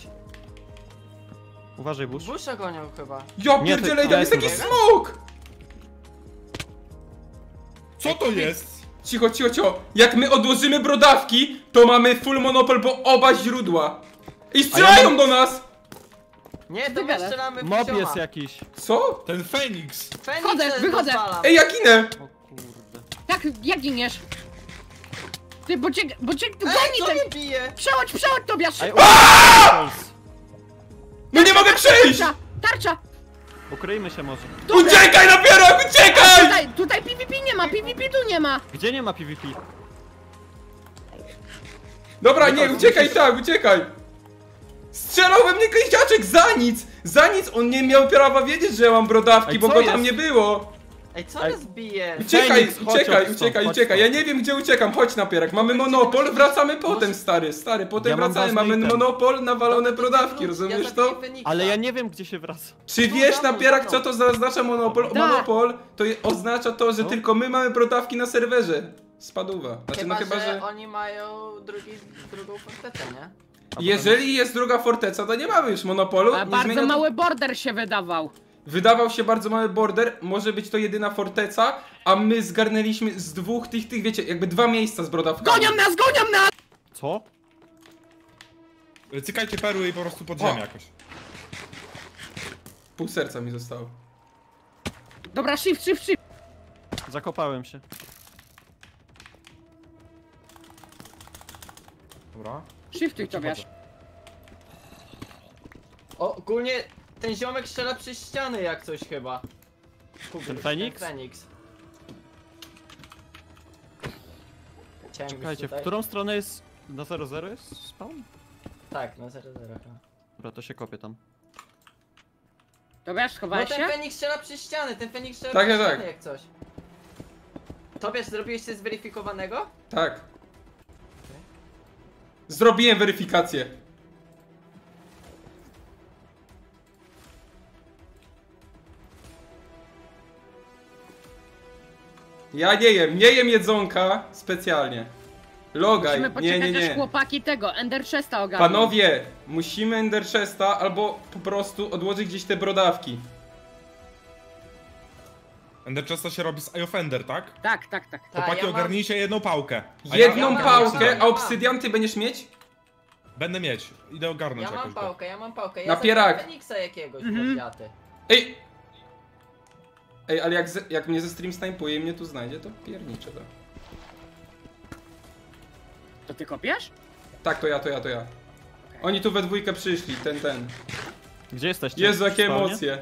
Uważaj, Bush. Busza gonią chyba. Ja Nie, to- pierdzielę, tam jest jest taki mob. smok! Co to jest? Cicho, cicho, cicho. Jak my odłożymy brodawki, to mamy full monopol, bo oba źródła. I strzelają mam- do nas! Nie, to my Wygadasz. strzelamy w Mob jest jakiś. Co? Ten Feniks! Feniks Wchodzę, też wychodzę. Ej, jak inę! O kurde. Tak, jak giniesz? Ty, bo cię, bo cię, Ej, goni co ten... mnie bije? Przechodź, przechodź, Tobiasz. Ej! No nie mogę przejść! Tarcza, tarcza. Ukryjmy się może. Uciekaj na pierog, uciekaj! Tutaj, tutaj PvP nie ma, PvP tu nie ma. Gdzie nie ma PvP? Dobra, nie, uciekaj tak, uciekaj! Strzelał we mnie gęsiaczek za nic! Za nic on nie miał prawa wiedzieć, że ja mam brodawki, Ej, bo go tam jest? nie było! Ej, co nas bije? Uciekaj, Feniks, chodź uciekaj, stąd, uciekaj, chodź uciekaj, ja nie wiem gdzie uciekam, chodź na pierak, mamy monopol, wracamy potem stary, stary, potem Ja mam wracamy, ważny mamy item. monopol, nawalone brodawki, rozumiesz ja to? Ale ja nie wiem, gdzie się wraca. Czy Tu wiesz za na mną, pierak za co mną. to za- oznacza monopol? Da. Monopol to je, oznacza to, że No. tylko my mamy brodawki na serwerze. Spaduwa. Znaczy Chyba, no chyba, że, że... oni mają drugi, drugą fortecę, nie? Jeżeli jest druga forteca, to nie mamy już monopolu. A nie bardzo zmienia to- mały border się wydawał. Wydawał się bardzo mały border, może być to jedyna forteca, a my zgarnęliśmy z dwóch tych, tych, wiecie, jakby dwa miejsca z brodawkami. Gonią nas, gonią nas! Co? Cykajcie perły i po prostu pod O. ziemię jakoś. Pół serca mi zostało. Dobra, shift, shift, shift. Zakopałem się. Dobra. Shiftuj, Tobiasz. O, ogólnie ten ziomek strzela przez ściany jak coś chyba. Ten Feniks? Ten Feniks. Chciałem Czekajcie, w którą stronę jest... Na 00 jest spawn? Tak, na 0 0 Dobra, to się kopię tam. Tobiasz, No schowałeś ten się? Feniks strzela przez ściany, ten Feniks strzela Tak, przez tak. ściany jak coś. Tobiasz, zrobiłeś coś zweryfikowanego? Tak. Zrobiłem weryfikację. Ja nie jem, nie jem jedzonka specjalnie. Logaj, Musimy nie, poczekać, nie, aż nie. chłopaki tego, Ender Chesta ogarną. Panowie, musimy Ender Chesta albo po prostu odłożyć gdzieś te brodawki. Ender często się robi z iOfender, tak? Tak, tak, tak. Tak, Chłopaki, ja mam- ogarnijcie jedną pałkę. A Jedną ja mam, pałkę, mam. a obsydian ty będziesz mieć? Będę mieć. Idę ogarnąć Ja mam jakoś. go. pałkę, ja mam pałkę. Ja Napierak. zabiłem Feniksa jakiegoś Mhm. mhm. Ej! Ej, ale jak, ze, jak mnie ze stream snajpuje i mnie tu znajdzie, to pierniczę to. To ty kopiesz? Tak, to ja, to ja, to ja. Oni tu we dwójkę przyszli, ten, ten. Gdzie jesteście? Jezu, jakie W spawnie? emocje.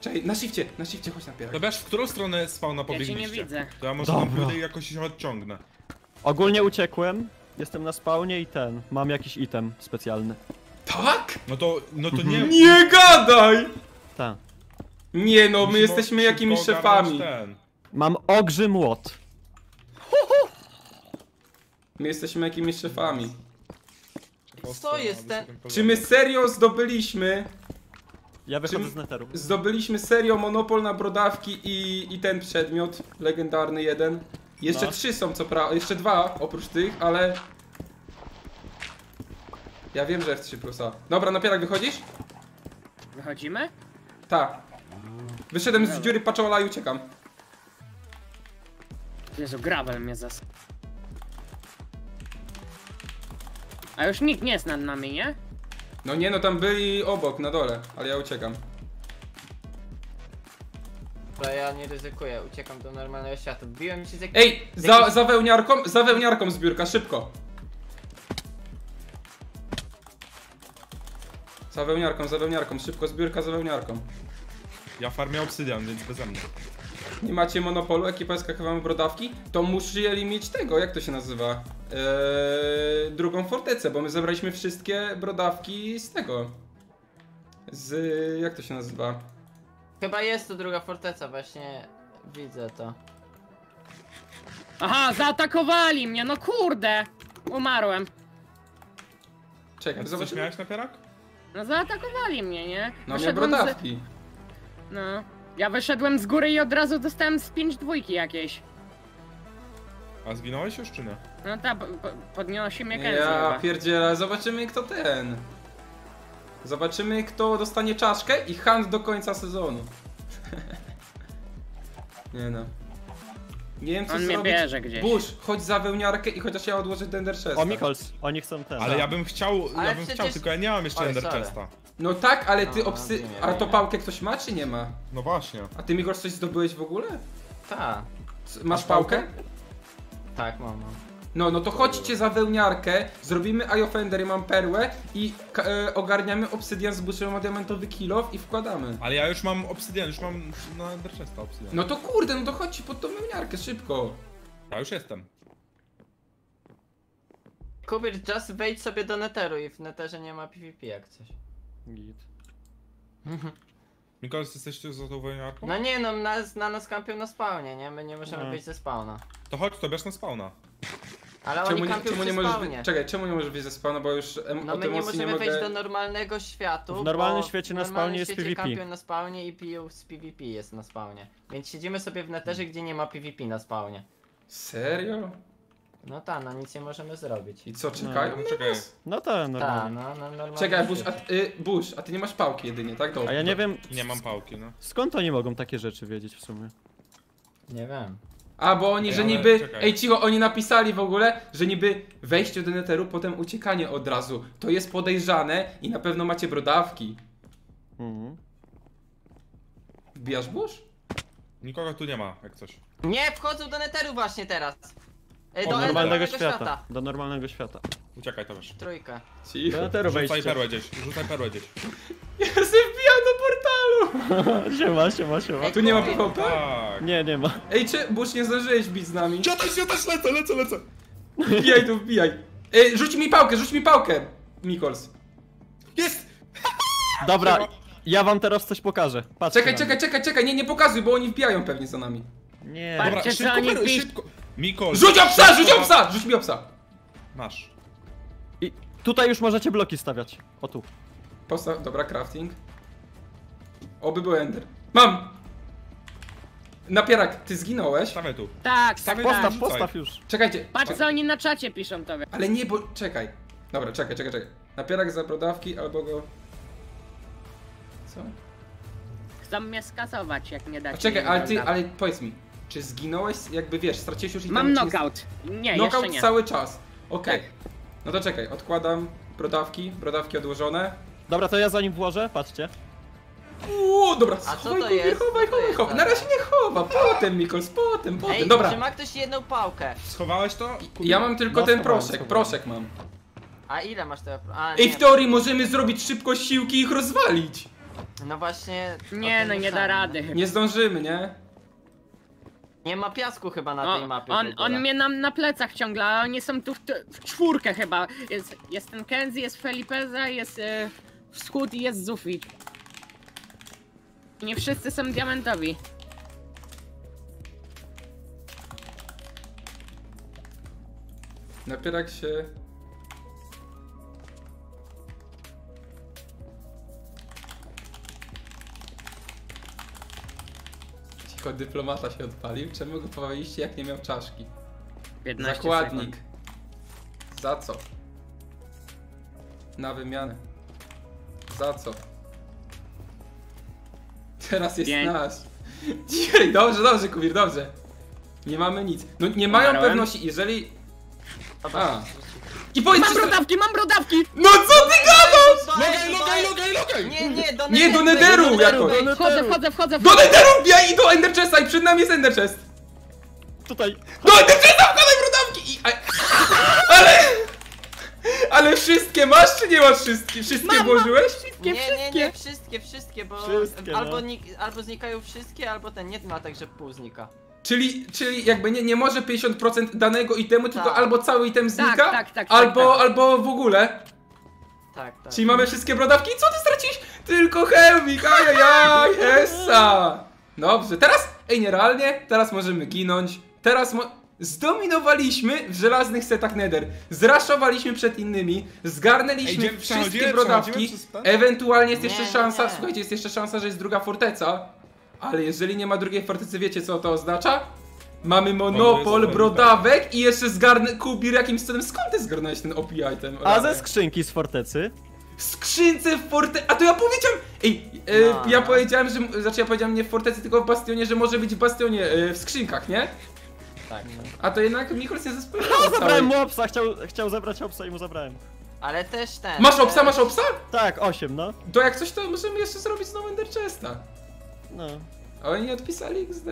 Czekaj, na shifcie, na shifcie, chodź napierak. To wiesz, w którą stronę spawna Ja cię pobiegliście? nie widzę. To ja może tam Dobra. i jakoś się odciągnę. Ogólnie uciekłem, jestem na spawnie i ten, mam jakiś item specjalny. Tak? No to, no to nie... Nie gadaj! Tak. Nie no, my musimy jesteśmy szybko jakimiś ogarnąć szefami. Ten. Mam ogrzy młot. My jesteśmy jakimiś szefami. Co jest ten... Czy my serio zdobyliśmy, Ja wychodzę Czym- z neteru. zdobyliśmy serio monopol na brodawki i, i ten przedmiot, legendarny jeden? Jeszcze No. trzy są co prawda, jeszcze dwa oprócz tych, ale... Ja wiem, że F3 plusa. Dobra, napierak wychodzisz? Wychodzimy? Tak. Wyszedłem z dziury paczola i uciekam. Jezu, gravel mnie zas... A już nikt nie jest nad nami, nie? No nie no, tam byli obok, na dole, ale ja uciekam. Dobra, ja nie ryzykuję, uciekam do normalnego świata. Wbiłem się z jak... Ej, za, za wełniarką, za wełniarką zbiórka, szybko. Za wełniarką, za wełniarką, szybko zbiórka za wełniarką. Ja farmię obsydian, więc beze mnie. Nie macie monopolu, ekipa skakowamy brodawki? To musieli mieć tego, jak to się nazywa? Eee, drugą fortecę, bo my zebraliśmy wszystkie brodawki z tego. Z... jak to się nazywa? Chyba jest to druga forteca, właśnie widzę to. Aha, zaatakowali mnie, no kurde! Umarłem. Czekaj, Coś zobaczymy. miałeś napierak? No zaatakowali mnie, nie? No nie Wyszedłem brodawki. No. Ja wyszedłem z góry i od razu dostałem z 5 dwójki jakiejś. A zginąłeś już czy nie? No ta, po- po- podnosi mnie Kenzie Ja pierdzielę, zobaczymy kto ten. Zobaczymy kto dostanie czaszkę i hand do końca sezonu. Nie no. Nie wiem co On mnie zrobić. bierze gdzieś. Bush, chodź za wełniarkę i chociaż ja odłożę Dender Chesta. O, Mikols, oni chcą ten. Ale ja bym chciał, Ale ja bym przecież- chciał, tylko ja nie mam jeszcze Ender sorry. Chesta. No tak, ale ty No, obsy... wiem, A to pałkę ktoś ma czy nie ma? No właśnie. A ty Mikols coś zdobyłeś w ogóle? Ta. C- Masz pałkę? Tak, mam, mam. No, no to chodźcie za wełniarkę, zrobimy Eye Offender, ja mam perłę i e, ogarniamy obsydian z Bushem, ma diamentowy kilof i wkładamy. Ale ja już mam obsydian, już mam na Ender Chesta obsydian. No to kurde, no to chodźcie pod tą wełniarkę, szybko. Ja już jestem. Kubir, just wejdź sobie do neteru i w neterze nie ma PvP jak coś. Git. Mikolas, jesteś tu za tą? No nie no, nas, na nas kampią na spawnie, nie? My nie możemy No. wyjść ze spawna. To chodź, to bierz na spawna. Ale Czemu oni nie, kampią czemu przy nie możesz spawnie. Czekaj, czemu nie możesz wyjść ze spawna, bo już em, No my nie możemy nie wejść mogę... do normalnego światu. W normalnym bo świecie na w normalnym spawnie jest świecie PvP. kampią na spawnie i piją z PvP jest na spawnie. Więc siedzimy sobie w neterze, gdzie nie ma PvP na spawnie. Serio? No ta, no nic nie możemy zrobić. I co, czekają No, czekaj. No tak, Ta, normalnie. no, no normalnie. Czekaj, Bush, a, ty- y, Bush, a ty nie masz pałki jedynie, tak? Dobrze. A ja nie wiem, Nie mam pałki, no. skąd oni mogą takie rzeczy wiedzieć w sumie. Nie wiem. A, bo oni, Ej, że ale niby... czekaj. Ej, cicho, oni napisali w ogóle, że niby wejście do neteru, potem uciekanie od razu. To jest podejrzane i na pewno macie brodawki. Mhm. Wbijasz Bush? Nikogo tu nie ma, jak coś. Nie, wchodzą do neteru właśnie teraz. E, do normalnego świata. Do normalnego świata. Uciekaj, to wiesz. Trójkę. Do Cicho. neteru Rzucaj wejdźcie. perłę gdzieś, rzucaj perłę gdzieś. Ja się wbijam do portalu! siema, siema, siema. Tu nie ma Ej, PvP? Tak. Nie, nie ma. Ej, czy Bush nie zdążyłeś bić z nami? Ja też, ja też lecę, lecę, lecę. Wbijaj tu, wbijaj. Ej, rzuć mi pałkę, rzuć mi pałkę! Mikols. Jest! Dobra, ja wam teraz coś pokażę. Patrzcie Czekaj, na czekaj, czekaj, czekaj, nie, nie pokazuj, bo oni wbijają pewnie za nami. mnie. Nie. Dobra, Patrzcie, co szybko, oni perły, pisz- szybko. Mikol. Rzuć obsa, rzuć obsa! Rzuć mi obsa! Masz. I tutaj już możecie bloki stawiać. O tu. Postaw, dobra, crafting. Oby był ender. Mam! Napierak, ty zginąłeś? Stawiaj tu. Tak, tak, Stawiaj tak. Postaw, rzucaj. postaw już. Czekajcie. Patrz co oni na czacie piszą tobie. Ale nie, bo... czekaj. Dobra, czekaj, czekaj, czekaj. Napierak za brodawki albo go... Co? Chcą mnie skasować, jak nie A dacie czekaj, ale ty, ale powiedz mi. Czy zginąłeś, jakby wiesz, straciłeś już Mam czy nie- knockout. Nie, Knockout jeszcze nie. cały czas. Okej. Tak. No to czekaj, odkładam brodawki, brodawki odłożone. Dobra, to ja za nim włożę, patrzcie. Uuu, dobra, A co schowaj, to jest? chowaj, Co to chowaj, jest chowaj. za- Na razie nie chowa, potem Mikols, potem, potem. Ej, dobra, czy ma ktoś jedną pałkę? Schowałeś to? ja mam tylko No, ten schowałem, proszek, schowałem. proszek mam. A ile masz tego? A, Ej, nie, w teorii możemy zrobić szybko siłki i ich rozwalić. No właśnie... o Nie tym no, nie da myślałem. rady chyba. Nie zdążymy, nie? Nie ma piasku chyba na tej O, mapie on, w ogóle. on mnie na, na plecach ciągle, a oni są tu w, w czwórkę chyba. Jest, jest ten Kenzie, jest Felipeza, jest e, Wschód i jest Zufi. Nie wszyscy są diamentowi. Napierak się... Cicho, dyplomata się odpalił. Czemu go powaliście, jak nie miał czaszki? 15 Zakładnik. sekund. Za co? Na wymianę. Za co? Teraz jest Pięć. nasz. Dzisiaj, dobrze, dobrze, Kubir, dobrze. Nie mamy nic. No nie mają Umarłem? pewności, jeżeli... A. I powiedz, Mam brodawki, mam brodawki! No co ty gadasz? Logaj, logaj, logaj, logaj! Nie, nie, do Nie, do Netheru, jakoś. Wchodzę, wchodzę, wchodzę, Do wchodzę. Netheru wbijaj i do Ender Chesta i przed nami jest Ender Chest. Tutaj. Do Ender Chesta wkładaj brodawki i... a- Ale... Ale wszystkie masz czy nie masz wszystkie? Wszystkie Mam, włożyłeś? Wszystkie, Nie, nie, wszystkie. nie, wszystkie, wszystkie, bo Wszystkie, albo, no. nik- albo znikają wszystkie, albo ten nie ma tak, że pół znika. Czyli, czyli jakby nie, nie może 50% danego itemu, tylko Tak. albo cały item znika, tak, tak, tak, albo, tak. albo w ogóle. Tak, tak. Czyli mamy wszystkie brodawki. Co ty straciłeś? Tylko Helmik, ajajaj, hessa. Dobrze, teraz, ej, nierealnie, teraz możemy ginąć. Teraz mo zdominowaliśmy w żelaznych setach Nether. Zraszowaliśmy przed innymi, Ej, zgarnęliśmy idziemy- wszystkie przechodzimy- brodawki. przechodzimy przez ten? Ewentualnie jest Nie, jeszcze nie, szansa, nie. słuchajcie, jest jeszcze szansa, że jest druga forteca. Ale jeżeli nie ma drugiej fortecy, wiecie co to oznacza? Mamy monopol brodawek i jeszcze zgarnę Kubir jakimś cudem. Skąd ty zgarnąłeś ten OP item? A ze skrzynki z fortecy? Skrzynce w forte... A to ja powiedziałem... Ej, e, No. ja powiedziałem, że... Znaczy ja powiedziałem nie w fortecy, tylko w bastionie, że może być w bastionie, e, w skrzynkach, nie? tak. A to jednak Mikols nie zespołował A, zabrałem mu obsa, chciał, chciał zebrać obsa i mu zabrałem. Ale też ten. Masz obsa, masz obsa? Tak, 8 no. To jak coś, to możemy jeszcze zrobić znowu Ender Chesta. No. A oni nie odpisali XD.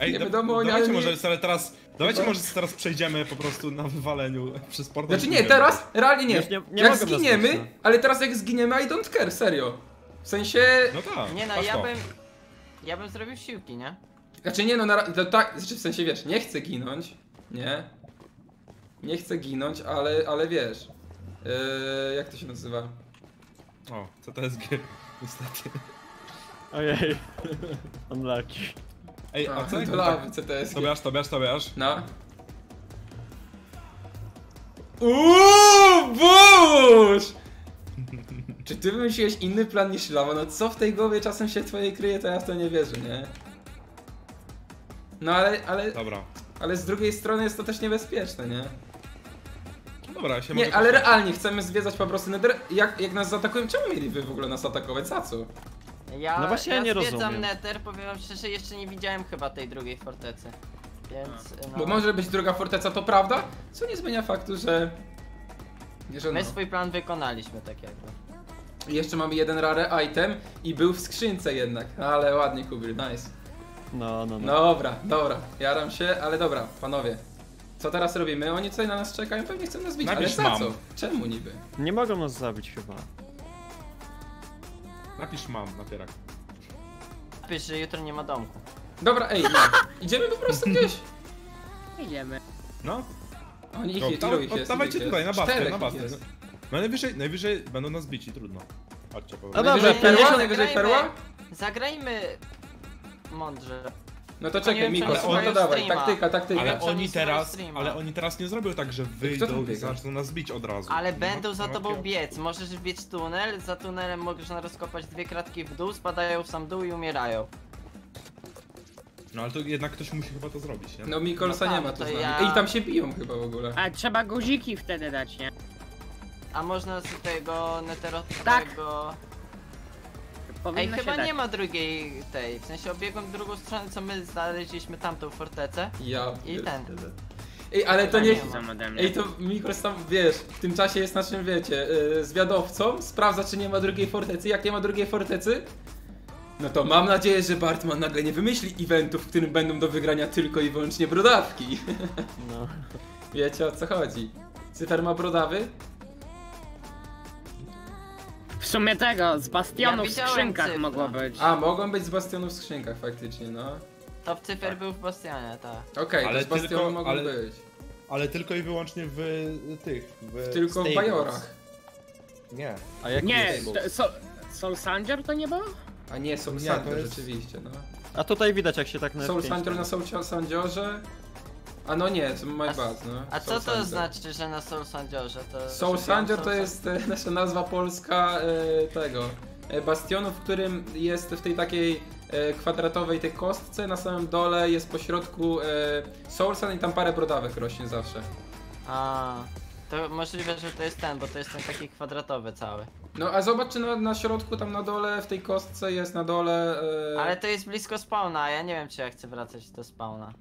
Ej, Nie da- wiadomo, oni- dawajcie ale może nie- sobie teraz, dawajcie może teraz przejdziemy po prostu na wywaleniu przez portal. Znaczy nie, teraz realnie nie. Nie- nie jak zginiemy, wyjść, no. ale teraz jak zginiemy, I don't care, serio. W sensie... No tak, Nie no, ja to. bym. Ja bym zrobił siłki, nie? Znaczy nie no, na, to tak, znaczy w sensie wiesz, nie chcę ginąć, nie? Nie chcę ginąć, ale, ale wiesz, yy, jak to się nazywa? O, CTSG, niestety. Ojej. Unlucky. Ej, a A, co to jak lawy, tak? CTS. Tobiasz, Tobiasz, Tobiasz. No. Uuu, burz! Czy ty wymyśliłeś inny plan niż lawa? No co w tej głowie czasem się twojej kryje, to ja w to nie wierzę, nie? No ale, ale, Dobra. ale z drugiej strony jest to też niebezpieczne, nie? No Dobra, ja się Nie, mogę ale realnie chcemy zwiedzać po prostu Nether. Jak, jak nas zaatakują, czemu mieliby w ogóle nas atakować? Za co? Ja, No właśnie ja ja nie zwiedzam rozumiem. Nether, powiem wam szczerze, jeszcze nie widziałem chyba tej drugiej fortecy. Więc. No, Bo może być druga forteca, to prawda? Co nie zmienia faktu, że... Że no. My swój plan wykonaliśmy tak jakby. I Jeszcze mamy jeden rare item i był w skrzynce jednak. Ale ładnie, Kubir, nice. No, no, no. Dobra, dobra, jaram się, ale dobra, panowie. Co teraz robimy? Oni tutaj na nas czekają, pewnie chcą nas bić, ale Napisz za mam. co? Czemu niby? Nie mogą nas zabić chyba. Napisz mam, napierak. Napisz, że jutro nie ma domku. Dobra, ej, no. Idziemy po prostu gdzieś. Idziemy. No, Oni ich no jest, da, ilu ich jest? oddawajcie Ilu ich tutaj, na jest? Czterech na ich jest. No najwyżej, najwyżej będą nas bici, trudno. Chodźcie, powiem. No dobra, Najwyżej perła? Najwyżej perła? Zagrajmy mądrze. No to czekaj, Miko, no to dawaj, streama. taktyka, taktyka. Ale oni teraz, ale oni teraz nie zrobią tak, że wyjdą i zaczną nas bić od razu. Ale Nie będą za ma tobą biec. Możesz wbiec tunel, za tunelem można rozkopać dwie kratki w dół, spadają w sam dół i umierają. No ale to jednak ktoś musi chyba to zrobić, nie? No Mikolsa No nie tak, ma tu to z nami. ja- Ej, tam się biją chyba w ogóle. A trzeba guziki wtedy dać, nie? A można z tego neterotowego... Tak. Powinno chyba się dać. nie ma drugiej tej, w sensie obiegłem w drugą stronę, co my znaleźliśmy tamtą fortecę. Ja I ten. Ej, ale to nie... nie ma. Są ode mnie. Ej, to Mikros tam, wiesz, w tym czasie jest naszym, wiecie, yy, zwiadowcą, sprawdza, czy nie ma drugiej fortecy. Jak nie ma drugiej fortecy, no to mam nadzieję, że Bartman nagle nie wymyśli eventów, w którym będą do wygrania tylko i wyłącznie brodawki. No. Wiecie o co chodzi. Cyfer ma brodawy? Sumie tego, z bastionu Ja w widziałem skrzynkach cyfrę. mogło być. A, mogą być z bastionów w skrzynkach faktycznie, no. Top cyfer był w Bastionie, tak. Okej, Ale to z bastionu tylko- mogą ale- być. Ale tylko i wyłącznie w tych. W Tylko w stables. bajorach. Nie. A jak Nie, jest? to, so, Soul Sanger to nie było? A nie, Soul Nie, Sander to jest- rzeczywiście, no. A tutaj widać jak się tak na Soul F5 Sander na Soul Sandiorze. A no nie, to My A- Bad, no. A Soul co to Sander. znaczy, że na Soul Sandiorze to... Soul Soul to jest e, nasza nazwa polska e, tego e, bastionu, w którym jest w tej takiej e, kwadratowej tej kostce, na samym dole jest po środku e, Soul Sun i tam parę brodawek rośnie zawsze. A, to możliwe, że to jest ten, bo to jest ten taki kwadratowy cały. No a zobacz, czy na, na środku, tam na dole, w tej kostce jest na dole... E, Ale to jest blisko spawna, a ja nie wiem, czy ja chcę wracać do spawna.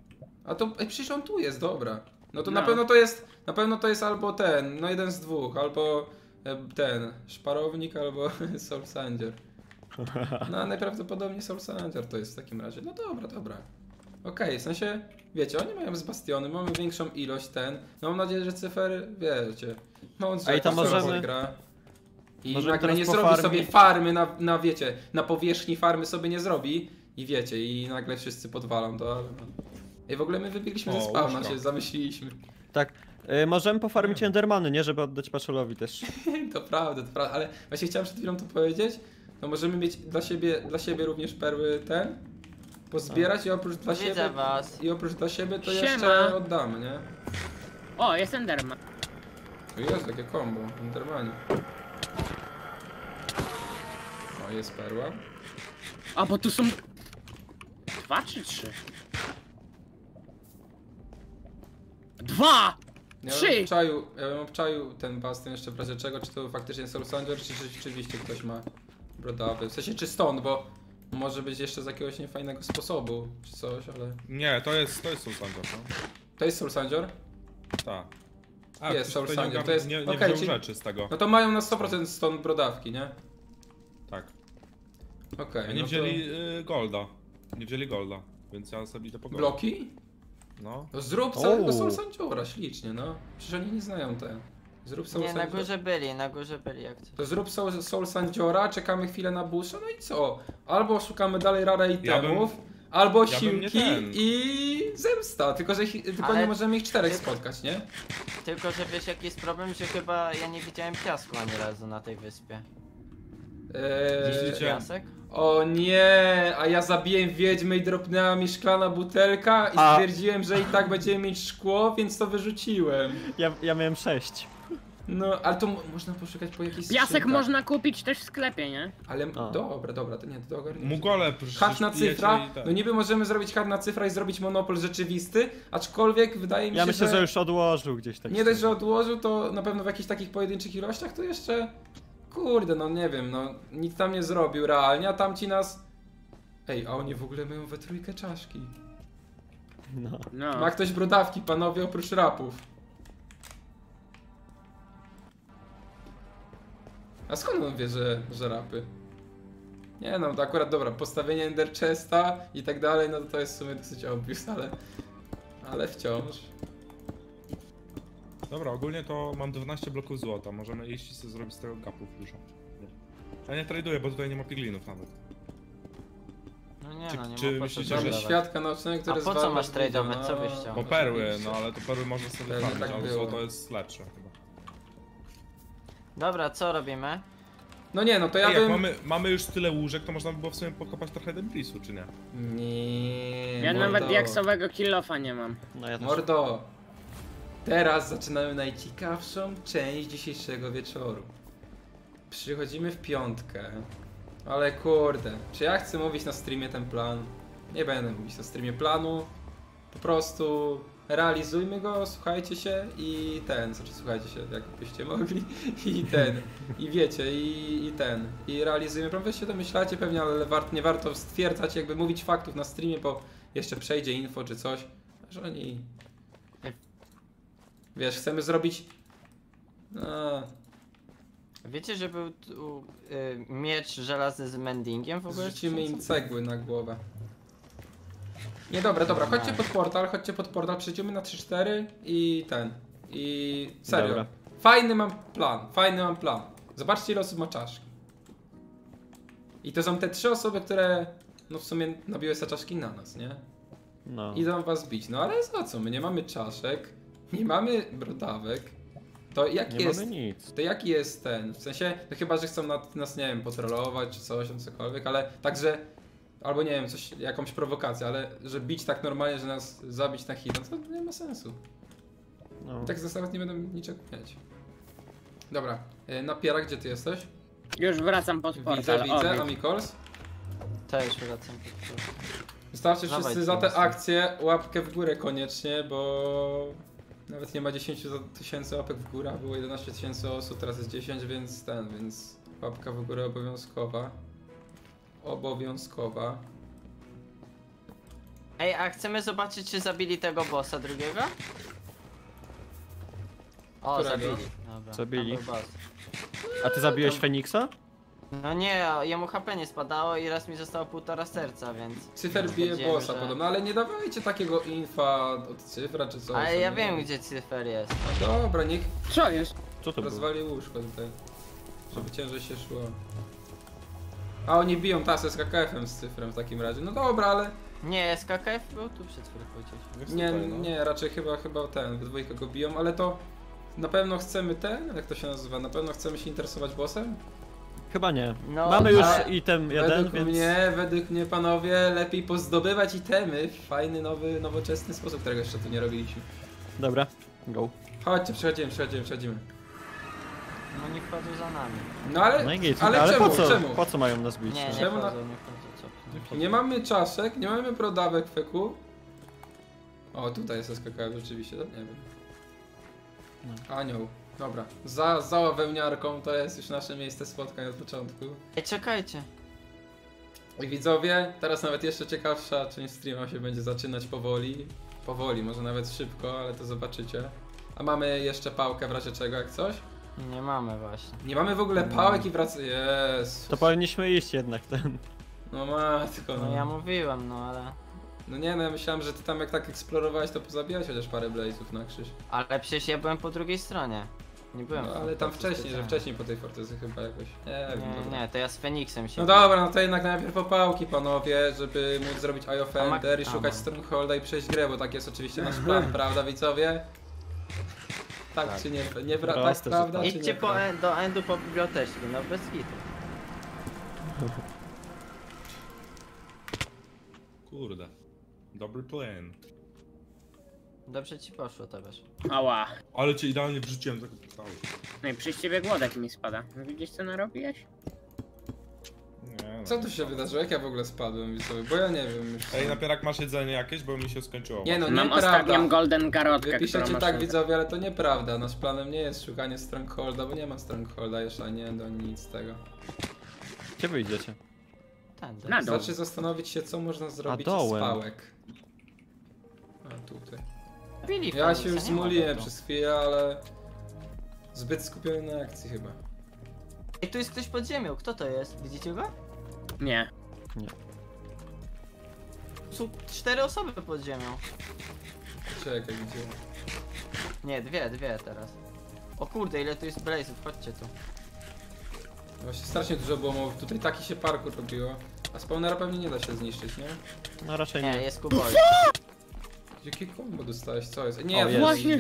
A to e, przecież on tu jest, dobra. No to No. na pewno to jest, na pewno to jest albo ten, no jeden z dwóch, albo e, ten, szparownik, albo Soul Sanger. No a najprawdopodobniej Soul Sanger to jest w takim razie. No dobra, dobra. Okej, w sensie, wiecie, oni mają z bastiony, mamy większą ilość ten. No mam nadzieję, że cyfer, wiecie, mądrze A i to jakoś możemy- zagra. I możemy nagle teraz nie zrobi pofarmić- sobie farmy na, na, wiecie, na powierzchni farmy sobie nie zrobi i wiecie, i nagle wszyscy podwalą to, ale no. I w ogóle my wybiegliśmy ze O, spawna, łóżko. się zamyśliliśmy. Tak. Y, możemy pofarmić Endermany, nie? Żeby oddać Paczulowi też. to prawda, to prawda, ale właśnie chciałem przed chwilą to powiedzieć, no możemy mieć dla siebie, dla siebie również perły ten, pozbierać i oprócz dla Widzę siebie, was. i oprócz dla siebie to Siema. jeszcze oddamy, nie? O, jest Enderman. To jest takie combo, Endermanie. O, jest perła. A, bo tu są... Dwa czy trzy? Dwa! Ja Trzy! bym obczaił, ja bym obczaił ten bastion jeszcze w razie czego, czy to faktycznie Soul Sanger, czy rzeczywiście ktoś ma brodawy. W sensie czy stąd, bo może być jeszcze z jakiegoś niefajnego sposobu, czy coś, ale... Nie, to jest, to jest Soul Sanger, no. To jest Soul Sanger? Tak. A, Jest ktoś Soul Sanger, to jest- nie, nie wziął czyli- rzeczy z tego. No to mają na 100% stąd brodawki, nie? Tak. Okej, A nie no wzięli y, Golda. Nie wzięli Golda. Więc ja sobie to... Golda. Bloki? No. No zrób całego O. Soul Sangera, ślicznie, no. Przecież oni nie znają ten. Zrób Soul Nie, na górze byli, na górze byli jak coś. To zrób Soul, Soul Sandziora, czekamy chwilę na busza, no i co? Albo szukamy dalej rara itemów, albo ja bym nie siłki ten. i zemsta, tylko że tylko Ale- nie możemy ich czterech spotkać, nie? Tylko, że wiesz jaki jest problem, że chyba ja nie widziałem piasku ani razu na tej wyspie. Eee, o nie, a ja zabiłem wiedźmę i dropnęła mi szklana butelka i A- stwierdziłem, że i tak będziemy mieć szkło, więc to wyrzuciłem. Ja, ja miałem sześć. No, ale to mo- można poszukać po jakichś Piasek skrzynkach. można kupić też w sklepie, nie? Ale A. dobra, dobra, to nie, to ogarnięcie. Mugole, na pijecie cyfra, tak. no niby możemy zrobić hard na cyfra i zrobić monopol rzeczywisty, aczkolwiek wydaje mi Ja się, myślę, że, że już odłożył gdzieś tak. nie dość, że odłożył, to na pewno w jakichś takich pojedynczych ilościach to jeszcze, kurde, no nie wiem, no nic tam nie zrobił realnie, a tamci nas, ej, a oni w ogóle mają we trójkę czaszki. No. No. Ma ktoś brodawki, panowie, oprócz rapów. A skąd on wie, że, że rapy? Nie no, to akurat dobra, postawienie Ender Chesta i tak dalej, no to to jest w sumie dosyć obvious, ale... Ale wciąż. Dobra, ogólnie to mam 12 bloków złota. Możemy iść i sobie zrobić z tego gapów dużo. Ja nie traduję, bo tutaj nie ma piglinów nawet. No nie Czy- no, nie czy ma po co myślicie, Mamy że- tradować. świadka nocnego, który A po co zwalnia masz z tradeować? dużo, Co byś chciał? Po perły, oczywiście. no ale to perły można sobie Pewnie farmić, tak ale było. złoto jest lepsze chyba. Dobra, co robimy? No nie, no to ja Ej, jak bym... mamy, mamy już tyle łóżek, to można by było w sumie pokopać trochę Demplisu, czy nie? Nie, Ja mordo. nawet diaksowego killofa nie mam. No ja też. Mordo, teraz zaczynamy najciekawszą część dzisiejszego wieczoru. Przychodzimy w piątkę, ale kurde, czy ja chcę mówić na streamie ten plan? Nie będę mówić na streamie planu, po prostu realizujmy go, słuchajcie się i ten, znaczy słuchajcie się, jakbyście mogli, i ten, i wiecie, i, i ten, i realizujemy plan. Wy się domyślacie pewnie, ale wart, nie warto stwierdzać, jakby mówić faktów na streamie, bo jeszcze przejdzie info czy coś, że oni... Wiesz, chcemy zrobić... No, Wiecie, że był tu y, miecz żelazny z mendingiem w ogóle? zrzucimy im cegły na głowę. Nie, dobra, dobra, chodźcie pod portal, chodźcie pod portal, przejdziemy na 3-4 i ten. I serio. Dobra. Fajny mam plan, fajny mam plan. Zobaczcie ile osób ma czaszki. I to są te trzy osoby, które no w sumie nabiły sobie czaszki na nas, nie? No. Idą was bić. No ale za co? My nie mamy czaszek, nie mamy brodawek. To jaki Nie jest... mamy nic. To jaki jest ten? W sensie, no chyba, że chcą nas, nas, nie wiem, potrolować czy coś, cokolwiek, ale także... Albo nie wiem, coś, jakąś prowokację, ale że bić tak normalnie, że nas zabić na hit, no to nie ma sensu. No. Tak z nawet nie będą niczego mieć. Dobra, y, napiera, gdzie ty jesteś? Już wracam pod Widzę, portal. widzę, O, Amikols. To już wracam. Zostawcie Dawaj, wszyscy za te Timothy. akcje łapkę w górę koniecznie, bo nawet nie ma 10 tysięcy łapek w górę, było 11 tysięcy osób, teraz jest 10, więc ten, więc łapka w górę obowiązkowa. Obowiązkowa. Ej, a chcemy zobaczyć, czy zabili tego bossa drugiego? O, Którego? zabili. Dobra, Zabili. tam był boss. A ty zabiłeś Feniksa? No nie, jemu HP nie spadało i raz mi zostało półtora serca, więc... Cyfer bije Stwierdziłem, bossa że- podobno, ale nie dawajcie takiego infa od cyfra czy coś. Ale ja wiem, gdzie cyfer jest. No dobra, niech Co jest? Co to było? rozwali łóżko tutaj, żeby ciężej się szło. A oni biją tasę z KKF-em z cyfrem w takim razie. No dobra, ale Nie, SKKF był tu przed chwilą. Jest Nie, tutaj, no. nie, raczej chyba, chyba ten, we dwójkę go biją, ale to na pewno chcemy ten, jak to się nazywa, na pewno chcemy się interesować bossem? Chyba nie. No, Mamy już a- item jeden, według więc... mnie, według mnie panowie, lepiej pozdobywać itemy w fajny, nowy, nowoczesny sposób, którego jeszcze tu nie robiliśmy. Dobra, go. Chodźcie, przechodzimy, przechodzimy, przechodzimy. No nie wchodzą za nami. No ale, No i git. ale, Ale, czemu, po co? czemu? Po co mają nas bić? Nie, nie Czemu wchodzą, na- nie wchodzą, co? Nie mamy czaszek, nie mamy brodawek feku. O, tutaj jest SKK rzeczywiście, to nie wiem. Anioł, dobra. Za, za wełniarką to jest już nasze miejsce spotkań od początku. Ej, czekajcie. I widzowie, teraz nawet jeszcze ciekawsza część streama się będzie zaczynać powoli. Powoli, może nawet szybko, ale to zobaczycie. A mamy jeszcze pałkę w razie czego, jak coś? Nie mamy właśnie. Nie mamy w ogóle pałek i wrac... Jest. To powinniśmy iść jednak ten. No matko, No ja no. mówiłem, no ale... No nie no, ja myślałem, że ty tam jak tak eksplorowałeś, to pozabijałeś chociaż parę blazów na krzyż. Ale przecież ja byłem po drugiej stronie. Nie byłem No ale tam wcześniej, że specjalnie. wcześniej po tej fortecy chyba jakoś. Nie wiem, Nie, nie, to ja z Feniksem się... No dobra, no to jednak najpierw opałki panowie, żeby móc zrobić Eye of A ma- Ender i a, szukać no. Strongholda i przejść grę, bo tak jest oczywiście nasz plan, prawda widzowie? Tak, Tak. czy nie, nie pra- tak, Proste, że prawda, tak. czy Idźcie nie? po, en- do endu po biblioteczki, no bez hitu. Kurde. Dobry plan. Dobrze ci poszło to wiesz. Ała. Ale cię idealnie wrzuciłem tak cały. No i przez ciebie głodek mi spada. Widzisz co narobiłeś? Nie, no. Co tu się wydarzyło? Jak ja w ogóle spadłem widzowie? Bo ja nie wiem już. Ej, napierak masz jedzenie jakieś, bo mi się skończyło. Nie no, Mam nieprawda. ostatnią golden karotkę, Wy piszecie tak masz widzowie, ale to nieprawda. Nasz planem nie jest szukanie Strongholda, bo nie ma Strongholda jeszcze ani ani nic z tego. Gdzie wyjdziecie? Ten, Na do... dół. Wystarczy zastanowić się, co można zrobić z dołem? pałek. A tutaj. Ja się już nie zmuliłem przez chwilę, ale zbyt skupiony na akcji chyba. Ej, tu jest ktoś pod ziemią, kto to jest? Widzicie go? Nie. Są cztery osoby pod ziemią. Czekaj, gdzie? Nie, dwie, dwie teraz. O kurde, ile tu jest blazów, chodźcie tu. Właśnie strasznie dużo było mów. Tutaj taki się parkour robiło. A spawnera pewnie nie da się zniszczyć, nie? No raczej Nie, nie. jest kuboi. Jakie kombo dostałeś? Co jest? Nie, O, jest. Właśnie.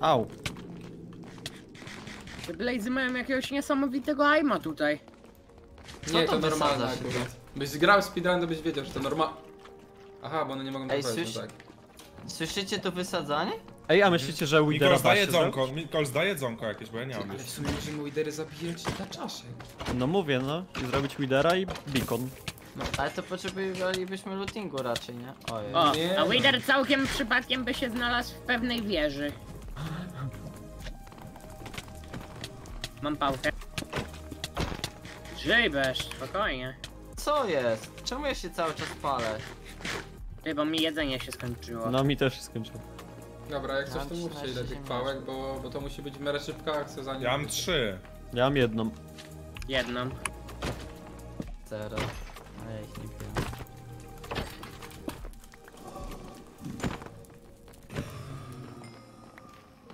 Au. Te Blazy mają jakiegoś niesamowitego aima tutaj. Co Nie, to to normalne wysadzasz akurat. Byś grał speedrun, to byś wiedział, że to normal. Aha, bo one nie mogą Ej, dopaść, słysz- no tak. Słyszycie to wysadzanie? Ej, a myślicie, że Widera Mikols, daj da się jedzonko, Mikols, daj jedzonko jakieś, bo ja nie mam Ale już. w sumie możemy widery zabijać dla czaszek. zrobić? No mówię, no. I zrobić Widera i beacon. Ale to potrzebowalibyśmy lootingu raczej, nie? Ojej. O, Nie a no. Wither całkiem przypadkiem by się znalazł w pewnej wieży. Mam pałkę. Żyj bez, spokojnie. Co jest? Czemu ja się cały czas palę? Ty, bo mi jedzenie się skończyło. No mi też się skończyło. Dobra, jak coś to mówcie 13 ile tych pałek, bo, bo to musi być w miarę szybka akcja zanim... Ja mam trzy. Ja mam jedną. Jedną. Zero. Ej, nie wiem.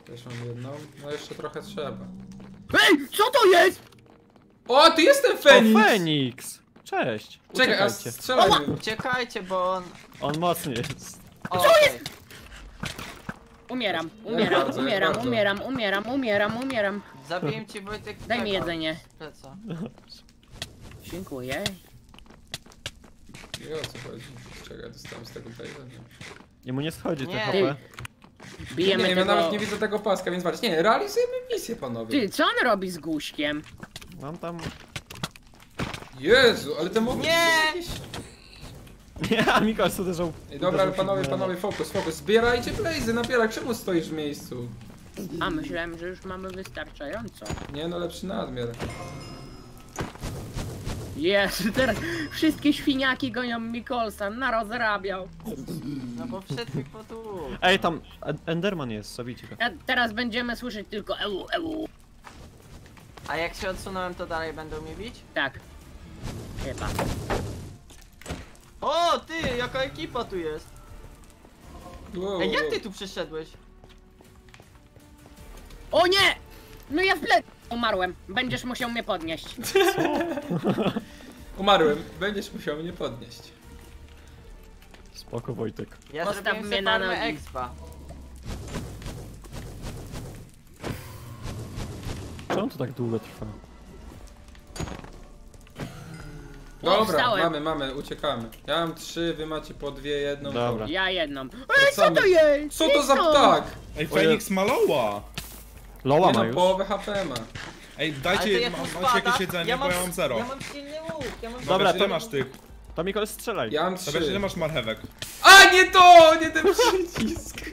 Też mam jedną. No jeszcze trochę trzeba. Ej, co to jest? O, tu jestem O, Feniks! Feniks! Cześć! Czekaj, a Uciekajcie. strzelaj mi. Uciekajcie, bo on... On mocny jest. O, okej. Umieram, umieram, bardzo, jak umieram, bardzo. umieram, umieram, umieram, umieram. Zabiję ci Wojtek Daj mi tego, jedzenie. pleca. Dziękuję. Nie o co chodzi. Czekaj, dostałem z tego blaze'a, nie. I mu nie schodzi Nie. te HP. Bijemy nie, ja tego... nawet nie widzę tego paska, więc walcz. Nie, realizujemy misję, panowie. Ty, co on robi z guśkiem? Mam tam... Jezu, ale te mowy... Nie! Nie, a Mikołaj uderzał... Ej, dobra, ale uderzył panowie, w- panowie, fokus, fokus. Zbierajcie blazy, napierak, czemu stoisz w miejscu? A, myślałem, że już mamy wystarczająco. Nie no, lepszy nadmiar. Jezu, teraz wszystkie świniaki gonią Mikolsa, narozrabiał. No bo mi po tu. Ej, tam En- Enderman jest, zabijcie go. A teraz będziemy słyszeć tylko ewu, ewu. A jak się odsunąłem, to dalej będą mnie bić? Tak. Chyba. O, ty, jaka ekipa tu jest? Wow, Ej, jak ty tu przyszedłeś? O nie! No ja w. Umarłem. Będziesz musiał mnie podnieść. Umarłem, będziesz musiał mnie podnieść. Spoko Wojtek. Ja Postaw zrobiłem mnie na farmę nogi. expa. Czemu to tak długo trwa? Dobra, wstałem. mamy, mamy, uciekamy. Ja mam trzy, wy macie po dwie, jedną. Dobra. Ja jedną. Ej, co Wracamy. to jest? Co to za ptak? Ej, Feniks ma loła! Nie ma no, już. połowę HP ma. Ej, dajcie, jak ma, macie spada, jakieś jedzenie, bo ja mam zero. Ja mam silny łuk, ja mam... Dobra, Dobra, to- ile masz tych? To Mikołaj strzelaj. Ja mam Dobra, ile trzy. masz marchewek? A, nie to! Nie ten przycisk!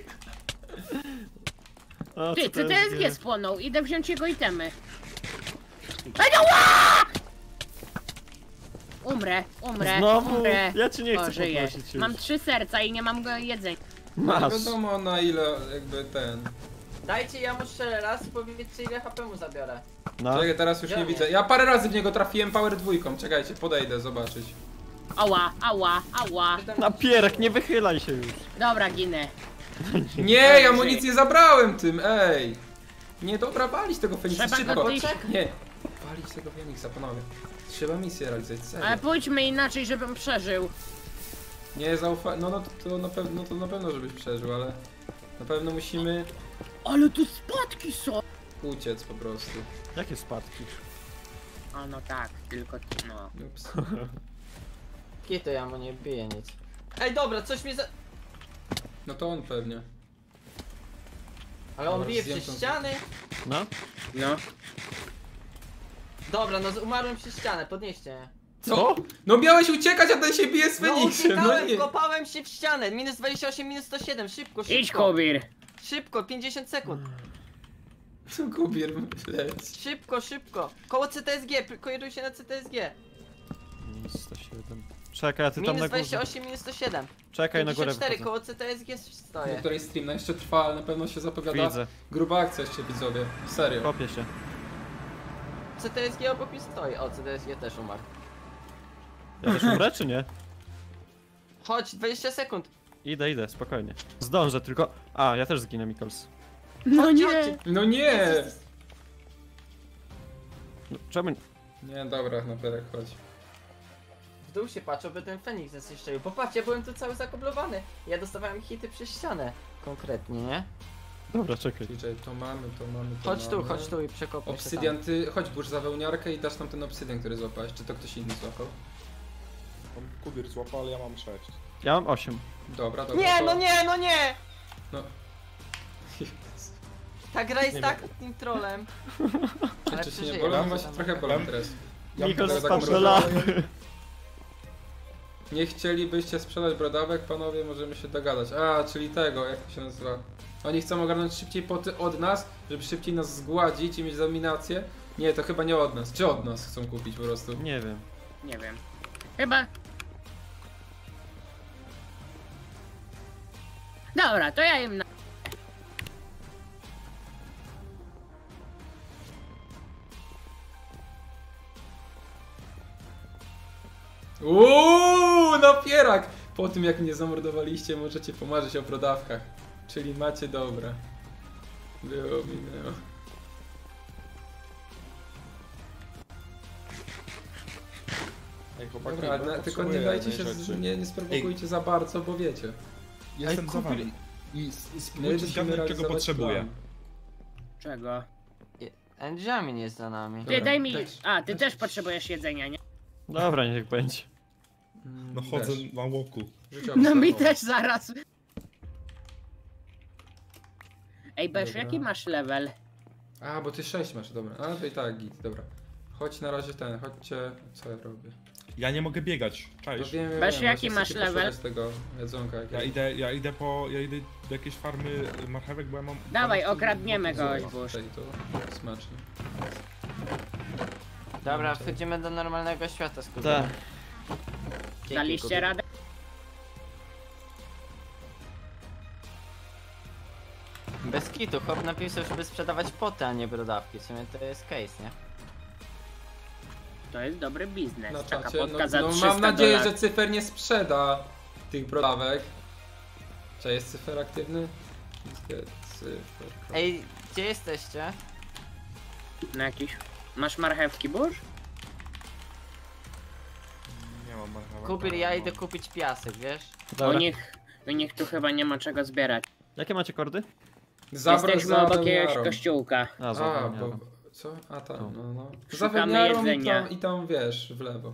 O, Ty, CTSG jest? spłonął. Idę wziąć jego itemy. Ej, no, ła! Umrę, umrę, Znowu? umrę. Ja ci nie chcę podnosić już. Mam trzy serca i nie mam go jedzenia. Masz. Wiadomo na ile jakby ten. Dajcie, ja mu strzelę raz i powiedzcie ile HP mu zabiorę. No. Czekaj, teraz już nie Ja widzę. nie. Ja parę razy w niego trafiłem power dwójką. Czekajcie, podejdę zobaczyć. Ała, ała, ała. Napierak, nie wychylaj się już. Dobra, ginę. Nie, ja mu nic nie zabrałem tym, ej! Nie, dobra, walić tego Feniksa, Trzeba szybko. go. Nie, walić tego Feniksa, panowie. Trzeba misję realizować, serio. Ale pójdźmy inaczej, żebym przeżył. Nie zaufa... No, no, to na pewno, no to na pewno, żebyś przeżył, ale... Na pewno musimy Ale tu spadki są. uciec po prostu. Jakie spadki? A no tak, tylko no. Ups. Kito, ja mu nie biję nic. Ej, dobra, coś mi za... No to on pewnie. Ale on Dobra, bije zjem przez tą- ściany. No? No. Dobra, no z- umarłem przez ścianę, podnieście mnie. Co? No miałeś uciekać, a ten się bije z No Feniksem, no uciekałem, nie. kopałem się w ścianę. Minus 28, minus 107, szybko, szybko. Idź, Kubir. Szybko, 50 sekund. Co Kubier leć. Szybko, szybko. Koło CTSG, kieruj się na CTSG. Minus 107. Czekaj, a ty tam Minus na górze. 28, minus 107. Czekaj, na górę 54, wchodzę. koło CTSG stoję. której stream no jeszcze trwa, ale na pewno się zapowiada Widzę, gruba akcja jeszcze widzowie. Serio. kopię się. CTSG obok mi stoi. O, CTSG też umarł. Ja też umrę, czy nie? Chodź, 20 sekund. Idę, idę, spokojnie. Zdążę, tylko... A, ja też zginę, Mikols. No Chodź, nie. No nie! No, czemu... Nie, dobra, na perek chodź. W dół się patrzą, by ten Feniks nas nie szczelił. Popatrz, ja byłem tu cały zakoblowany. Ja dostawałem hity przez ścianę. Konkretnie, nie? Dobra, czekaj. DJ, to mamy, to mamy, to Chodź tu, mamy. chodź tu i przekopaj się Obsydian, ty chodź burz za wełniarkę i dasz nam ten obsydian, który złapałeś. Czy to ktoś inny złapał? Kubir złapał, ale ja mam 6. Ja mam 8. Dobra, dobra. Nie, to... no nie, no nie! No. Ta gra jest Nie takim trolem. Ale Czy się nie przeżyję, bolą? no, Właśnie trochę bolą teraz. Ja Mikols bym spadł tak do lawy. Nie chcielibyście sprzedać brodawek, panowie, możemy się dogadać. A, czyli tego, jak to się nazywa? Oni chcą ogarnąć szybciej poty od nas, żeby szybciej nas zgładzić i mieć dominację? Nie, to chyba nie od nas. Czy od nas chcą kupić po prostu? Nie wiem. Nie wiem. Chyba. Dobra, to ja im na... Uuu, napierak! Po tym jak mnie zamordowaliście, możecie pomarzyć o brodawkach. Czyli macie dobra. Było, minęło. Ej, chłopaki, Dobra, na, tylko nie dajcie się, z, nie, nie sprowokujcie za bardzo, bo wiecie. Jestem za wami. I spróbujcie musimy zgadnąć, czego potrzebuję. plan. Czego? Enjamin jest za nami. Ty daj mi. A, ty też potrzebujesz jedzenia, nie? Dobra, niech będzie. Mm, No chodzę na łoku. No mi też zaraz. Ej, Beszu, jaki masz level? A, bo ty 6 masz, dobra. A, to i tak, git, dobra. Chodź na razie ten, chodźcie... Co ja robię? Ja nie mogę biegać, No czaisz? wiem, Weź, wiem, jaki masz level? poszukać tego jedzonka Ja jakiegoś. idę, ja idę po, ja idę do jakiejś farmy marchewek, bo ja mam... Dawaj, mam- okradniemy goś, O, Bush. tutaj to smacznie. Dobra, wchodzimy do normalnego świata z Tak. Dzięki, Daliście radę? Bez kitu, chłop napisał, żeby sprzedawać poty, a nie brodawki. W sumie to jest case, nie? To jest dobry biznes. Na Taka czacie, podka no, za no 300 mam nadzieję, dolarów. że cyfer nie sprzeda tych brodawek. Czy jest cyfer aktywny? Cyfer. Ej, gdzie jesteście? Na jakiś... Masz marchewki, Bush? Nie mam marchewek. Kubir, ale ja idę kupić piasek, wiesz? U Dobra. nich... U nich tu chyba nie ma czego zbierać. Jakie macie kordy? Zabro Jesteśmy za obok jakiegoś kościółka. A, A, bo... Co? A tam, no no. Za wymiarą i tam, i tam wiesz, w lewo.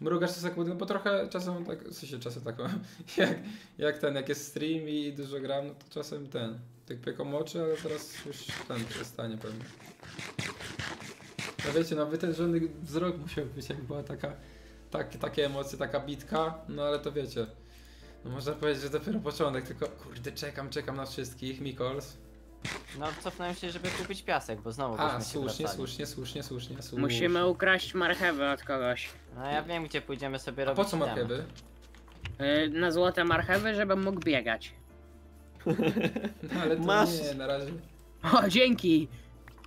Mrugasz co sekundę, no bo trochę czasem tak, w sensie czasem tak jak, jak ten, jak jest stream i dużo gram, no to czasem ten, tak pieką oczy, ale teraz już ten przestanie pewnie. No wiecie, no wytężony wzrok musiał być, jak była taka, tak, takie emocje, taka bitka, no ale to wiecie. No można powiedzieć, że dopiero początek, tylko kurde, czekam, czekam na wszystkich, Mikols. No, cofnąłem się, żeby kupić piasek, bo znowu A, byśmy się słusznie, wracali. słusznie, słusznie, słusznie, słusznie. Musimy ukraść marchewę od kogoś. No ja wiem, gdzie pójdziemy sobie A robić po co marchewy? Yy, na złote marchewy, żebym mógł biegać. No ale to Masz- nie, na razie. O, dzięki!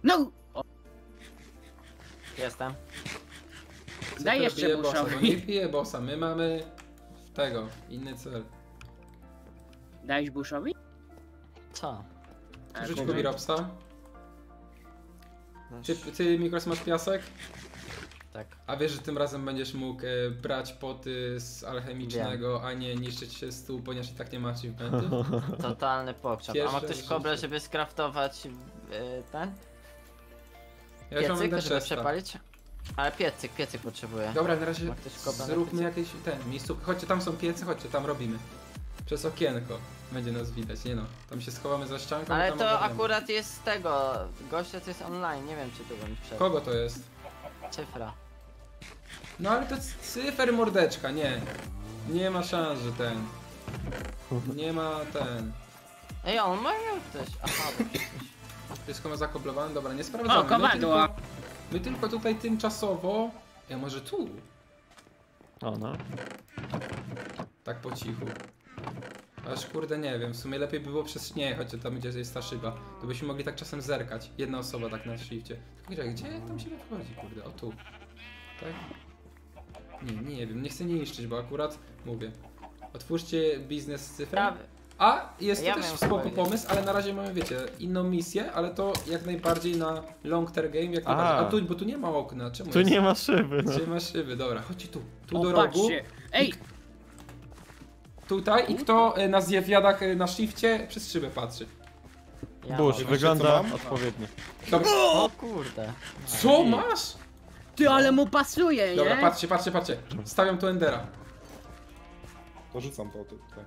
No! Jestem. Daj jeszcze bije bossa, Bushowi. no nie bije bossa, my mamy tego, inny cel. Dałeś Bushowi? Co? A, Rzuć Kuba? Kubiropsa. Ty, ty Mikros masz piasek? Tak. A wiesz, że tym razem będziesz mógł e, brać poty z alchemicznego, a nie niszczyć się stół, ponieważ i tak nie ma achievementu? Totalny pokrzep. A ma Pierwsze ktoś życie. koble, żeby skraftować yy, ten? Ja już mam Piecyk, żeby chesta. przepalić? Ale piecyk, piecyk potrzebuję. Dobra, na razie Ma ktoś kobla na zróbmy jakieś ten, miejscu. Chodźcie, tam są piece, chodźcie, tam robimy. Przez okienko będzie nas widać, nie no. Tam się schowamy za ścianką i Ale tam to ogarniamy. akurat jest z tego. Gościa to jest online, nie wiem czy tu bym wszedł. Kogo to jest? Cyfra. No ale to c- cyfer mordeczka, nie. Nie ma szans, że ten. Nie ma ten. Ej, on ma też. Aha, Wszystko ma zakoblowane, dobra, nie sprawdzamy. O, kowadło! My tylko, my tylko tutaj tymczasowo. Ja może tu? O, no. Tak po cichu. Aż kurde nie wiem, w sumie lepiej by było przez nie, chociaż tam gdzie jest ta szyba. To byśmy mogli tak czasem zerkać. Jedna osoba tak na shifcie. Tylko gdzie, gdzie tam się wchodzi, kurde? O tu. Tak? Nie, nie wiem, nie chcę nie niszczyć, bo akurat mówię. Otwórzcie biznes z cyfrą. prawie. A jest to Ja też miałem spoko pomysł, ale na razie mamy, wiecie, inną misję, ale to jak najbardziej na long term game, jak A. najbardziej. A tu, bo tu nie ma okna, czemu Tu jest? nie ma szyby, no. Gdzie masz szyby, dobra, chodźcie tu, tu O, do rogu, patrzcie! Ej! Tutaj i kto e, na zjawiadach e, na shifcie przez szybę patrzy. Ja mam. Wygląda mam? odpowiednio. Dobra, O kurde. co masz? Ty, ale mu pasuje, nie? Dobra, patrzcie, patrzcie, patrzcie, stawiam tu Endera. To rzucam to tutaj.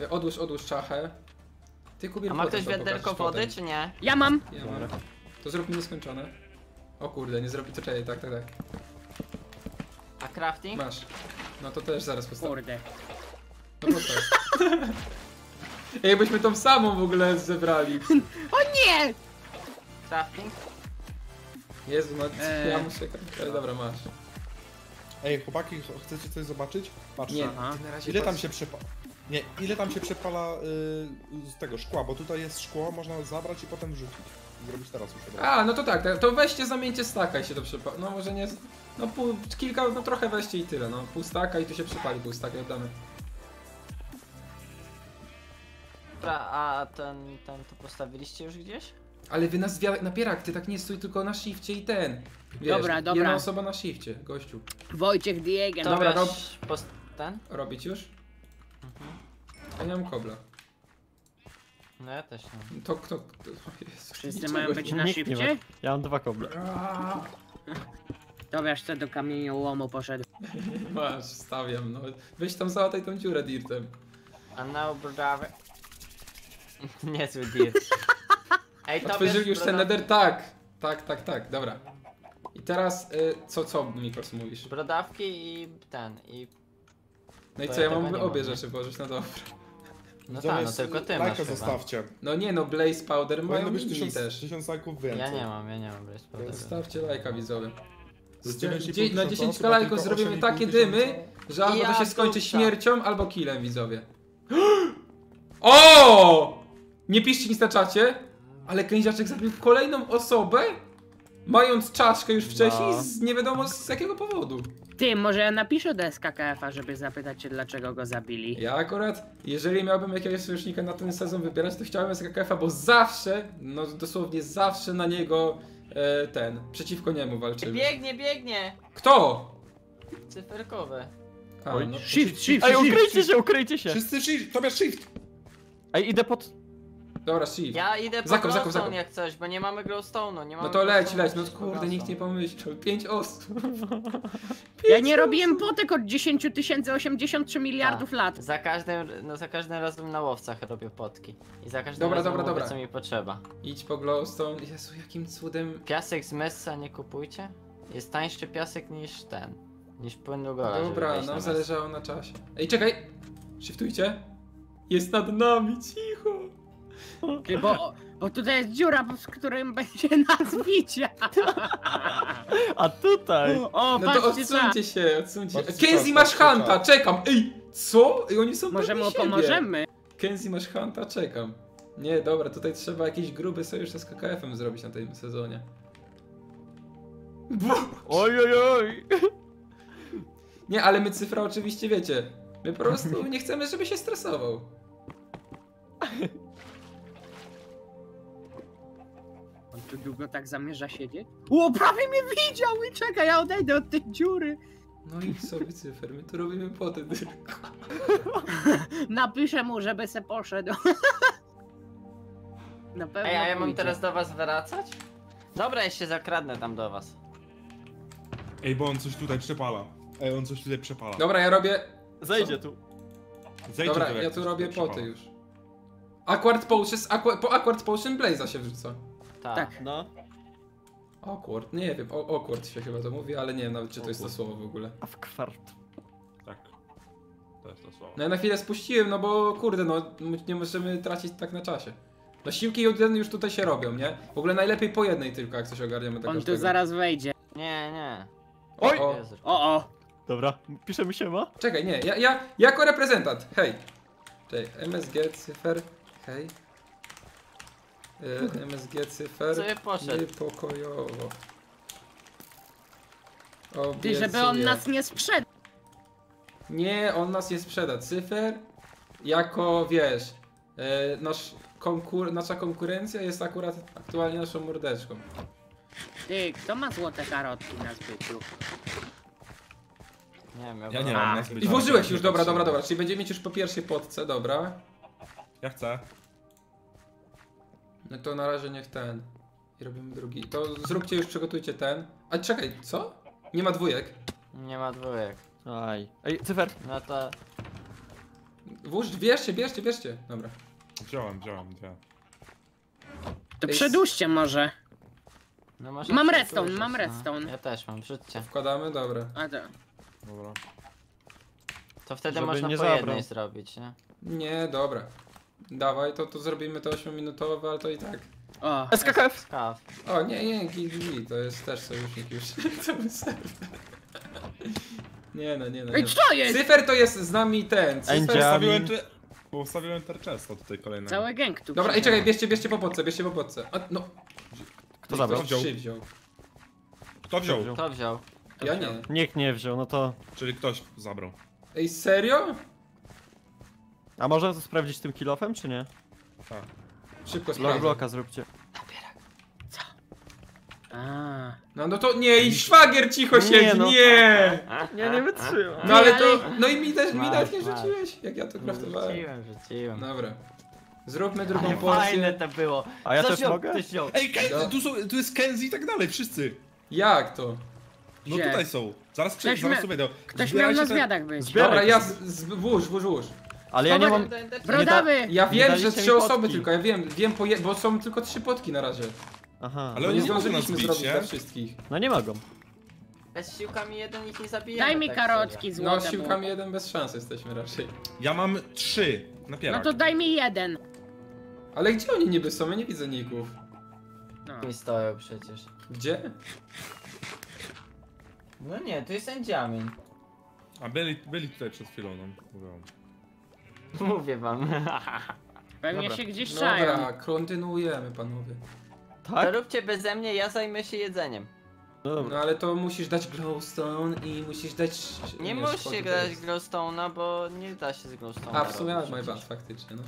E, Odłóż, odłóż czachę. Ty Kubir A ma ktoś to wiaderko wody, potem. czy nie? Ja mam! Ja mam. To zrób mi nieskończone. O kurde, nie zrobi to czekaj, tak, tak, tak. A crafting? Masz. No to też zaraz postawię. Kurde. No postaw. Jakbyśmy tą samą w ogóle zebrali. O nie! Crafting? Jezu, no Eee. ja muszę... Ale dobra, masz. Ej, chłopaki, ch- chcecie coś zobaczyć? Patrzcie. Nie, Aha. ty na razie Ile tam się przepala? Nie, ile tam się przepala y, z tego szkła, bo tutaj jest szkło, można zabrać i potem wrzucić. Zrobić teraz już. A, no to tak, to weźcie, zamieńcie staka i się to przepali. No może nie... No pół, kilka, no trochę weźcie i tyle, no. Pół staka i tu się przepali pół staka i oddamy. Dobra, a ten, ten to postawiliście już gdzieś? Ale wy nas zwia- napierak, ty tak nie stój tylko na shifcie i ten. Wiesz, Dobra, dobra. Jedna osoba na shifcie, gościu. Wojciech Diegen. To Dobra, post- ten? Robić już? Ja nie mam kobla. No ja też nie. To kto... kto o Jezu, Wszyscy niczego mają nie- być na Nikt nie. Ja mam dwa koble. Wiesz co do kamieniołomu poszedł. Masz, stawiam, no. Weź tam załataj tą dziurę dirtem. A now brother. Niezły dirt. Ej, to Otworzyli wiesz, już ten nether? Tak. Tak, tak, tak, dobra. I teraz, y, co, co, Mikros, mówisz? Brodawki i ten, i... No i co, ja ja mam obie mam, rzeczy włożyć, no dobra. No tak, no tylko ty masz chyba. zostawcie. No nie no, Blaze Powder mają być tysiąc, też. tysiąc lajków więcej. Ja nie mam, ja nie mam bez powodu. Stawcie lajka widzowie. Z Dzie- 9,5 dzie- na tysiąca 10 osób, a lajków tylko zrobimy 8,5 takie dymy, że albo to się skończy śmiercią, albo killem widzowie. O! Nie piszcie nic na czacie, ale kędziaczek zabił kolejną osobę, mając czaszkę już wcześniej, No. z nie wiadomo z jakiego powodu. Ty, może ja napiszę do SKKF-a, żeby zapytać się dlaczego go zabili. Ja akurat, jeżeli miałbym jakiegoś sojusznika na ten sezon wybierać, to chciałbym SKKF-a, bo zawsze, no dosłownie zawsze na niego e, ten, przeciwko niemu walczymy. Biegnie, biegnie! Kto? Cyferkowy. A, Oj. no, Shift, shift, Ej, shift. ukryjcie się, ukryjcie się! Wszyscy shift, tobie shift! Ej, idę pod... dobra, shift. Ja idę po Zakop, glowstone zakop. jak coś, bo nie mamy glowstone'u, nie mamy No to leć, glowstone'u, leć, no po kurde, nikt nie pomyślał. Pięć osób. Ja nie robiłem potek od 10 tysięcy 83 miliardów Tak. lat. Za każdym, no za każdym razem na łowcach robię potki. I za każdym Dobra, razem dobra, mówię, dobra. co mi potrzeba. Idź po glowstone. Jezu, jakim cudem. Piasek z Messa nie kupujcie? Jest tańszy piasek niż ten. Niż płyn do gola, żeby Dobra, wejść na nam Messa. zależało na czasie. Ej, czekaj! Shiftujcie. Jest nad nami, cicho. Bo, bo tutaj jest dziura, z którym będzie nas bicie. A tutaj! O, No to patrzcie odsuńcie się, odsuńcie. Patrzcie Kenzie masz patrzcie Hanta, czekam! Ej, co? I oni są Może pewni mu siebie. pomożemy. Kenzie masz Hanta, czekam. Nie, dobra, tutaj trzeba jakiś gruby sojusz z KKF-em zrobić na tym sezonie. Oj, oj, oj! Nie, ale my cyfra oczywiście wiecie. My po prostu nie chcemy, żeby się stresował. On tu długo tak zamierza siedzieć? O, prawie mnie widział i czekaj, ja odejdę od tej dziury. No i sobie cyfer, my tu robimy potem tylko. Napiszę mu, żeby se poszedł. Na pewno Ej, a ja mam pójdzie. teraz do was wracać? Dobra, ja się zakradnę tam do was. Ej, bo on coś tutaj przepala. Ej, on coś tutaj przepala. Dobra, ja robię... Zejdzie tu. Zejdź Dobra, ja tu robię przepala. poty już. Aquard Potion, aqua, po Aquard Potion Blaze'a się wrzuca. Tak. Tak. No. Awkward, nie wiem, o- awkward się chyba to mówi, ale nie wiem nawet czy to jest to słowo w ogóle. A w kwart. Tak. To jest to słowo. No ja na chwilę spuściłem, no bo kurde, no nie możemy tracić tak na czasie. No siłki jeden już tutaj się robią, nie? W ogóle najlepiej po jednej tylko, jak coś ogarniemy tak On tu każdego. zaraz wejdzie. Nie, nie. Oj! O O, Jezu. O, o. Dobra, piszemy się ma? czekaj, nie, ja, ja jako reprezentant, hej. Czekaj, MSG cyfer, hej. E, MSG cyfer, Sobie poszedł. niepokojowo. Ty, żeby on nas nie sprzedał. Nie, on nas nie sprzeda. Cyfer jako, wiesz, e, nasz konkur nasza konkurencja jest akurat aktualnie naszą mordeczką. Ty, kto ma złote karotki na zbyciu? Nie wiem, Ja nie A. mam. I włożyłeś już, dobra, dobra, dobra, czyli będziemy mieć już po pierwszej podce, dobra. Ja chcę. No to na razie niech ten. I robimy drugi. To zróbcie już, przygotujcie ten. A czekaj, co? Nie ma dwójek. Nie ma dwójek. Aj. Ej, cyfer. No to... Włóż, bierzcie, bierzcie, bierzcie. Dobra. Wziąłem, wziąłem, wziąłem. To Ej, przedłużcie może. No może Mam redstone, mam no. redstone. Ja też mam, rzućcie. Wkładamy, dobra. A to. Dobra. To wtedy Żeby można nie po zabrał. jednej zrobić, nie? Nie, dobra. Dawaj, to, to zrobimy to 8-minutowe, ale to i tak. O. SKKF! O, nie, nie, GGG, to jest też sojusznik już. Serwer. Nie no, nie no. Ej, Nie. co jest? Cyfer to jest z nami ten. Cyfer... Andzia. Postawiłem czy... Bo ustawiłem tutaj kolejnego. Cały gang tu. Dobra, ej, czekaj, bierzcie, bierzcie po podce, bierzcie po podce. A, no, Kto zabrał? ktoś trzy wziął. Kto wziął? wziął? Kto wziął? Kto Ja wziął? nie. Nikt nie wziął, no to... Czyli ktoś zabrał. Ej, serio? A można to sprawdzić tym kilofem, czy nie? Tak. Szybko Log sprawdzę. bloka zróbcie. A. No, no to nie, i szwagier cicho Nie, siedzi, no. nie! Nie, nie wytrzymam. No ale to, no i mi też, mi Masz, nawet nie masz. rzuciłeś, jak ja to kraftowałem. Rzuciłem, rzuciłem. Dobra. Zróbmy drugą Ale fajne porcję. to było. A ja Ktoś też ją- mogę? ktoś ją- Ej, Ken, No. tu, są, tu jest Kenzie i tak dalej, wszyscy. Jak to? No Gdzie? tutaj są. Zaraz, Ktoś zaraz mia- tu wejdą. Ktoś miał Zbierajcie na te- zwiadach być. Zbieraj. Dobra, ja z, z, włóż, włóż, włóż. Ale ja nie mam... Brodawy! Ja wiem, że daliście trzy osoby potki. tylko, ja wiem, wiem po je, bo są tylko trzy potki na razie. Aha. Ale Bo oni nie nie mogą nas zdążyliśmy bić, zrobić nie? dla wszystkich. No nie mogą. Bez siłkami jeden ich nie zabijemy. Daj mi tak karotki No, złote. bo- siłkami jeden bez szans jesteśmy raczej. Ja mam trzy No napierak. to daj mi jeden. Ale gdzie oni niby są? Ja nie widzę ników. No. Mi stoją przecież. Gdzie? No nie, tu jest Endziamin. A byli, byli tutaj przed chwilą, no. Mówią. Mówię wam. Pewnie Dobra. się gdzieś czają. Dobra, kontynuujemy panowie. To Tak? róbcie beze mnie, ja zajmę się jedzeniem. No dobra. No ale to musisz dać glowstone i musisz dać... Nie wiesz, musicie grać tekst. glowstone'a, bo nie da się z glowstone'a A, w sumie robić my bad, faktycznie, no.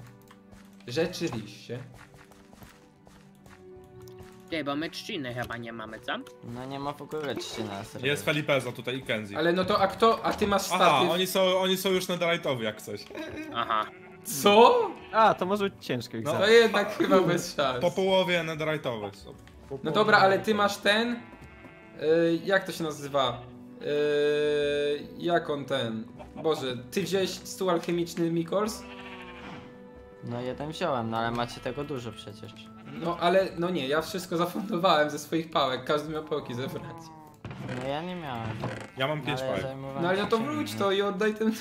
Rzeczywiście. Ty, bo my trzciny chyba nie mamy, co? No nie ma w ogóle na serwerze. Jest Felipeza tutaj i Kenzie. Ale no to, a kto, a ty masz Aha, statyw... oni są, oni są już netherite'owi jak coś. Aha. Co? A, to może być ciężko ich No. To jednak chyba bez szans. Po połowie netherite'owych są. Po No dobra, ale ty masz ten... y, jak to się nazywa? Y, jak on ten? Boże, ty wziąłeś stół alchemiczny Mikols? No jeden wziąłem, no ale macie tego dużo przecież. No ale, no nie, ja wszystko zafundowałem ze swoich pałek, każdy miał pałki zebrać. No ja nie miałem. Ja mam pięć ale pałek. No ale no to wróć to i oddaj ten...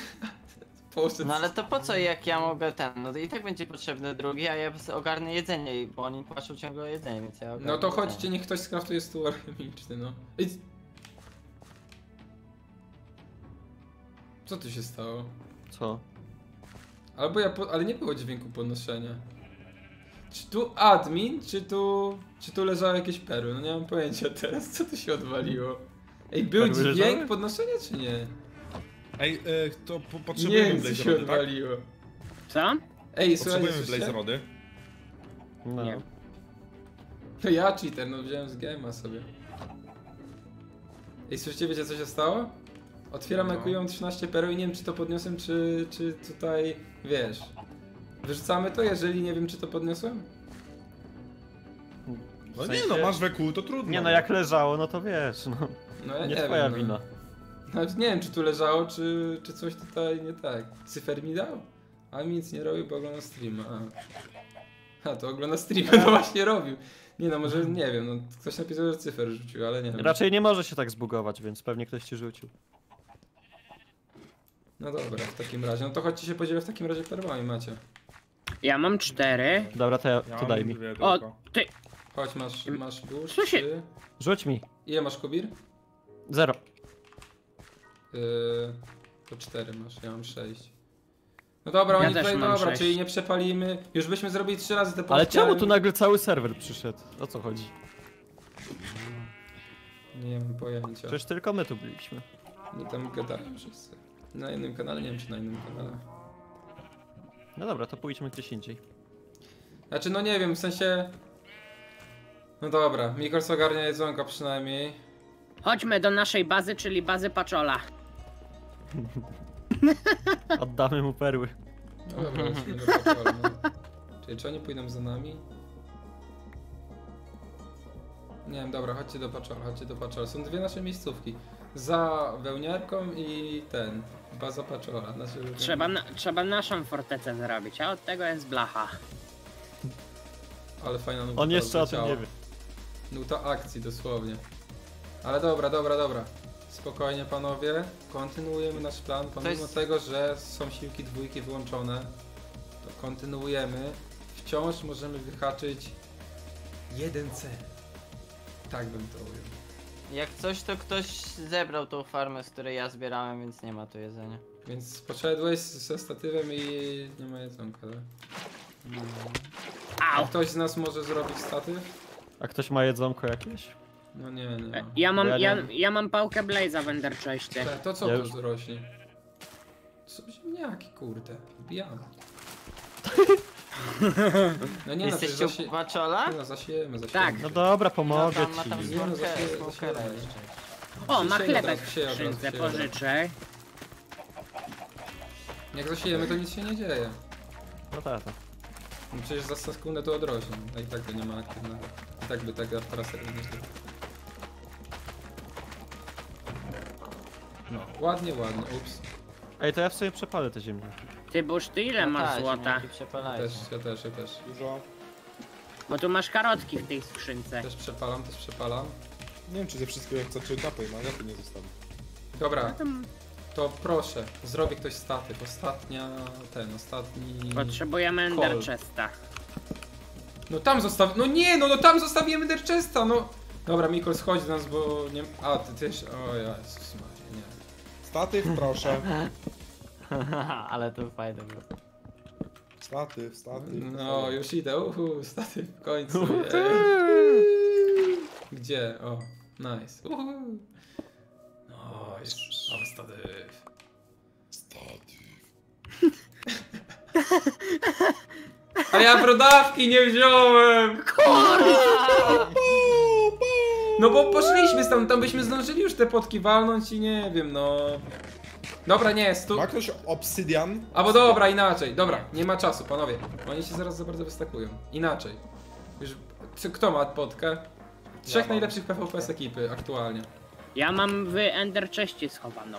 Poszedł. No ale to po co jak ja mogę ten, no to i tak będzie potrzebny drugi, a ja ogarnę jedzenie, bo oni płacą ciągle o jedzenie, więc ja No to jedzenie. chodźcie, niech ktoś skraftuje stół alchemiczny, no. Ej, Co tu się stało? Co? Albo ja, po... ale nie było dźwięku podnoszenia. Czy tu admin, czy tu... Czy tu leżały jakieś perły? No nie mam pojęcia teraz, co tu się odwaliło. Ej, był Perły dźwięk leżały? podnoszenia, czy nie? Ej, y, to po, Nie potrzebujemy wiem, co blaze się rody, tak? odwaliło. Co? Ej, słuchajcie, Potrzebujemy blaze rody. No. Nie. To ja cheater, no wziąłem z game'a sobie. Ej, słyszycie, wiecie co się stało? Otwieram No. no. ją 13 pereł i nie wiem czy to podniosłem, czy, czy tutaj, wiesz... Wyrzucamy to, jeżeli nie wiem czy to podniosłem? No W nie sensie- no, masz wekół, to trudno. Nie no, jak leżało, no to wiesz, no. No ja Nie nie, twoja wiem, no. wina. Nawet nie wiem czy tu leżało, czy, czy coś tutaj nie tak. Cyfer mi dał? A mi nic nie robił, bo ogląda streama. A, A to ogląda streama, to właśnie robił. Nie no, może nie wiem, no ktoś napisał, że cyfer rzucił, ale nie wiem. Raczej nie może się tak zbugować, więc pewnie ktoś ci rzucił. No dobra, w takim razie. No to chodźcie się podzielę w takim razie perłami macie. Ja mam cztery. Dobra, to, ja, Ja to daj mi. O, ty. Chodź, masz, masz Co się-. Rzuć mi. Ile masz kubir? Zero. Yy, to cztery masz, ja mam sześć. No dobra, Ja oni tutaj, dobra, sześć. czyli nie przepalimy. Już byśmy zrobili trzy razy te Ale polskie, czemu tu nagle cały serwer przyszedł? O co chodzi? Nie mam pojęcia. Przecież tylko my tu byliśmy. No tam gadają wszyscy. Na innym kanale, nie wiem czy na innym kanale. No dobra, to pójdźmy gdzieś indziej. Znaczy, no nie wiem, w sensie... No dobra, Mikols ogarnia jedzonko przynajmniej. Chodźmy do naszej bazy, czyli bazy Paczola. Oddamy mu perły. No dobra, lecimy do Patrola, no. Czyli czy oni pójdą za nami? Nie wiem, dobra, chodźcie do Paczola, chodźcie do Paczola. Są dwie nasze miejscówki. Za wełniarką i ten, baza ulubione. Trzeba, na, trzeba naszą fortecę zrobić, a od tego jest blacha. Ale fajna nuta On jeszcze o tym nie wie. Nuta akcji dosłownie. Ale dobra, dobra, dobra. Spokojnie panowie, kontynuujemy nasz plan, pomimo jest- tego, że są siłki dwójki wyłączone, to kontynuujemy. Wciąż możemy wyhaczyć jeden cel. Tak bym to ujął. Jak coś, to ktoś zebrał tą farmę, z której ja zbierałem, więc nie ma tu jedzenia. Więc poszedłeś ze statywem i nie ma jedzonka, tak? A Au! ktoś z nas może zrobić statyw? A ktoś ma jedzonko jakieś? No nie, nie. E, ma. Ja mam, Ja ja, nie- ja mam pałkę Blaze'a w. Te- To co Ja to już- rośnie? To są ziemniaki, kurde. Wbijamy. No nie no, Jesteście zasie... Baczola? No, zasiejemy, zasiejemy. Tak. No dobra, No pomogę tam, ma tam ci. Nie, no, smoker, zasieję, smokera zasieję. jeszcze. O, ma chlebek razu, w skrzynce, pożyczę. Jak zasiejemy, to nic się nie dzieje. No tak, tak. No przecież za sekundę to odrośnie, a i tak to nie ma aktywnego. I tak by tego teraz nie zrobił. No, ładnie, ładnie, ups. Ej, to ja w sobie przepalę te ziemnie. Ty, Busz, ty ile No masz tak, złota? ziemniaki przepalają. Też, ja też, ja też. Dużo. Bo tu masz karotki w tej skrzynce. Też przepalam, też przepalam. Nie wiem, czy ze wszystkiego jak zaczął etapy, no ja tu nie zostawię. Dobra, No to proszę, zrobi ktoś statyw. Ostatnia, ten, ostatni... Potrzebujemy Ender Chesta. No tam zostaw... No nie, no, no tam zostawimy Derchesta, no! Dobra, Mikol, schodź do nas, bo nie... A, ty też... O, ja, Jezus Maria, nie. Statyw, proszę. Ale to fajne było. Statyw, statyw. No, już idę, uhu, statyw w końcu. jej. Gdzie? O, nice. Uhu. No, jest... O, statyw. Statyw. A ja brodawki nie wziąłem! No bo poszliśmy tam, tam byśmy zdążyli już te potki walnąć i nie wiem, no... Dobra, nie, stu... Ma ktoś obsydian? Albo dobra, inaczej. Dobra, nie ma czasu, panowie. Oni się zaraz za bardzo wystakują. Inaczej. Już... czy- Kto ma potkę? Trzech mam. najlepszych PvP z ekipy aktualnie. Ja mam w Ender Chestie schowaną.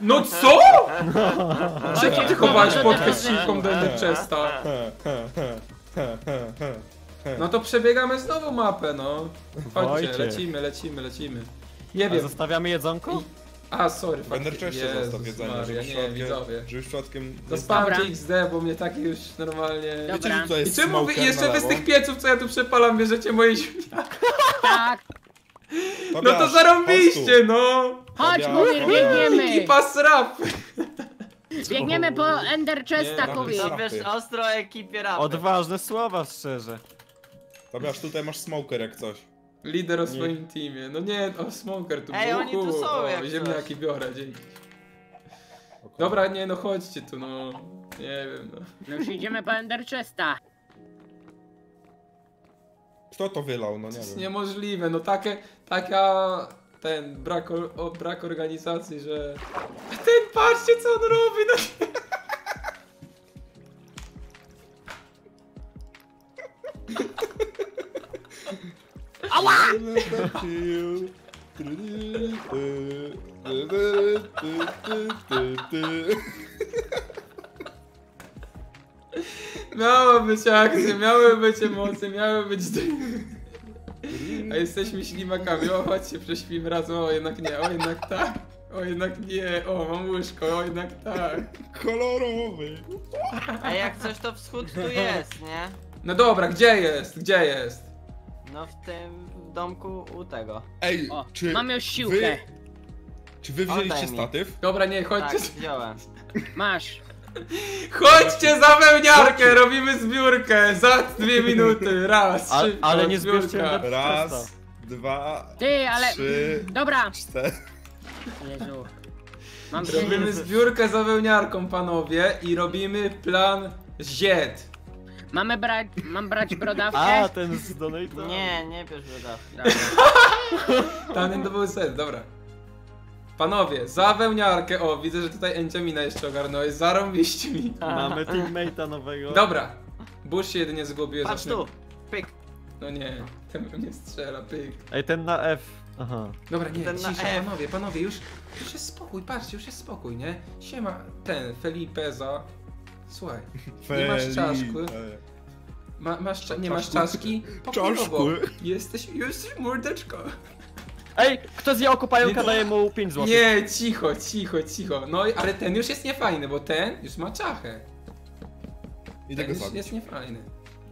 No co?! Czekaj, ty chowałeś potkę teraz- z silką do Enderchesta. No to przebiegamy znowu mapę, no. Chodźcie, Wojciech. lecimy, lecimy, lecimy. Nie A wiem. zostawiamy jedzonko? A, sorry, Będę Jezus jedzenie, Maria, żeby nie, przypadkiem... widzowie. Żeby przypadkiem... Dobra. XD, bo mnie taki już normalnie... Dobra. Wiecie, że tutaj I jest czemu wy jeszcze wy z tych pieców, co ja tu przepalam, bierzecie moje ziemniaki? Tak, No to zarąbiście, no! chodź, Dobra. mówię, biegniemy. Ekipa srap! Biegniemy po Ender Chesta, dobra. To wiesz, ostro ekipie rapy. Odważne słowa, szczerze. tu. Tobiasz, tutaj masz smoker jak coś. Lider o swoim teamie. No nie, o smoker tu Ej, był. oni tu są o, jak Ziemniaki biorę, dzięki. Dobra, nie no, chodźcie tu, no. Nie wiem, no. No już idziemy po Ender Chesta. Kto to wylał? No To nie jest wiem. niemożliwe, no takie, taka... Ten, brak, o, o, brak organizacji, że... Ten, patrzcie co on robi, no Miało być akcje, miały być emocje, miały być. A jesteśmy ślimakami, o chodźcie, prześpimy razem, o jednak nie, o jednak tak. O jednak nie, o mam łyżko, o jednak tak. Kolorowy. A jak coś to wschód tu jest, nie? No dobra, gdzie jest, gdzie jest? No w tym domku u tego. Ej, O, czy mam już siłkę. Wy, czy wy wzięliście Oddaj mi. statyw? Dobra, nie, Tak, chodźcie, wziąłem. Masz. chodźcie za wełniarkę, robimy zbiórkę, za dwie minuty, raz, A, szybko, ale nie zbiórka. zbierzcie Ender Raz, dwa, Ty, ale... trzy, Dobra. cztery. Jezu. Mam Robimy zbiórkę za wełniarką, panowie, i robimy plan Z. Mamy brać... Mam brać brodawkę? A, ten z donate. Nie, nie bierz wydawki. Dobra. Tamten to był sen, dobra. Panowie, za wełniarkę, o, widzę, że tutaj Enciamina jeszcze ogarnąłeś, zarąbiście mi. Mamy teammate'a nowego. Dobra, Bush się jedynie zgubił, Patrz zacznę- tu. Pyk. No nie, ten we mnie strzela, pyk. Ej, ten na F. Aha. Dobra, nie, Ten na cisza, F. panowie, panowie, już, już jest spokój, patrzcie, już jest spokój, nie? Siema, ten, Felipeza. Słuchaj, nie masz czaszku, ma, masz, cza- nie masz czaszki, Czaszku. Jesteś, jesteś mordeczko. Ej, kto zjał kopająka, Nie, daje mu 5 zł. Nie, cicho, cicho, cicho. No, i- ale ten już jest niefajny, bo ten już ma czachę. Idę Ten już zabić. jest niefajny.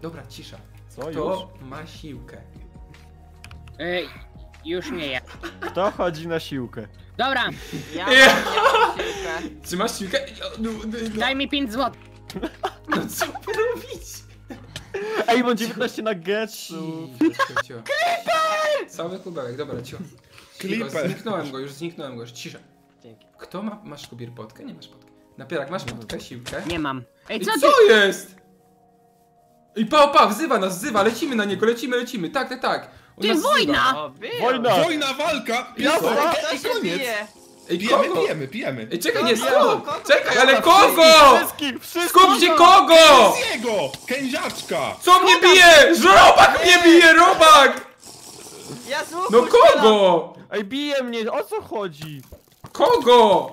Dobra, cisza. Co już? To ma siłkę. Ej, już nie ja. Kto chodzi na siłkę? Dobra, Ja Ja. mam siłkę. Czy masz siłkę? No, no, no, daj mi 5 zł. no co robicie? Ej, mam 19 na getsu. Cicho. Cały kubełek, dobra, cicho. Clipper. zniknąłem go, już zniknąłem go, już cisza. Dzięki. Kto ma, masz kubir potkę? Nie masz potkę. Napierak, masz potkę, siłkę? Nie mam. Ej, I co ty? co jest? I pa, pa, wzywa nas, wzywa, lecimy na niego, lecimy, lecimy, tak, tak, tak. Ty, wojna! O. Wojna! Wojna, walka! Kto I koniec! Pijemy, kogo? pijemy, pijemy! Ej, czekaj, nie, stop! Czekaj, ale kogo? Wszystkich, wszystkich! Skup się kogo! Z jego! Kędziaczka! Co mnie bije? Robak mnie bije, Robak! Ja No kogo? Ej, bije mnie, o co chodzi? Kogo?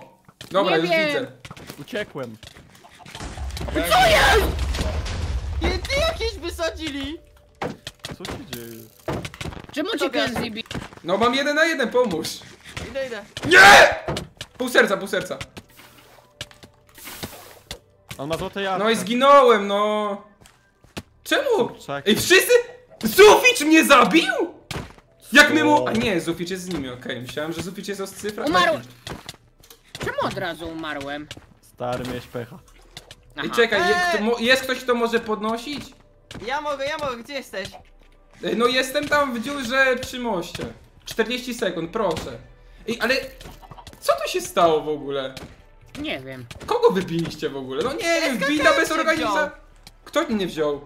Dobra, już widzę. Uciekłem. I ty jakieś wysadzili! Co się dzieje? Czemu cię Kenzie bije? No mam jeden na jeden, pomóż. Idę, idę. Nie! Pół serca, pół serca. On ma złote. No i zginąłem, no. Czemu? Kurczaki. Ej, wszyscy? Zuficz mnie zabił? Jak my mu... A nie, Zuficz jest z nimi, okej. Myślałem, że Zuficz jest od cyfra. Umarł. Czemu od razu umarłem? Stary, miałeś pecha. Ej, Aha. czekaj, je, Ej! kto, mo, jest ktoś, kto może podnosić? Ja mogę, ja mogę, gdzie jesteś? Ej, no jestem tam w dziurze przy moście. 40 sekund, proszę. Ej, ale... Co tu się stało w ogóle? Nie wiem. Kogo wybiliście w ogóle? No nie wiem, wbita bez się organizacji. Kto nie wziął?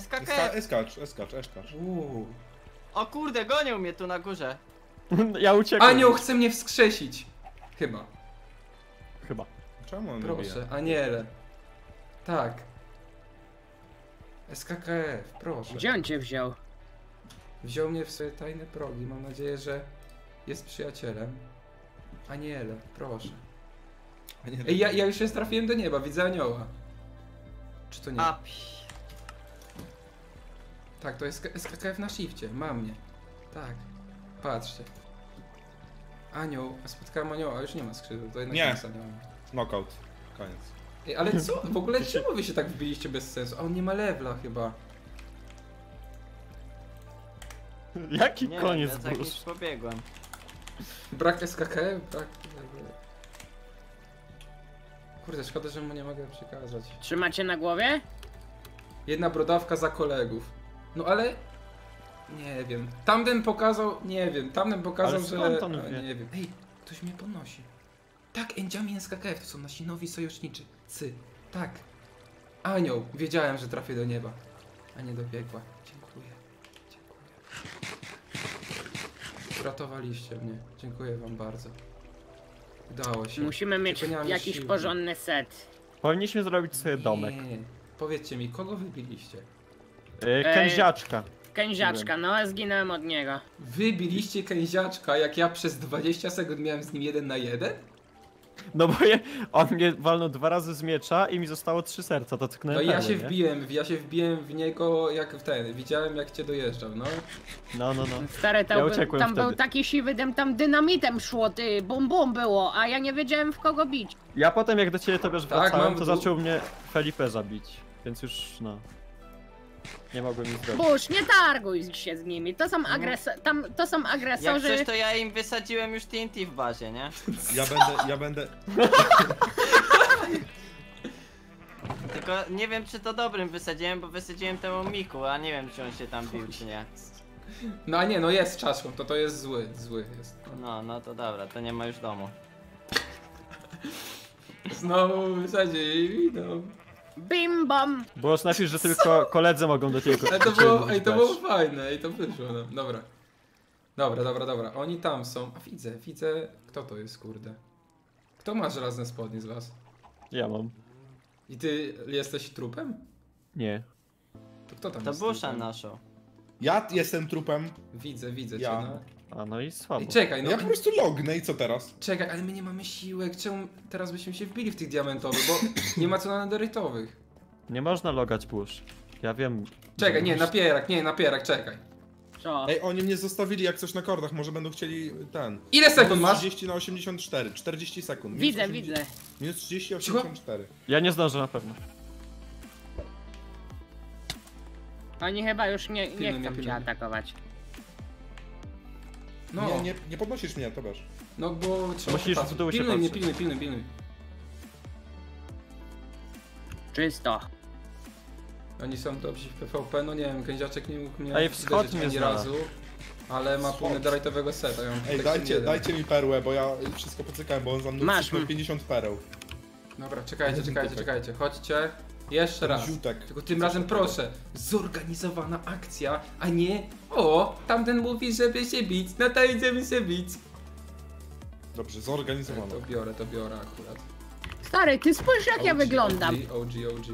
SKK. Eska- Eskacz, eskacz, eskacz. Uuu. O kurde, gonią mnie tu na górze. Ja uciekłem. Anioł chce mnie wskrzesić. Chyba. Chyba. Czemu on Proszę, bije? aniele. Tak. SKKF, proszę. Gdzie on cię wziął? Wziął mnie w swoje tajne progi. Mam nadzieję, że jest przyjacielem. Aniele, proszę. A nie, Ej, ja, ja już się trafiłem do nieba, widzę anioła. Czy to nie? A, pi. Tak, to jest SKKF na shifcie, ma mnie. Tak. Patrzcie. Anioł, a spotkałem anioła, już nie ma skrzydeł, to jednak Nie. nie jest anioł. Knockout. Koniec. Ej, ale co? W ogóle czemu wy się tak wbiliście bez sensu? A on nie ma levela chyba. Jaki Nie, koniec, ja za kimś Bruce? pobiegłem. Brak SKKF, brak... Kurde, szkoda, że mu nie mogę przekazać. Trzymacie na głowie? Jedna brodawka za kolegów. No ale... Nie wiem. Tamten pokazał... Nie wiem. Tamten pokazał, Ale że... skąd on a, wie? Nie wiem. Ej, ktoś mnie podnosi. Tak, Endziami SKKF to są nasi nowi sojuszniczy. Cy. Tak. Anioł. Wiedziałem, że trafię do nieba. A nie do piekła. Uratowaliście mnie. Dziękuję wam bardzo. Udało się. Musimy mieć Tylko nie mam jakiś siły. porządny set. Powinniśmy zrobić sobie domek. Nie. Powiedzcie mi, kogo wybiliście? Yy, kędziaczka. Kęziaczka, no zginąłem od niego. Wybiliście kęziaczka, jak ja przez 20 sekund miałem z nim jeden na jeden? No bo je, on mnie walnął dwa razy z miecza i mi zostało trzy serca, to No tknąłem i ja się nie? wbiłem, ja się wbiłem w niego jak w ten, widziałem jak cię dojeżdżał, no. No, no, no. Stary, tam, Ja był, uciekłem tam był wtedy. taki siwy dym, tam dynamitem szło, ty, bum bum było, a ja nie wiedziałem w kogo bić. Ja potem jak do ciebie to wiesz Tak, wracałem, mam to zaczął mnie Felipe zabić. Więc już, no. Nie mogłem nic zrobić. Bush, nie targuj się z nimi, to No. są, agres tam, to są Jak agresorzy. coś, to ja im wysadziłem już TNT w bazie, nie? Ja będę, ja będę... Tylko nie wiem, czy to dobrym wysadziłem, bo wysadziłem temu Miku, a nie wiem, czy on się tam bił, czy nie. No a nie, no jest czaszką, to to jest zły, zły jest. No, no to dobra, to nie ma już domu. Znowu wysadzili, no. Bim bam! Było napisz, że tylko koledzy mogą do ciebie Ale to było, ej, to było fajne, ej, to wyszło, no. Dobra. Dobra, dobra, dobra, oni tam są. A widzę, widzę, kto to jest, kurde. Kto ma żelazne spodnie z was? Ja mam. I ty jesteś trupem? Nie. To kto tam To jest Busha trupem? naszą. Ja jestem trupem. Widzę, widzę Ja. cię, no. A no i słabo. Ej, czekaj, no. Ja po prostu lognę i co teraz? Czekaj, ale my nie mamy siłek, czemu teraz byśmy się wbili w tych diamentowych, bo nie ma co na nederytowych. Nie można logać burz. Ja wiem. Czekaj, nie, napierak, nie, napierak, czekaj. Co? Ej, oni mnie zostawili jak coś na kordach, może będą chcieli ten... Ile sekund masz? 30 na 84, 40 sekund. Minus Widzę, 80 widzę. Minus 30, Cicho. 84. Ja nie zdążę na pewno. Oni chyba już nie, nie mnie, chcą cię atakować. No, Nie, nie, nie podnosisz mnie, to wiesz. no bo trzeba Musisz się Pilnuj mnie, patrzeć. pilnuj, pilnuj, pilnuj. Czysto. Oni są dobrzy w PvP, no nie wiem, kędziaczek nie mógł mnie Ej, wschód uderzyć mnie ani znalazł. razu. Ale ma Wschód. pół netherite'owego seta, ja mam Ej, dajcie, jeden. dajcie mi perłę, bo ja wszystko pocykałem, bo on za mną Masz, przyszły mm. 50 pereł. Dobra, czekajcie, czekajcie, czekajcie, chodźcie. Jeszcze raz. Ziutek. Tylko tym Coś razem takiego. proszę, zorganizowana akcja, a nie o, tamten mówi, żeby się bić, no to idziemy się bić. Dobrze, zorganizowane. To biorę, to biorę akurat. Stary, ty spójrz jak ja OG, wyglądam. OG, OG, OG.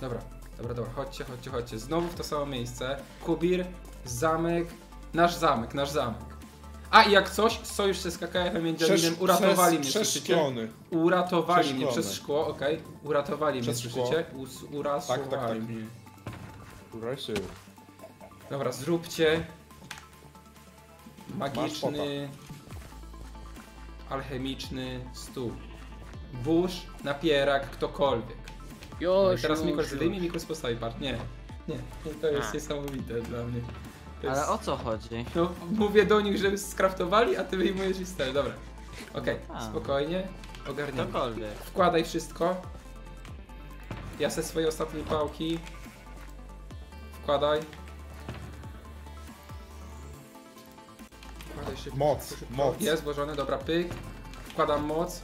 Dobra, dobra, dobra, chodźcie, chodźcie, chodźcie. Znowu w to samo miejsce. Kubir, zamek, nasz zamek, nasz zamek. A i jak coś, sojusz ze z KKF-em Przesz- uratowali przez- mnie, słyszycie? Przeszklony. Uratowali mnie Przeszklone. przez szkło, okej. Uratowali mnie, Przez szkło. słyszycie? Us, uratowali Tak, tak, tak. mnie. Dobra, zróbcie magiczny, alchemiczny stół. Burz, napierak, ktokolwiek. No i Już, teraz już, Mikol już. zdejmie, Mikol postawi part. Nie, nie, nie, to jest A. niesamowite dla mnie. Jest, Ale o co chodzi? no, mówię do nich, żeby skraftowali, a ty wyjmujesz i stary. Dobra. Okej, A. spokojnie, ogarniamy. Cokolwiek. Wkładaj wszystko. Ja se swoje ostatnie pałki. Wkładaj. Wkładaj szybko. Moc, szybko. moc. Jest włożony, dobra, pyk. Wkładam moc.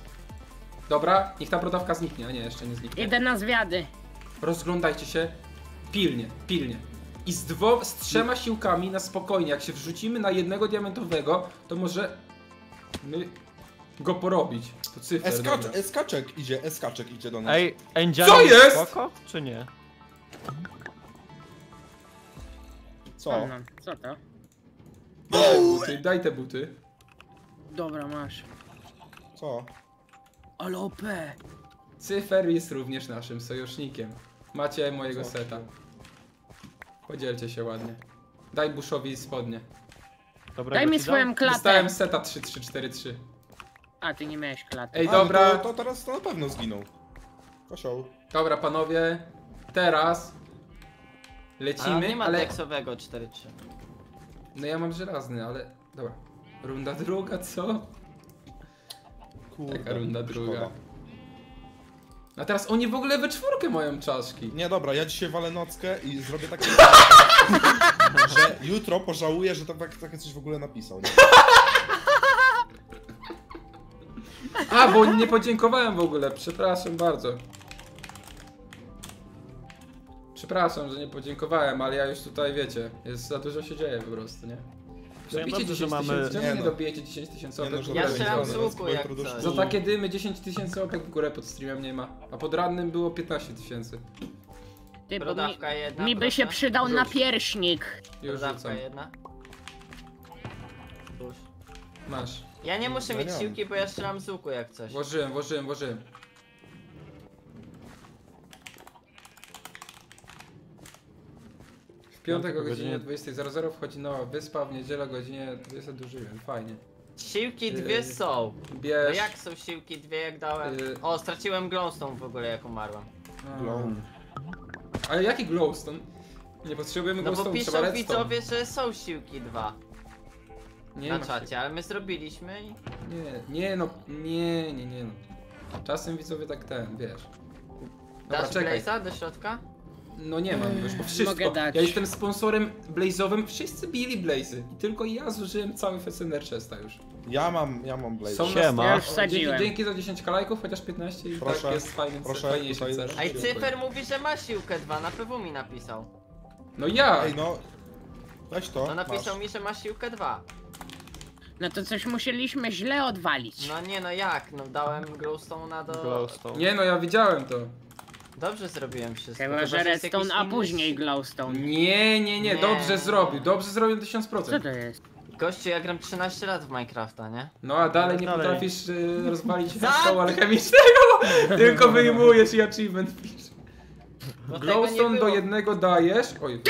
Dobra, niech ta brodawka zniknie, a nie, jeszcze nie zniknie. Idę na zwiady. Rozglądajcie się pilnie, pilnie. I z, dwo, z trzema siłkami na spokojnie, jak się wrzucimy na jednego diamentowego, to może my go porobić. To cyfer, Eskacz, dobra. eskaczek idzie, eskaczek idzie do nas. Ej, Angel Co jest? Spoko, czy nie? Co? Co to? Daj te buty, daj te buty. Dobra, masz. Co? Ale OP. Cyfer jest również naszym sojusznikiem. Macie mojego Co? seta. Podzielcie się ładnie. Daj Buszowi spodnie. Dobrego Daj mi swoją klatę. Dostałem seta 3-3-4-3. A, ty nie miałeś klaty. Ej, A, dobra. No to, to teraz to na pewno zginął. Kosioł. Dobra, panowie. Teraz Ale lecimy, nie ma ale... deksowego 4-3. No ja mam żelazny, ale... Dobra. Runda druga, co? Kurde. Taka runda druga. szkoda. A teraz oni w ogóle we czwórkę mają czaszki. Nie, dobra, ja dzisiaj walę nockę i zrobię takie... że jutro pożałuję, że to tak, takie coś w ogóle napisał. Nie? A, bo nie podziękowałem w ogóle, przepraszam bardzo. Przepraszam, że nie podziękowałem, ale ja już tutaj, wiecie, jest za dużo się dzieje po prostu, nie? Powiem Dobijcie dobrze, że 10 mamy- Nie nie no. dobijecie 10 tysięcy Nie opek no, że Ja strzelam z łuku jak coś. Za takie dymy 10 tysięcy opek w górę pod streamem nie ma, a pod rannym było 15 tysięcy. Ty, bo mi, Brodawka jedna, mi by się przydał Rzuć. napierśnik. Już rzucam. jedna. Masz. Ja nie muszę Ja mieć nie siłki, bo ja strzelam z łuku jak coś. Włożyłem, włożyłem, włożyłem. Piątek o godzinie godzinie 20.00 wchodzi nowa wyspa, w niedzielę o godzinie 22.00, fajnie. Siłki dwie Yy, są. No Bierz. jak są siłki dwie jak dałem? Yy. O, straciłem glowstone w ogóle jak umarłem. A. Glow. Ale jaki glowstone? Nie potrzebujemy No bo glowstone, trzeba piszą redstone. widzowie, że są siłki dwa Nie na czacie, ale my zrobiliśmy i... Nie, nie no, nie, nie, nie no. Czasem widzowie tak ten, wiesz. Dobra, Dasz czekaj. Do środka? No nie mam już, bo Mogę wszystko. dać. Ja jestem sponsorem Blaze'owym, wszyscy bili Blaze'y. I tylko ja zużyłem cały FSNR Chesta już. Ja mam, ja mam Blaze. Są Siema. na Ja już wsadziłem. Dzięki, dzięki za 10 kalajków, chociaż 15 i Proszę, tak jest fajny, proszę, fajniejszy tutaj- cel. A i Dziękuję. Cyfer mówi, że ma siłkę dwa, na PW mi napisał. No ja! Ej no, weź to, No napisał masz. mi, że ma siłkę dwa. No to coś musieliśmy źle odwalić. No nie no jak, no dałem glowstone'a do... Glowstone. Nie no, ja widziałem to. Dobrze zrobiłem wszystko. Chyba, chyba, że jest redstone, a później glowstone. Nie, nie, nie, Nie. dobrze zrobił, dobrze zrobił Co 1000%. to jest? Gościu, ja gram 13 lat w Minecrafta, nie? No a dalej nie Dalej. potrafisz y, rozwalić stołu alchemicznego, tylko wyjmujesz i achievement pisz. Bo tego nie Glowstone do było. jednego dajesz. Oj,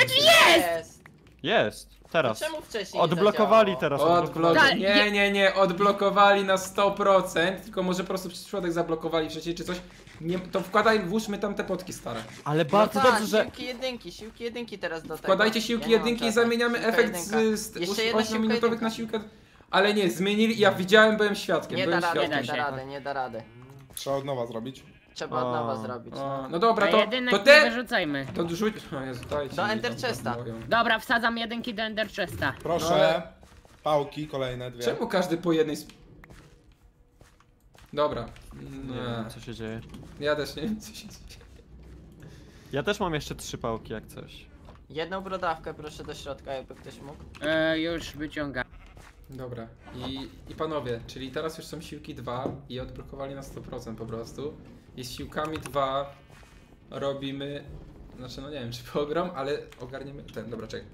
Jest! Jest, To teraz. czemu wcześniej nie Odblokowali zadziałało? teraz. Odblok... odblokowali. Tak, Nie, nie, nie, odblokowali na 100%, tylko może po prostu przez przypadek zablokowali wcześniej czy coś. Nie, to wkładaj, włóżmy tam te potki stare. Ale No bardzo tak, dobrze, że... siłki jedynki, siłki jedynki teraz do tego. Wkładajcie siłki Ja mam jedynki i zamieniamy Siłka efekt jedynka. z, z Jeszcze jedna 8 siłka minutowych na jedynka. siłkę. Ale nie, zmienili, ja widziałem, byłem świadkiem, Nie da byłem rady, świadkiem. nie da rady, nie da rady. Trzeba od nowa zrobić. Trzeba od nowa zrobić. O, no dobra, to, jedynek to nie te... wyrzucajmy. To rzuć... O Jezu, dajcie Do mi tam Chesta. moją. Dobra, wsadzam jedynki do Ender Chesta. Proszę. Pałki kolejne dwie. Czemu każdy po jednej... Sp... Dobra. Nie wiem, co się dzieje. Ja też nie wiem, co się dzieje. Ja też mam jeszcze trzy pałki jak coś. Jedną brodawkę proszę do środka, jakby ktoś mógł. E, już wyciągam. Dobra. I, I panowie, czyli teraz już są siłki 2 i odblokowali na 100% po prostu. I z siłkami 2 robimy... Znaczy, no nie wiem, czy pogrom, ale ogarniemy ten. Dobra, czekaj.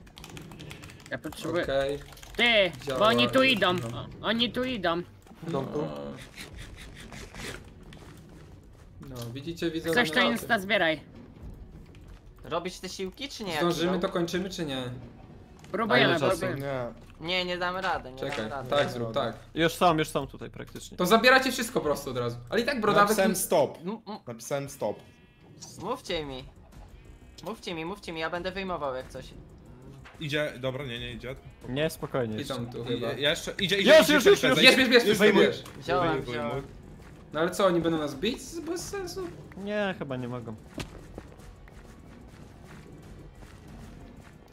Ja potrzebuję... Okej. Ty, Działa, bo oni tu idą. O, Oni tu idą. No. No, widzicie, widzę. Ktoś to insta zbieraj. Robić te siłki, czy nie? Zdążymy, to kończymy, czy nie? Próbujemy, ile czasu? próbujemy. Nie. Nie, nie damy rady, nie Czekaj, damy rady. tak zrób, tak. Już są, już są tutaj praktycznie. To zabieracie wszystko po prostu od razu. Ale i tak brodawek... Napisałem stop. M- m- Napisałem stop. mówcie mi. Mówcie mi, mówcie mi, ja będę wyjmował jak coś. Idzie, dobra, nie, nie idzie. Nie, spokojnie. Idą tu chyba. ja jeszcze, idzie, idzie, Już, idzie, już, już, już. Bierz, bierz, bierz, wszystko Wyjmuj. bierz. Wziąłem, Wyjmuj, wyjmuj. No ale co, oni będą nas bić? Bez sensu. Nie, chyba nie mogą.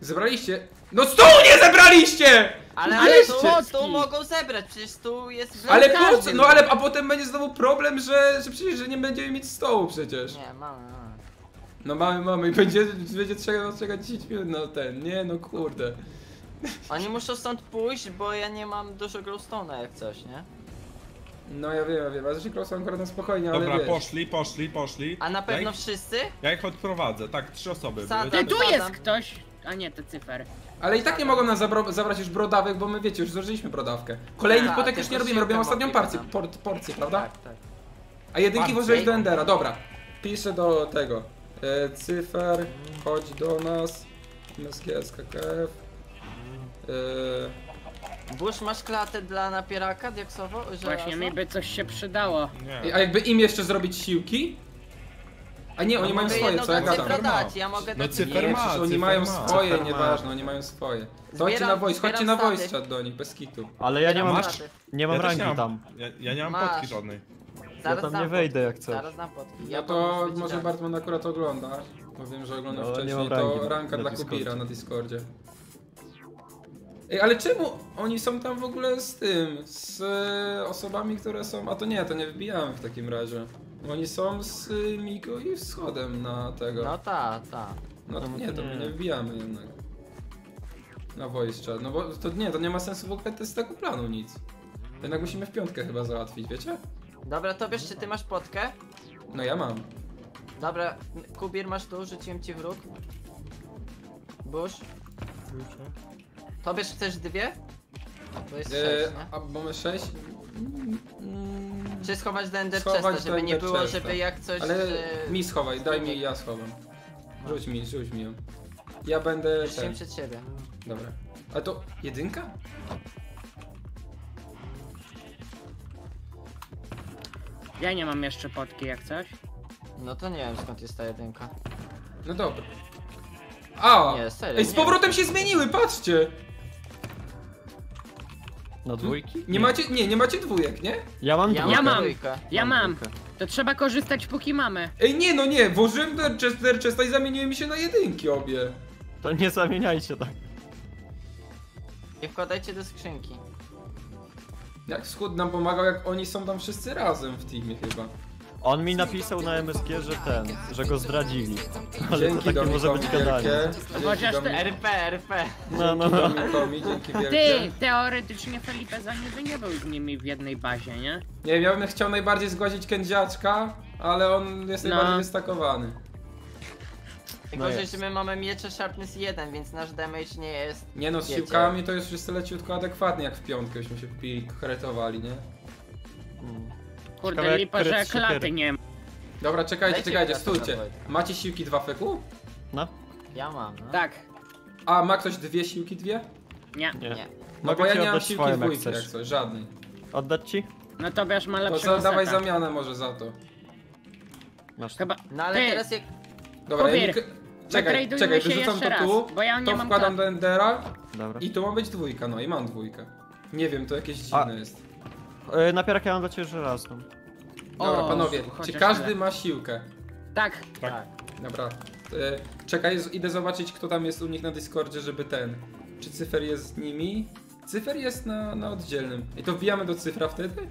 Zebraliście? No stół nie zebraliście! Ale, Ale tu, tu mogą zebrać, przecież tu jest w Ale po co? No ale a potem będzie znowu problem, że, że przecież że nie będziemy mieć stołu przecież. Nie, mamy, mamy. No mamy, mamy i będzie, będzie trzeba czekać 10 minut na ten. Nie no kurde. Oni muszą stąd pójść, bo ja nie mam dużo glowstone'a jak coś, nie? No ja wiem, ja wiem, ale że Crossam akurat na spokojnie, ale Dobra, wiesz. poszli, poszli, poszli. A na pewno Ja ich, wszyscy? ja ich odprowadzę, tak, trzy osoby Za- były. Ty, Tak, tu jest ktoś. A nie, to cyfer. Ale i tak nie mogą nas zabrać już brodawek, bo my wiecie, już zużyliśmy brodawkę. Kolejnych Tak, potek już nie robimy, robimy ostatnią porcję, por porcję, prawda? Tak, tak. A jedynki włożyłeś do Endera, dobra. Piszę do tego. E, cyfer, chodź do nas. MSG, SKKF. E, Burz, masz klatę dla napieraka diaksowo? Właśnie mi by coś się przydało. Nie. a jakby im jeszcze zrobić siłki? A nie, oni mają swoje, co ja gadam. dać, ja mogę No dać... cyfer ma, oni cyfer mają ma. swoje, Cyfer ma. nieważne, oni mają swoje. To chodźcie na voice, chodźcie na voice chat do nich, bez kitu. Ale ja nie mam, Masz? nie mam ja rangi nie mam, tam. Ja, ja nie mam Masz. potki żadnej. Zaraz tam dam nie wejdę jak coś. Zaraz potki. No Ja to może Bartman akurat oglądasz, bo wiem, że oglądał No, nie wcześniej, mam to rangi ranka dla. Kubira na Discordzie. Ej, ale czemu oni są tam w ogóle z tym, z e, osobami, które są, a to nie, to nie wbijałem w takim razie. Oni są z Miko i Wschodem na tego. No ta, ta. No to nie, to my nie. nie wbijamy jednak. Na voice chat, no bo to nie, to nie ma sensu w ogóle z tego planu nic. Jednak musimy w piątkę chyba załatwić, wiecie? Dobra, to wiesz, czy ty masz potkę? No ja mam. Dobra, Kubir masz tu, rzuciłem ci wróg. Burz. Tobierz chcesz dwie? To jest E, sześć, nie? a mamy 6? Czy schować do Ender Schować Chesta, do żeby nie Ender było, Chesta. żeby jak coś... Ale e, mi schowaj, daj mi i ja schowam. Rzuć mi, rzuć mi ją. Ja będę Rzuciłem ten. przed siebie. Dobra. A to jedynka? Ja nie mam jeszcze potki jak coś. No to nie wiem skąd jest ta jedynka. No dobra. A! Nie, serio, Ej, z nie. powrotem się zmieniły, patrzcie! Na dwójki? Nie macie, nie, nie macie dwójek, nie? Ja mam Ja, dwójkę. mam. dwójkę. Ja mam. dwójkę. To trzeba korzystać póki mamy. Ej, nie, no nie, włożyłem do Chester Chesta i zamieniły mi się na jedynki obie. To nie zamieniajcie tak. Nie wkładajcie do skrzynki. Jak wschód nam pomagał, jak oni są tam wszyscy razem w teamie chyba. On mi napisał na MSG, że ten, że go zdradzili. Ale Dzięki to takie może być gadanie. Dzięki Chociaż Domi- RP, RP. No, no, no. Domikowi, dzięki Ty, teoretycznie Felipe Zaniby nie był z nimi w jednej bazie, nie? Nie wiem, ja bym chciał najbardziej zgładzić kędziaczka, ale on jest No. najbardziej wystakowany. Tylko, że jest. my mamy miecze Sharpness 1, więc nasz damage nie jest... Nie no, z Wiecie. siłkami to już wszyscy leciutko adekwatnie jak w piątkę, byśmy się kupili, karetowali, nie? Mm. Kurde, Ciekawe, lipa, że klaty nie ma. Dobra, czekajcie, Dajcie czekajcie, mi na to stójcie. Macie siłki 2 feku? No, Ja mam, no. Tak. A, ma ktoś dwie siłki dwie? Nie. nie. Nie. No bo Mogę ja ci nie mam oddać siłki swoją jak dwójki jak chcesz. coś, żadnej. Oddać ci? No to wiesz, ma To lepszego za, dawaj seta. zamianę może za to. Masz. Chyba. No ale Ty, teraz jak... Dobra, ja Kubir, nie... Czekaj, czekaj, się wyrzucam jeszcze to tu, raz, bo ja nie to mam wkładam do Endera Dobra. i tu ma być dwójka, no i mam dwójkę. Nie wiem, to jakieś A- dziwne jest. E, napierak ja mam dla ciebie żelazną. Dobra, O, panowie, chociaż czy każdy tyle. ma siłkę? Tak. Tak. Dobra. E, czekaj, z- idę zobaczyć, kto tam jest u nich na Discordzie, żeby ten. Czy cyfer jest z nimi? Cyfer jest na, na oddzielnym. I to wbijamy do cyfra wtedy?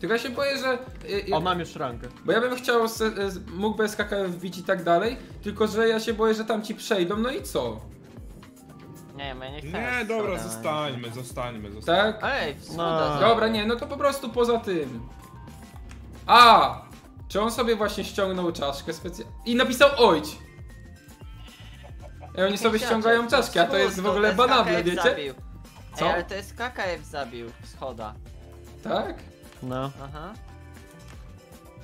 Tylko ja się boję, że... y, y, O, mam już rankę. Bo ja bym chciał, se, y, mógłby SKKF wbić i tak dalej, tylko że ja się boję, że tam ci przejdą, no i co? Nie ja nie chcę. Nie, dobra, Schoda, zostańmy, zostańmy, zostańmy. Tak? Ej, wschoda. No. Dobra, nie, no to po prostu poza tym. A! Czy on sobie właśnie ściągnął czaszkę specjalnie? I napisał ojć! I oni sobie ściągają czaszki, a to jest w ogóle KKF wiecie? Zabił. Co? Ej, ale to jest KKF zabił wschoda. Tak? No. Aha.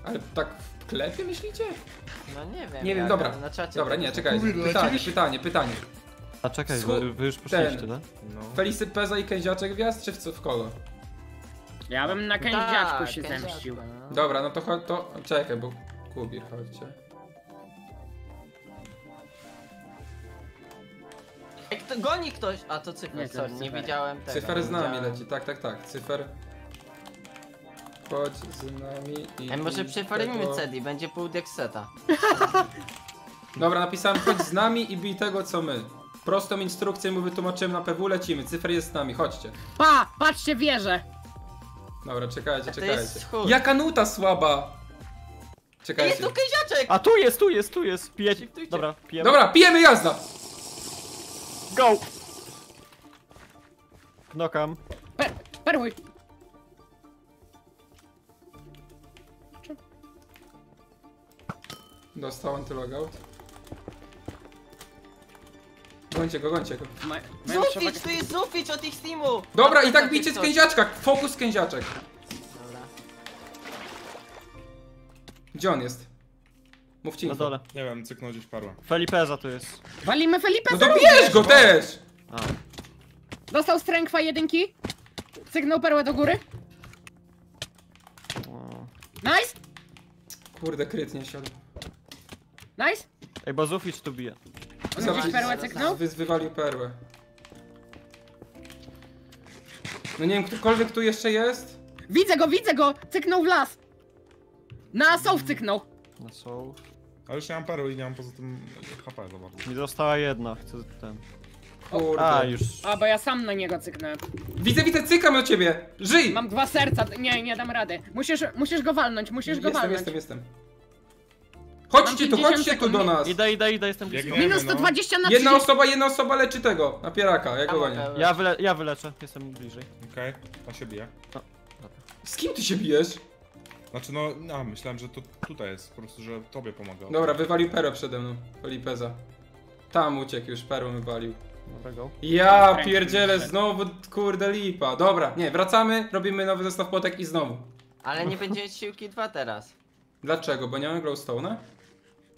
Ale tak w klepie myślicie? No nie wiem. Nie wiem, jak, dobra. ale Na czacie Dobra, nie, czekajcie. Mówię, Pytanie, pytanie, pytanie. A czekaj, Słu- wy, wy już poszliście, ten. tak? No. Felisy Peza i Kędziaczek wjazd, czy w co w kogo? Ja bym na Tak, kędziaczku się kędziaczku, zemścił. no. Dobra, no to chodź, to... Czekaj, bo... Kubir, chodźcie. Ej, kto, goni ktoś! A to cyfr, Nie, to sorry, nie cyfer. widziałem tego. Cyfer z nami widziałem. leci, tak, tak, tak. Cyfer. Chodź z nami i. Ej, może i przefarmimy tego- Cedi, będzie pół Dexeta. Dobra, napisałem chodź z nami i bij tego co my. Prostą instrukcję mu wytłumaczyłem na PW, lecimy. Cyfer jest z nami, chodźcie. Pa! Patrzcie wieżę! Dobra, czekajcie, to czekajcie. jest. Jaka nuta słaba! Ej, Czekajcie. jest tu Kęziaczek! A tu jest, tu jest, tu jest. Pijecie? Dobra, pijemy. Dobra, pijemy jazda! Go! Knokam. Per, perłuj! Dostał antylogout. Gońcie go, gońcie go. Zufić, tu jest Zufić od ich Steamu! Dobra, i tak jest bijcie z kędziaczka. Fokus kędziaczek. Dobra. Gdzie on jest? Mówcie Na info. dole. Nie wiem, cyknął gdzieś parła. Felipeza tu jest. Walimy Felipe No to bierz go też! A. Dostał strękwa jedynki. Sygnał perłę do góry. O. Nice! Kurde, krytnie siadł. Nice! Ej, bo Zuficz tu bije. On gdzieś perłę cyknął? Wy, wywalił perłę. No nie wiem, ktokolwiek tu jeszcze jest? Widzę go, widzę go! Cyknął w las! Na soł cyknął! No są. Ale już nie mam perły i nie mam poza tym HP za bardzo. Mi została jedna, chcę ten. Kurde. A, już. A, bo ja sam na niego cyknąłem. Widzę, widzę, cykam do ciebie! Żyj! Mam dwa serca, nie, nie dam rady. Musisz, musisz go walnąć, musisz go jestem, walnąć. jestem, jestem. Chodźcie tu, 50 chodźcie tu do nas! Idę, idę, idę, jestem blisko. Biegniemy, Minus no. 120 na Jedna 30. osoba, jedna osoba leczy tego, napieraka, ja go okej. Ja, wyle ja wyleczę, jestem bliżej. Okej, to się bije. Z kim ty się bijesz? Znaczy no, no, myślałem, że to tutaj jest, po prostu, że tobie pomagał. Dobra, wywalił perłę przede mną, Felipeza. Tam uciekł już, perłę wywalił. Dobra, go. Ja pierdzielę, znowu, kurde lipa. Dobra, nie, wracamy, robimy nowy zestaw potek i znowu. Ale nie będzie siłki 2 teraz. Dlaczego? Bo nie mamy glowstone'a?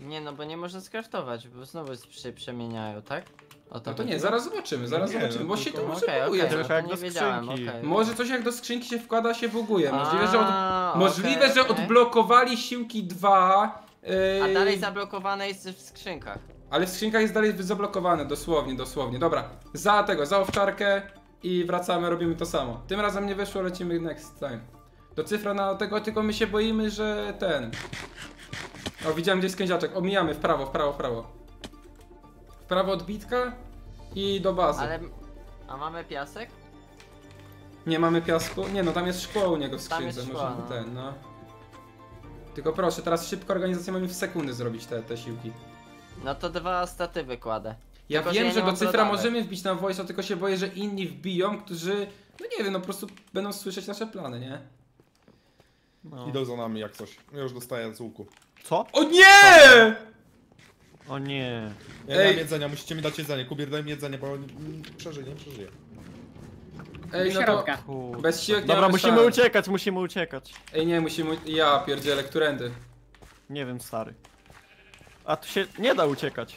Nie no, bo nie można skraftować, bo znowu się przemieniają, tak? O No to chodzi? nie, zaraz zobaczymy, zaraz nie, zobaczymy, no bo się to Okej, może okej, buguje. no Trochę to jak nie do wiedziałem, skrzynki. okej. Może coś jak do skrzynki się wkłada, się buguje. Możliwe, że, od... A, Możliwe, okej, że okej. odblokowali siłki 2. Yy... A dalej zablokowane jest w skrzynkach. Ale w skrzynkach jest dalej zablokowane, dosłownie, dosłownie. Dobra, za tego, za owczarkę i wracamy, robimy to samo. Tym razem nie wyszło, lecimy next time. Do cyfra na tego, tylko my się boimy, że ten... O, widziałem gdzie jest kędziaczek. Omijamy w prawo, w prawo, w prawo. W prawo odbitka i do bazy. Ale... A mamy piasek? Nie mamy piasku? Nie no, tam jest szkło u niego w Tam jest skrzynce, szkło, możemy no. ten, no. Tylko proszę, teraz szybko organizację mamy w sekundy zrobić te, te siłki. No to dwa statywy kładę. Ja Tylko, wiem, ja że do mam cyfra możemy wbić na voice, tylko się boję, że inni wbiją, którzy, no nie wiem, no po prostu będą słyszeć nasze plany, nie? No. Idą za nami jak coś. Ja już dostaję z łuku. Co? O nie! O nie. Ja nie Ej. mam jedzenia, musicie mi dać jedzenie. Kubier, daj mi jedzenie, bo mm, przeżyję, nie przeżyję. Ej, no to środka. Kurde. bez siłek nie Dobra, mamy musimy szans. uciekać, musimy uciekać. Ej, nie, musimy, ja pierdzielę, którędy. Nie wiem, stary. A tu się nie da uciekać.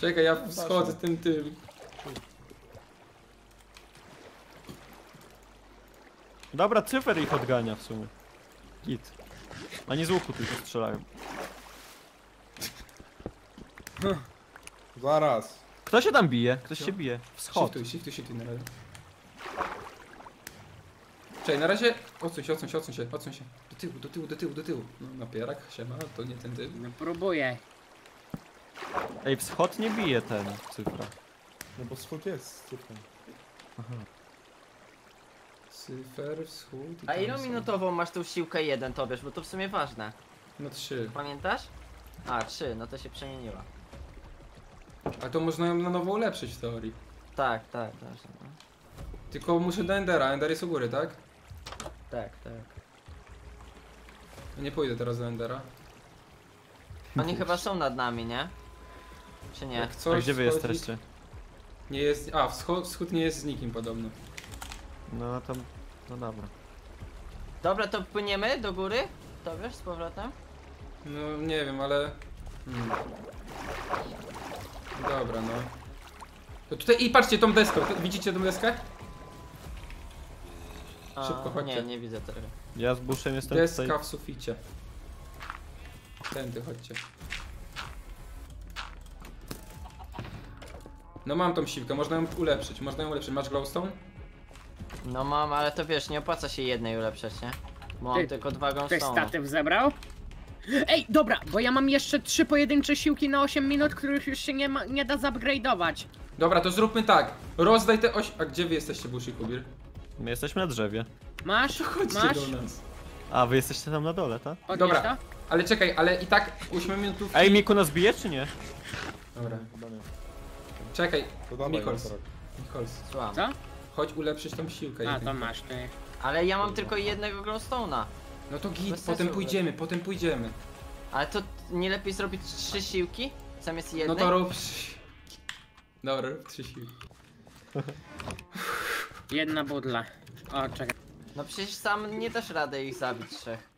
Czekaj, ja schodzę tym, tym. Dobra, cyfer ich odgania w sumie. Git. Ani z łuku tylko strzelają. Zaraz. Kto się tam bije? Ktoś się bije. Wschod. Shiftuj, shiftuj, shiftuj na razie. Czekaj, na razie odsuń się, odsuń się, odsuń się, odsuń się. Do tyłu, do tyłu, do tyłu, do tyłu. No, napierak, siema, to nie ten typ. No próbuję. Ej, wschod nie bije ten cyfra. No bo wschód jest. Super. Cyfer, wschód i A tam ilą są. minutową masz tą siłkę 1, to wiesz, bo to w sumie ważne. No trzy. Pamiętasz? A, 3, no to się przemieniła. A to można ją na nowo ulepszyć w teorii. Tak, tak, ważne. No. Tylko muszę do Endera, Ender jest u góry, tak? Tak, tak. Nie pójdę teraz do Endera. Oni chyba są nad nami, nie? Czy nie? Jak A coś gdzie wy jesteście? Nie jest. A, wschód, wschód nie jest z nikim podobno. No to... No dobra. Dobra, to płyniemy do góry? To wiesz, z powrotem? No nie wiem, ale. Hmm. Dobra, no. To tutaj i patrzcie tą deskę. Widzicie tą deskę? A, Szybko, chodźcie. Nie, nie widzę tego. Ja z buszem jestem Deska tutaj... w suficie. Tędy, chodźcie. No mam tą siłkę, można ją ulepszyć, można ją ulepszyć. Masz glowstone? No mam, ale to wiesz, nie opłaca się jednej ulepszać, nie? Bo mam Ty- tylko dwa Ktoś gąstone. statyw zebrał? Ej, dobra, bo ja mam jeszcze trzy pojedyncze siłki na 8 minut, których już się nie, ma, nie da zupgrade'ować. Dobra, to zróbmy tak. Rozdaj te oś... A gdzie wy jesteście, Bush i Kubir? My jesteśmy na drzewie. Masz? Chodźcie Masz? do nas. A, wy jesteście tam na dole, tak? Podnieś Dobra. to? Ale czekaj, ale i tak 8 minut. Ej, Miku nas bije, czy nie? Dobra. Chyba nie. Czekaj, To dawaj, Mikols. Mikols. Słucham. Co? Chodź ulepszyć tą siłkę. A, jedynkę. to masz ty. Ale ja mam tylko jednego glowstone'a. No to git, potem pójdziemy, potem pójdziemy. Ale to nie lepiej zrobić trzy siłki? Zamiast jednej? No to rób. Dobra, rób trzy siłki. Jedna budla. O, czekaj. No przecież sam nie dasz rady ich zabić trzech.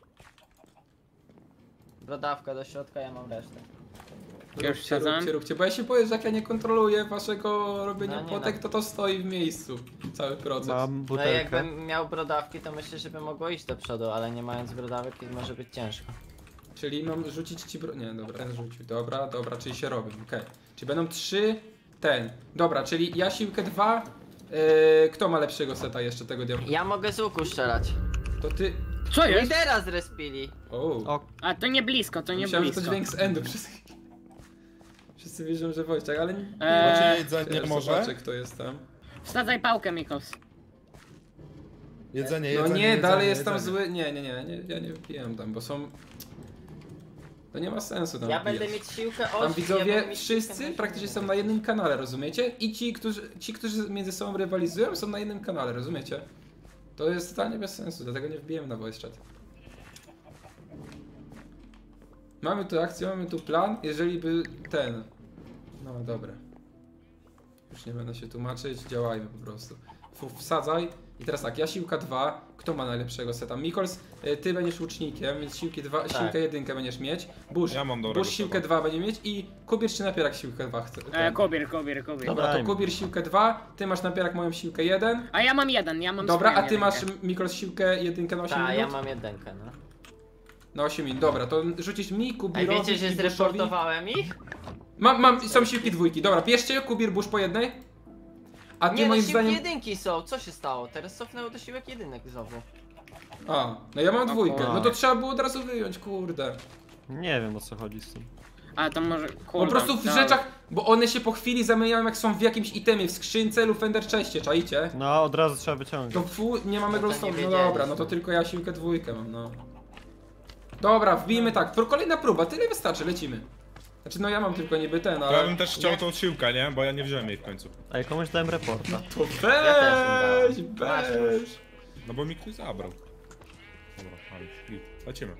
Brodawka do środka, ja mam resztę. Już Róbcie, róbcie, róbcie, bo ja się boję, że jak ja nie kontroluję waszego robienia No nie potek, no. to to stoi w miejscu. Cały proces. Mam No butelkę. jakbym miał brodawki, to myślę, że by mogło iść do przodu, ale nie mając brodawek może być ciężko. Czyli mam rzucić ci bro... Nie, dobra, ten rzucił. Dobra, dobra, czyli się robią, okej. Czyli będą trzy, ten. Dobra, czyli ja siłkę dwa. Yy, kto ma lepszego seta jeszcze tego diabła? Ja mogę z łuku strzelać. To ty... Co jest? Lidera zrespili. O, A to nie blisko, to nie myślałem, że to blisko. dźwięk z endu przez chwilę. Wszyscy wierzą, że Wojciech, ale nie... Eee, jedzenie Ja może? Zobaczę, kto jest tam. Wsadzaj pałkę, Mikos. Jedzenie, No jedzenie, nie, jedzenie, dalej jest tam zły. Nie, nie, nie, nie, ja nie wbijam tam, bo są. To nie ma sensu tam Ja wbijać. będę mieć siłkę 8. Tam ja widzowie mieć wszyscy praktycznie są na jednym kanale, rozumiecie? I ci którzy, ci, którzy między sobą rywalizują, są na jednym kanale, rozumiecie? To jest totalnie bez sensu, dlatego nie wbijemy na voice chat. Mamy tu akcję, mamy tu plan, jeżeli by ten... No dobra. Już nie będę się tłumaczyć, działajmy po prostu. Fu, wsadzaj. I teraz tak, ja siłka 2. Kto ma najlepszego seta? Mikols, y, ty będziesz łucznikiem, więc siłki dwa, Tak. siłkę jedynkę będziesz mieć. Bush, Ja mam dobrego Bush siłkę seta. 2 będzie mieć i Kubir czy napierak siłkę 2 chce. E, ten. kubir, kubir, kubir. Dobra, to Dajmy. Kubir siłkę 2, ty masz napierak moją siłkę 1. A ja mam jeden, ja mam Dobra, a swoją ty masz jedynkę. Mikols siłkę jedynkę na 8 Tak, minut? ja mam jedynkę, no. Na 8 minut, dobra, to rzucić mi, A Kubirowi wiecie, że i zreportowałem ich? Mam, mam, są siłki dwójki, dobra, bierzcie, Kubir, Bush po jednej. A ty Nie, no moim siłki zdaniem... jedynki są, co się stało? Teraz cofnęło do siłek jedynek znowu. A, no ja mam dwójkę, kurwa. no to trzeba było od razu wyjąć, kurde. nie wiem o co chodzi z tym. A to może. Po prostu w dobra. rzeczach, bo one się po chwili zamieniają jak są w jakimś itemie, w skrzynce lub Ender chestie, czaicie? No, od razu trzeba To fu, nie mamy No to glowstone, nie no dobra, no to tylko ja siłkę dwójkę mam, no. Dobra, wbijmy tak, pro, kolejna próba, tyle wystarczy, lecimy. Znaczy no ja mam tylko niby ten, To ja ale... bym też chciał tą siłkę, nie? Bo ja nie wziąłem jej w końcu. Ej, komuś dałem reporta. To weź, weź. No bo mi ktoś zabrał. Dobra, ale git. Lecimy.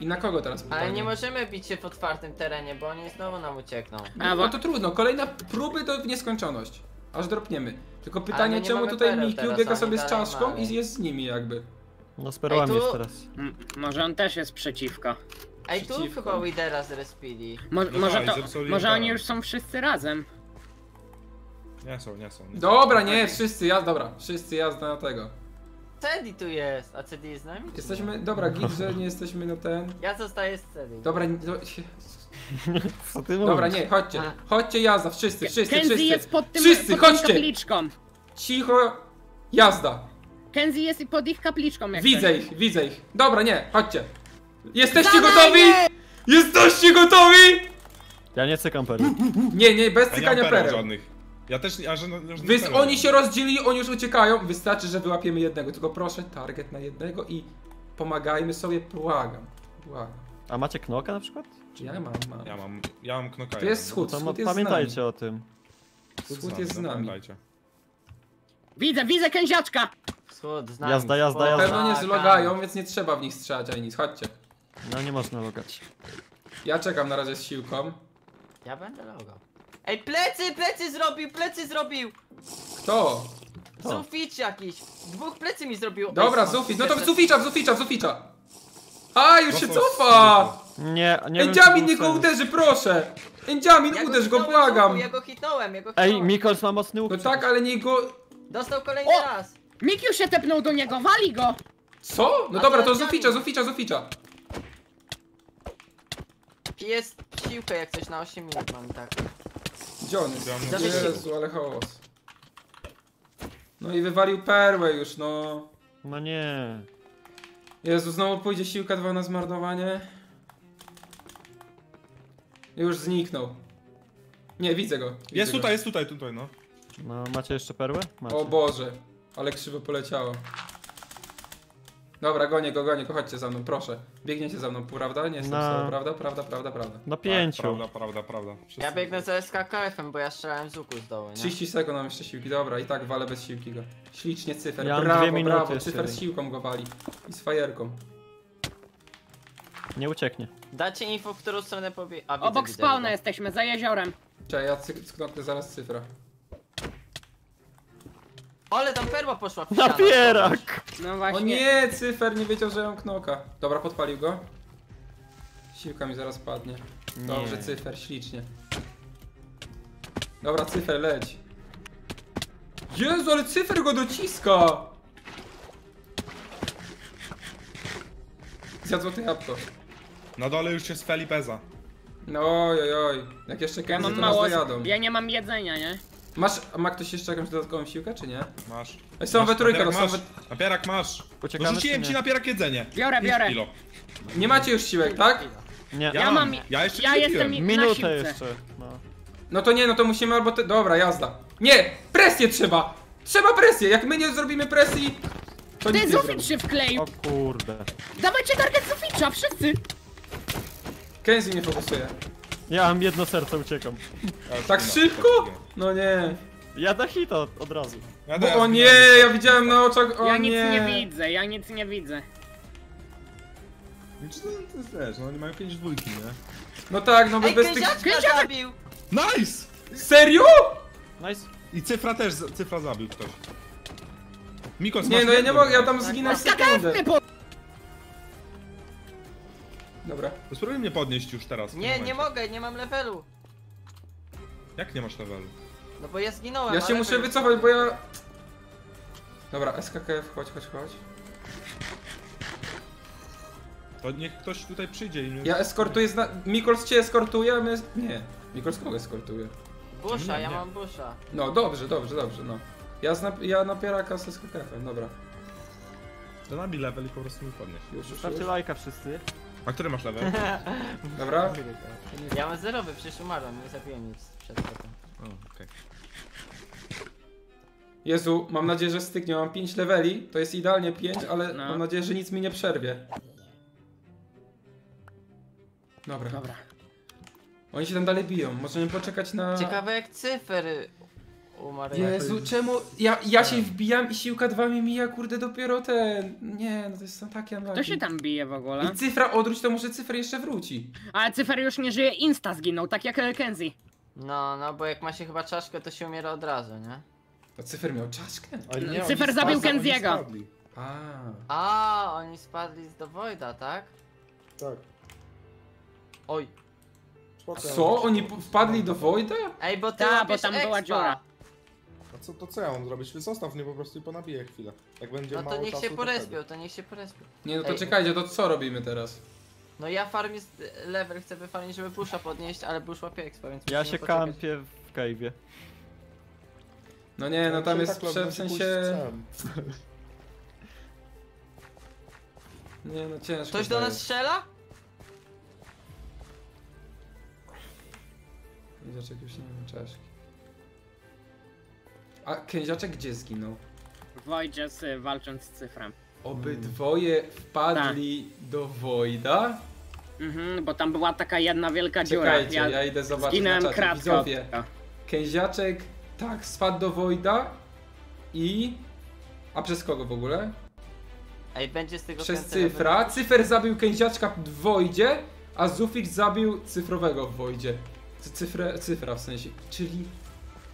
I na kogo teraz pytanie? Ale nie możemy bić się w otwartym terenie, bo oni znowu nam uciekną. A, No to trudno, kolejna próby to w nieskończoność. Aż dropniemy. Tylko pytanie, czemu tutaj Mikiu biega sobie z czaszką mamy. i jest z nimi jakby. No, z perłami tu- jest teraz. M- może on też jest przeciwko. Ej, tu Przeciwko. chyba Widera zrespili. Mo No może tak, to. zepsuli Może oni już są wszyscy razem. Nie są, nie są. Nie są. Dobra, nie, wszyscy jazda, dobra, wszyscy jazda na tego. Cedi tu jest, a Cedi jest z nami? czy Jesteśmy, dobra, git, że nie jesteśmy na ten. nie? Ja zostaję z Cedi. Dobra, nie- do, Co ty mówisz? dobra, nie, chodźcie, A. chodźcie jazda, wszyscy, wszyscy, Kenzie wszyscy. jest pod tym. Wszyscy, pod tą chodźcie! kapliczką. Cicho, jazda. Kenzie jest i pod ich kapliczką. Jak Widzę ich, widzę ich. Dobra, nie, chodźcie. Jesteście gotowi? Jesteście gotowi? Ja nie cykam perły. Nie, nie, bez nie cykania żadnych. Ja też, ja że, że Wy, oni się rozdzielili, oni już uciekają. Wystarczy, że wyłapiemy jednego. Tylko proszę, target na jednego i pomagajmy sobie, błagam. Błagam. A macie knoka na przykład? Ja mam, mam. Ja mam, ja mam knoka. To jest schód, schód jest pamiętajcie z nami. o tym. Schód jest z nami. Pamiętajcie. Widzę, widzę kęziaczka! Wschód, z nami. Jazda, jazda, jazda. Pewno nie zlogają, więc nie trzeba w nich strzelać ani nic. Chodźcie. No nie można logać. Ja czekam na razie z siłką. Ja będę logał. Ej, plecy, plecy zrobił, plecy zrobił! Kto? Co? Sufić jakiś. Dwóch plecy mi zrobił. Dobra, Ej, Zufit. No to Zuficza, Zuficza, Zuficza. A, już się cofa! Nie, nie Endziamin, nie go uderzy, proszę! Endziamin, Ja uderz go, błagam! Ja go hitnąłem, ja go Ej. Mikols ma mocny łuk. No tak, ale nie go... Dostał kolejny O! raz. Mikiu się tepnął do niego, wali go! Co? No A dobra, to to. Zuficza, Zuficza, Zuficza. Jest siłkę jak coś na 8 minut mam tak. Gdzie on jest? Jezu, ale chaos. No i wywalił perłę już, no. No nie. Jezu, znowu pójdzie siłka 2 na zmarnowanie. Już zniknął. Nie, widzę go. Widzę Jest go. tutaj, jest tutaj, tutaj, no. No, macie jeszcze perłę? Macie. O Boże, ale krzywo poleciało. Dobra, gonię go, gonię go, chodźcie za mną, proszę. Biegniecie za mną, prawda? Nie jestem No. no. prawda, prawda, prawda, prawda. Na Tak, pięciu. prawda, prawda, prawda. Wszyscy- Ja biegnę za SKKF-em, bo ja strzelałem z łuku z dołu, nie? 30 sekund mam jeszcze siłki, dobra, i tak walę bez siłki go. Ślicznie cyfer, Ja mam brawo, dwie minuty brawo, jeszcze. cyfer z siłką go wali. I z fajerką. Nie ucieknie. Dacie info, w którą stronę pobie... A, widzę, Obok widzę, spawna widzę. jesteśmy, za jeziorem. Czekaj, ja cyk- zaraz cyfra. Ale tam perła poszła w ścianę. Napierak! No O właśnie. nie, cyfer nie wiedział, że ją knoka. Dobra, podpalił go. Siłka mi zaraz padnie. Dobrze, Nie. cyfer, ślicznie. Dobra, cyfer, leć. Jezu, ale cyfer go dociska! Zjadł złote jabłko. Na dole już jest Felipeza. No oj, oj, oj. Jak jeszcze Ja mam to mało. nas dojadą. Ja nie mam jedzenia, nie? Masz, a ma ktoś jeszcze jakąś dodatkową siłkę, czy nie? Masz. Ej, są masz, we trójkę, no napierak są masz. we... Napierak masz. Uciekamy, Dorzuciłem czy ci nie? napierak jedzenie. Biorę, biorę. kilo. Nie macie już siłek, tak? Nie. Ja mam- Ja jeszcze ja nie jestem Minutę jeszcze. No. No to nie, no to musimy albo te... Dobra, jazda. Nie! Presję trzeba! Trzeba presję! Jak my nie zrobimy presji, to nic Ty nie zrobi. się wkleił! O kurde. Dawajcie target Zuficza, wszyscy! Kenzie mnie fokusuje. Ja mam jedno serce, uciekam. Ja Tak nie szybko? No nie. Ja na hita od, od razu. Ja teraz o nie, ja widziałem na oczach, o ja nic nie. nie widzę, ja nic nie widzę. Znaczy, no, to jest, wiesz, no oni mają 5 dwójki, nie? No tak, no bo Ej, bez tych... Kęziaczek! zabił! Nice! Serio? Nice. I cyfra też, cyfra zabił ktoś. Mikos, Nie, masz no ja nie jedno. mogę, ja tam zginę w Skakałem sekundę. mnie po... Dobra. To spróbuj mnie podnieść już teraz. w tym Nie, nie momencie. mogę, nie mam levelu. Jak nie masz levelu? No bo ja zginąłem, Ja się level muszę wycofać, bo ja... Dobra, SKKF, chodź, chodź, chodź. To niech ktoś tutaj przyjdzie i mnie... Ja eskortuję, zna... Mikols cię eskortuje, a my... Nie. Mikols kogo eskortuje? Busza, Nie, ja nie. mam busza. No, dobrze, dobrze, dobrze, no. Ja, zna... ja napieraka z SKKF-em, dobra. To nabij level i po prostu mi podnieś. Już, już, już. Lajka wszyscy. A który masz level? Dobra. Ja mam zerowy, przecież umarłem, nie zabiłem nic przed potem. O, okej. Jezu, mam nadzieję, że styknie. Mam 5 leveli, to jest idealnie 5, ale No. mam nadzieję, że nic mi nie przerwie. Dobra. Dobra. Oni się tam dalej biją. Możemy poczekać na. Ciekawe jak cyfer umarł. Jezu, czemu. Ja, ja się wbijam i siłka 2 mi mija, kurde, dopiero ten. Nie, no to jest takie Kto się tam bije w ogóle? I cyfra odwróć, to może cyfr jeszcze wróci. Ale cyfer już nie żyje, insta zginął, tak jak Kenzie. No, no, bo jak ma się chyba czaszkę, to się umiera od razu, nie? To cyfr miał czaszkę? Ale nie, oni Cyfer zabił oni Kenziego. spadli. A. A, oni spadli z do Voida, tak? Tak. Oj. Spoko, Co? Oni po- wpadli do Wojda? Ej, bo ty Ta, bo łapiesz tam była expa. dziura. A co, to co ja mam zrobić? Zostaw mnie po prostu i ponabiję chwilę. Jak będzie No mało to niech czasu, się to porespią, to niech się porespią. Nie, no to Ej. czekajcie, to co robimy teraz? No ja farmię z level, chcę wyfarmić, żeby busza podnieść, ale bush łapie expa, więc Ja musimy się poczekać. kampię w cave'ie. No nie, no tam Ja jest tak prze, w sensie. sam. Nie, no ciężko. Ktoś to do nas strzela? Widzisz, jakieś nie wiem, czaszki. A Kęziaczek gdzie zginął? W Wojdzie z, walcząc z cyfrem. Obydwoje wpadli do Wojda? Mhm, bo tam była taka jedna wielka dziura. Czekajcie, ja, idę zobaczyć na czacie. Widzowie, Kęziaczek, tak, spadł do Wojda i... A przez kogo w ogóle? Ej, będzie z tego Przez cyfra. Cyfer zabił Kęziaczka w Wojdzie, a Zufix zabił cyfrowego w Wojdzie. C- Cyfrę, cyfra w sensie. Czyli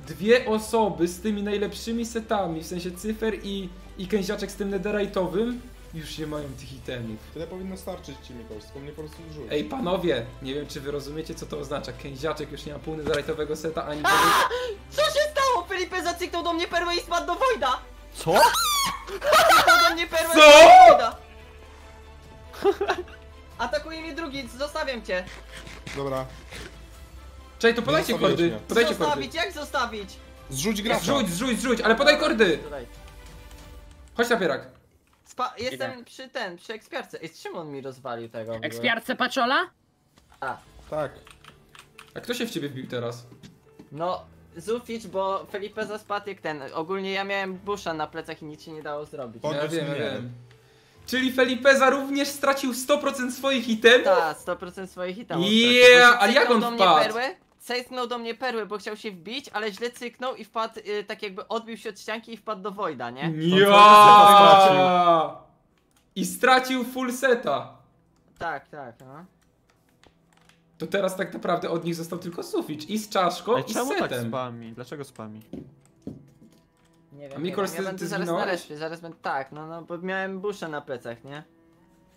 dwie osoby z tymi najlepszymi setami, w sensie cyfer i, i Kęziaczek z tym netherite'owym, już nie mają tych itemów. Tyle powinno starczyć ci, Mikołaj, tylko mnie po prostu rzuć. Ej, panowie, nie wiem czy wy rozumiecie co to oznacza. Kęziaczek już nie ma pół netherite'owego seta ani tego... Zacyknął do mnie perłę i spadł do Wojda! Co? Zacyknął do mnie perłę Co? i spadł do Wojda! Atakuje mnie drugi, zostawiam cię! Dobra, Czekaj, to podajcie zostawiłeś kordy, mnie. podajcie kordy. Zostawić, jak zostawić? zrzuć gracza. Zrzuć, zrzuć, zrzuć, ale podaj kordy! Tutaj. Chodź napierak. Spa jestem przy ten, przy ekspiarce. Ej, czym on mi rozwalił tego? w ogóle? Ekspiarce Paczola? A, Tak. A kto się w ciebie wbił teraz? no, Zufić, bo Felipe zaspadł jak ten. Ogólnie ja miałem busza na plecach i nic się nie dało zrobić. Ja wiem, ja wiem. Czyli Felipeza również stracił 100% swoich itemów? Tak, 100% swoich itemów. Yeah, ale jak on do mnie wpadł? Cyknął do mnie perły, bo chciał się wbić, ale źle cyknął i wpadł, y, tak jakby odbił się od ścianki i wpadł do Wojda, nie? Ja! I stracił full seta. Tak, tak, no. To teraz tak naprawdę od nich został tylko suficz i z czaszką Ej, i z czemu tak setem. spami? Dlaczego spami? Nie wiem, A nie Mikols, wiem, ty- ja będę ty zaraz zginąłeś? zaraz będę, tak, no, no, bo miałem busza na plecach, nie?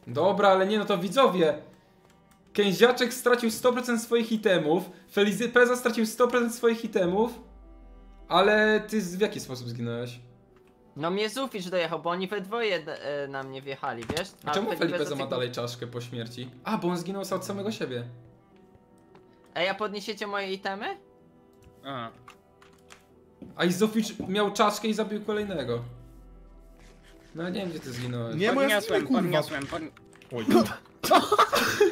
Dobra, ale nie no to widzowie. Kęziaczek stracił 100% swoich itemów, Felipeza stracił 100% swoich itemów, ale ty z- w jaki sposób zginąłeś? No mnie Zuficz dojechał, bo oni we dwoje d- e, na mnie wjechali, wiesz? A czemu Felipe Felipeza ma dalej czaszkę po śmierci? A, bo on zginął od samego siebie. Ej, a podniesiecie moje itemy? A. A Izoficz miał czaszkę i zabił kolejnego. No nie wiem gdzie ty zginąłeś. Nie, moja Podniosłem, kurwa. podniosłem, podni Oj.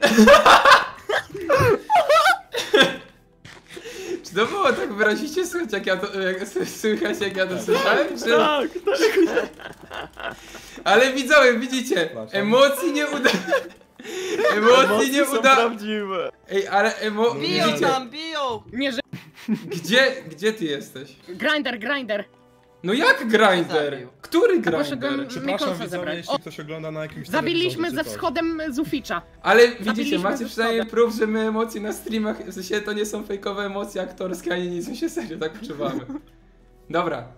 Czy to było tak wyraziście słychać jak ja to, jak, słychać jak ja to słyszałem? Czy... Tak, Ale widzowie, widzicie, Przepraszam. emocji nie uda... Emocji nie uda... prawdziwe. Ej, ale emo... Biją Widzicie, tam, biją! Nie, że... gdzie, gdzie ty jesteś? Grinder, grinder! No jak grinder? Który grinder? Przepraszam widzowie, jeśli ktoś ogląda na jakimś Zabiliśmy ze wschodem Zuficza. Ale widzicie, Zabiliśmy macie przynajmniej prób, że my emocji na streamach, w sensie to nie są fejkowe emocje aktorskie, ani nic, my się serio tak używamy. Dobra,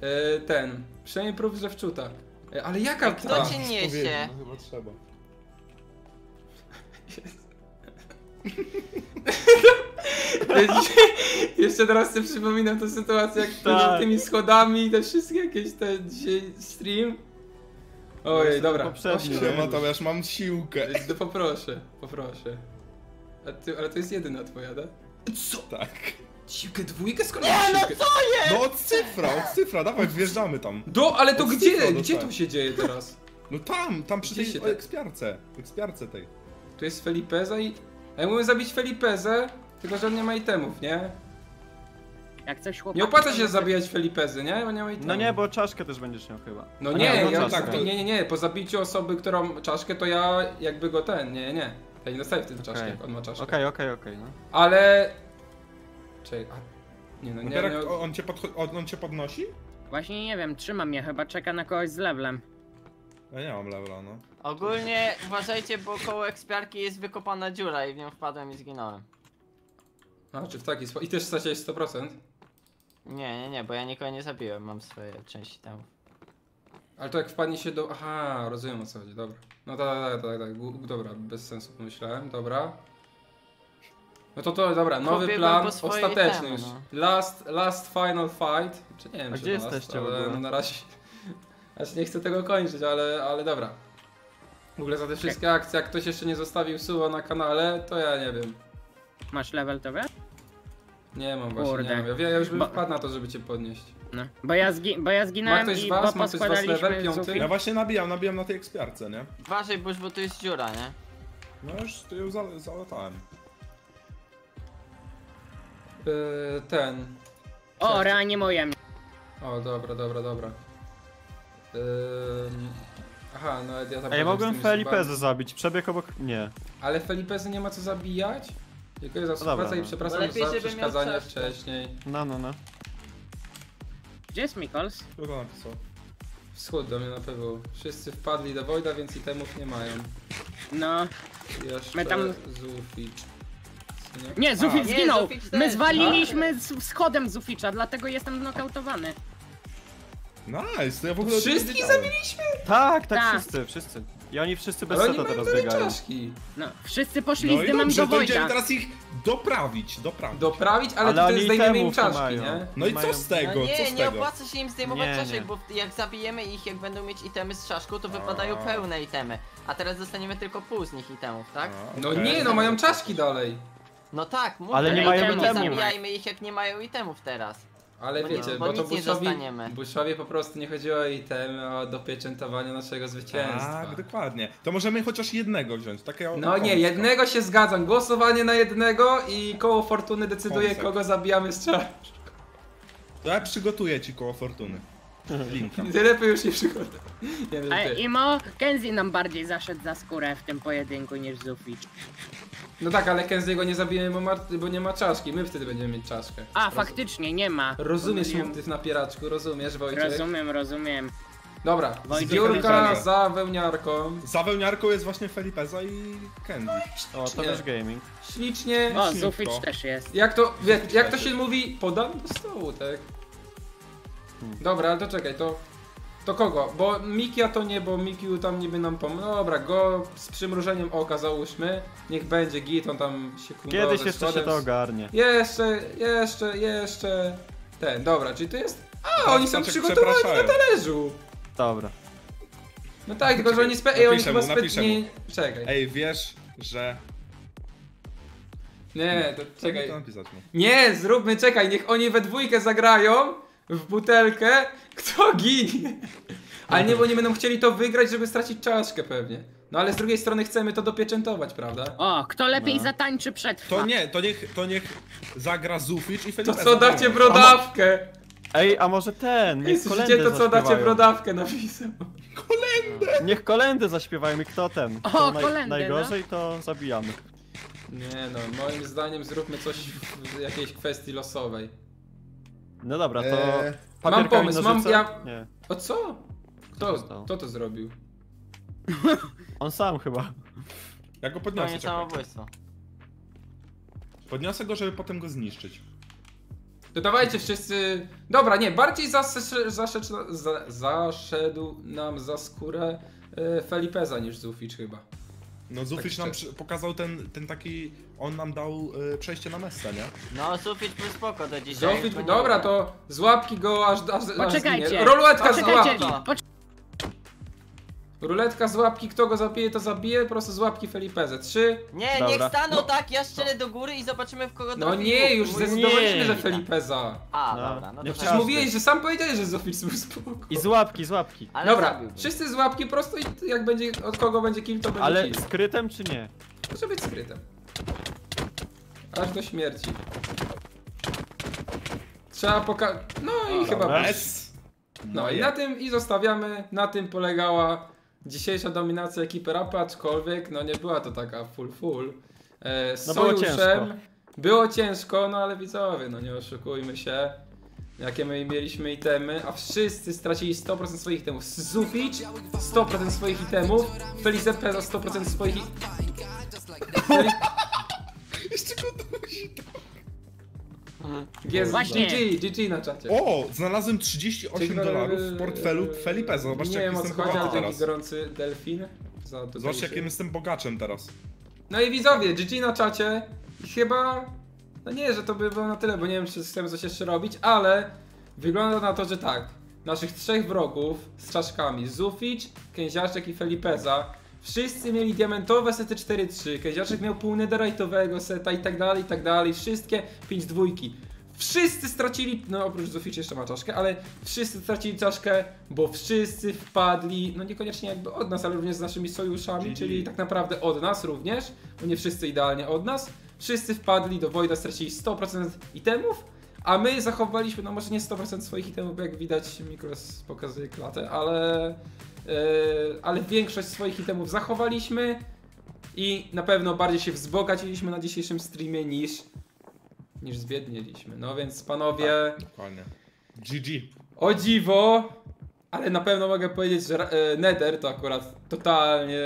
e, ten, przynajmniej prób, że wczuta. E, ale jaka Kto ta? cię niesie? No chyba trzeba. Jeszcze teraz sobie przypominam tę sytuację, jak Tak. tymi schodami i te wszystkie jakieś te dzisiaj stream. Ojej, dobra. poprzedni. Osiem. Siema, to mam siłkę. To poproszę, poproszę. A ty, ale to jest jedyna twoja, tak? Co? Tak. Siłkę dwójkę? Skąd Nie, no siłkę? No od cyfra, od cyfra, dawaj, wjeżdżamy tam. Do, ale to Od gdzie, cyfra gdzie to się dzieje teraz? No tam, tam przy Gdzie tej się o, te- ekspiarce. Ekspiarce tej. Tu jest Felipeza i... A ja mówię zabić Felipezę, tylko że on nie ma itemów, nie? Jak coś chłopaki... Nie opłaca się zabijać Felipezy, nie? Bo nie ma itemów. No nie, bo czaszkę też będziesz miał chyba. No A nie, no ja, czaszkę. tak, to, nie, nie, nie, po zabiciu osoby, która ma czaszkę, to ja jakby go ten, nie, nie. Ja nie dostaję wtedy czaszkę, Okej. jak on ma czaszkę. Okej, okej, okej, no. Ale... Czekaj, a... Nie no, nie, nie... on, cię podcho- on, on cię podnosi? Właśnie nie wiem, trzyma mnie chyba, czeka na kogoś z levelem. Ja nie mam levela, no. Ogólnie uważajcie, bo koło ekspiarki jest wykopana dziura i w nią wpadłem i zginąłem. A, czy w taki sposób... I też straciłeś 100%? Nie, nie, nie, bo ja nikogo nie zabiłem, mam swoje części tam. Ale to jak wpadnie się do... Aha, rozumiem o co chodzi, dobra. No tak, tak, tak, tak, gu- dobra, bez sensu pomyślałem, dobra. No to to, dobra, nowy Pobiegłem plan, po ostateczny itemy, już. no. Last, last final fight. Czy nie wiem, A czy gdzie last, jesteście w ale ogóle? no na razie... Aż nie chcę tego kończyć, ale, ale dobra. W ogóle za te wszystkie akcje, jak ktoś jeszcze nie zostawił suba na kanale, to ja nie wiem. Masz level to wie? Nie mam właśnie, Kurde. nie wiem. Ja, wie- ja już bym Bo- wpadł na to, żeby cię podnieść. No. Bo ja, zgi bo ja zginąłem ktoś i was? bo Ma ktoś was level Ja właśnie nabijam, nabijam na tej ekspiarce, nie? Uważaj, Bush, bo tu jest dziura, nie? No już to ją za, zalatałem. Yy, ten. O, reanimuję mnie. O, dobra, dobra, dobra. Yy, aha, no ja A ja mogłem słupami. zabić, przebieg obok... nie. Ale Felipezy nie ma co zabijać? Dziękuję za dobra, współpracę i no. przepraszam lepiej, za żeby miał przeszkadzanie wcześniej. No, no, no. Gdzie jest Mikols? To napisał? Wschód do mnie na pewno. Wszyscy wpadli do Wojda, więc itemów nie mają. No. Jeszcze My tam- Zuficz. Co nie? Nie, Zuficz nie, zginął! Zuficz My zwaliliśmy z schodem Zuficza, dlatego jestem nokautowany. Nice, to ja w ogóle o tym nie Wszystkich wiedziałem. zabiliśmy? Tak, tak, Tak. wszyscy, wszyscy. I oni wszyscy bez Ale oni seta mają teraz biegają. czaszki. No, wszyscy poszli No z i dymem dobrze, do to teraz ich doprawić, doprawić. Doprawić, ale, Ale tutaj oni zdejmiemy im czaszki, mają. nie? No i co z tego, No co nie, z nie tego? opłaca się im zdejmować Nie, czaszek, nie. bo jak zabijemy ich, jak będą mieć itemy z czaszką, to wypadają A. pełne itemy. A teraz dostaniemy tylko pół z nich itemów, tak? A, No okej. nie, no mają czaszki dalej. No tak, mówię, Ale nie nie, mają nie itemów. zabijajmy ich jak nie mają itemów teraz. Ale Bo wiecie, nic- bo, bo to nie Bushowi. Bushowi po prostu nie chodziło o itemy, a o dopieczętowanie naszego zwycięstwa. Tak, dokładnie. To możemy chociaż jednego wziąć, takie No nie, jednego się zgadzam. Głosowanie na jednego i koło fortuny decyduje, Koncept. kogo zabijamy z czaszki. To ja przygotuję ci koło fortuny. Linka. Lepiej już nie przygotuj. Nie, A. Imo, Kenzie nam bardziej zaszedł za skórę w tym pojedynku niż Zuficz. No tak, ale Kenziego nie zabijemy, bo, ma, bo nie ma czaszki. My wtedy będziemy mieć czaszkę. A, Roz- faktycznie, nie ma. Rozumiesz Pomyliłem. motyw na pieraczku, rozumiesz Wojciech? Rozumiem, rozumiem. Dobra, Wojciech zbiórka za wełniarką. Za wełniarką jest właśnie Felipeza i Candy. O, to też gaming. Ślicznie. O. Zuficz też jest. Jak to, wie, jak to się mówi? Podam do stołu, tak? Hmm. Dobra, ale to czekaj, to... To kogo? Bo Mikia to nie, bo Mikiu tam niby nam pomógł. No dobra, go z przymrużeniem oka załóżmy. Niech będzie git, on tam się kumał Kiedyś ze jeszcze się to ogarnie. Jeszcze, jeszcze, jeszcze... Ten, dobra, czyli to jest... A, oni są przygotowani na przepraszają. talerzu! Dobra. No tak, tylko że oni spe... Ej, oni Napiszę chyba mu, spe... napiszę Nie, mu. czekaj. Ej, wiesz, że... Nie, to czekaj. to napisać mu? Nie, zróbmy, czekaj, niech oni we dwójkę zagrają w butelkę, kto ginie. Ale nie, bo nie będą chcieli to wygrać, żeby stracić czaszkę pewnie. No ale z drugiej strony chcemy to dopieczętować, prawda? O, kto lepiej No. zatańczy przetrwa. To nie, to niech, to niech zagra Zuficz i To Felipeza. co dacie brodawkę? Ej, a może ten, niech kolendy to co dacie brodawkę napisał. Niech kolendy zaśpiewają i kto ten? O, Kto naj, kolendy, najgorzej to zabijamy. Nie no, moim zdaniem zróbmy coś w jakiejś kwestii losowej. No dobra, to... Eee, mam pomysł, mam- nożyce? ja- Nie. O co? Kto, zostało? kto to zrobił? On sam chyba. Ja go To podniosę, nie czekaj. samobójstwo. Podniosę go, żeby potem go zniszczyć. To dawajcie wszyscy. Dobra, nie, bardziej zas- zaszedł, za, zaszedł nam za skórę e, Felipeza niż Zuficz chyba. No Zuficz nam przy- pokazał ten, ten taki... On nam dał y, przejście na Messa, nie? No, Sufit był spoko do dzisiaj. Nie dobra, to z łapki go aż, aż, aż Poczekajcie. zginie. Z Poczekajcie, łapki. poczekajcie. Ruletka z łapki, kto go zabije, to zabije, po prostu z łapki Felipezę. Trzy. Nie, Dobra. niech staną No. tak, ja strzelę do góry i zobaczymy w kogo No trafi nie, już zdecydowaliśmy, że Felipeza. A, No, dobra, no nie to Przecież Każdy. mówiłeś, że sam powiedziałeś, że Zuficz był spoko. I z łapki, z łapki. Ale Dobra, zabiłbym. wszyscy z łapki prosto i jak będzie, od kogo będzie kill, to będzie Ale kill. skrytem czy nie? Może być skrytem. Aż do śmierci. Trzeba poka... No i chyba... dobra. Yes! No i na tym i zostawiamy, na tym polegała dzisiejsza dominacja ekipy Rapy, aczkolwiek no nie była to taka full full. E, z No było sojuszem ciężko. było ciężko, no ale widzowie, no nie oszukujmy się. Jakie my mieliśmy itemy, a wszyscy stracili 100% swoich itemów. Zuficz 100% swoich itemów, Felizepe za 100% swoich. Jeszcze go. Jest Właśnie. GG, GG na czacie. O! Znalazłem 38 Czyli, dolarów e, w portfelu Felipeza. Zobaczcie, Nie jak wiem jestem chodzi, bogaty taki teraz. gorący delfin. Za to Zobaczcie, jakim jestem bogaczem teraz. No i widzowie, GG na czacie. I chyba. No nie, że to by było na tyle, bo nie wiem, czy chcemy coś jeszcze robić, ale wygląda na to, że tak. Naszych trzech wrogów z czaszkami Zuficz, Kęziaczek i Felipeza. Wszyscy mieli diamentowe sety 4-3. Kęziaczek miał pół netherite'owego seta i tak dalej, i tak dalej. Wszystkie 5 dwójki. Wszyscy stracili, no oprócz Zofii jeszcze ma czaszkę, ale wszyscy stracili czaszkę, bo wszyscy wpadli, no niekoniecznie jakby od nas, ale również z naszymi sojuszami, Czyli- tak naprawdę od nas również, bo nie wszyscy idealnie od nas. Wszyscy wpadli do Wojda, stracili 100% itemów, a my zachowaliśmy, no może nie 100% swoich itemów, bo jak widać Mikros pokazuje klatę, ale, ale większość swoich itemów zachowaliśmy i na pewno bardziej się wzbogaciliśmy na dzisiejszym streamie niż, niż zbiednieliśmy. No więc panowie, Dokładnie. GG. o dziwo, ale na pewno mogę powiedzieć, że e, Nether to akurat totalnie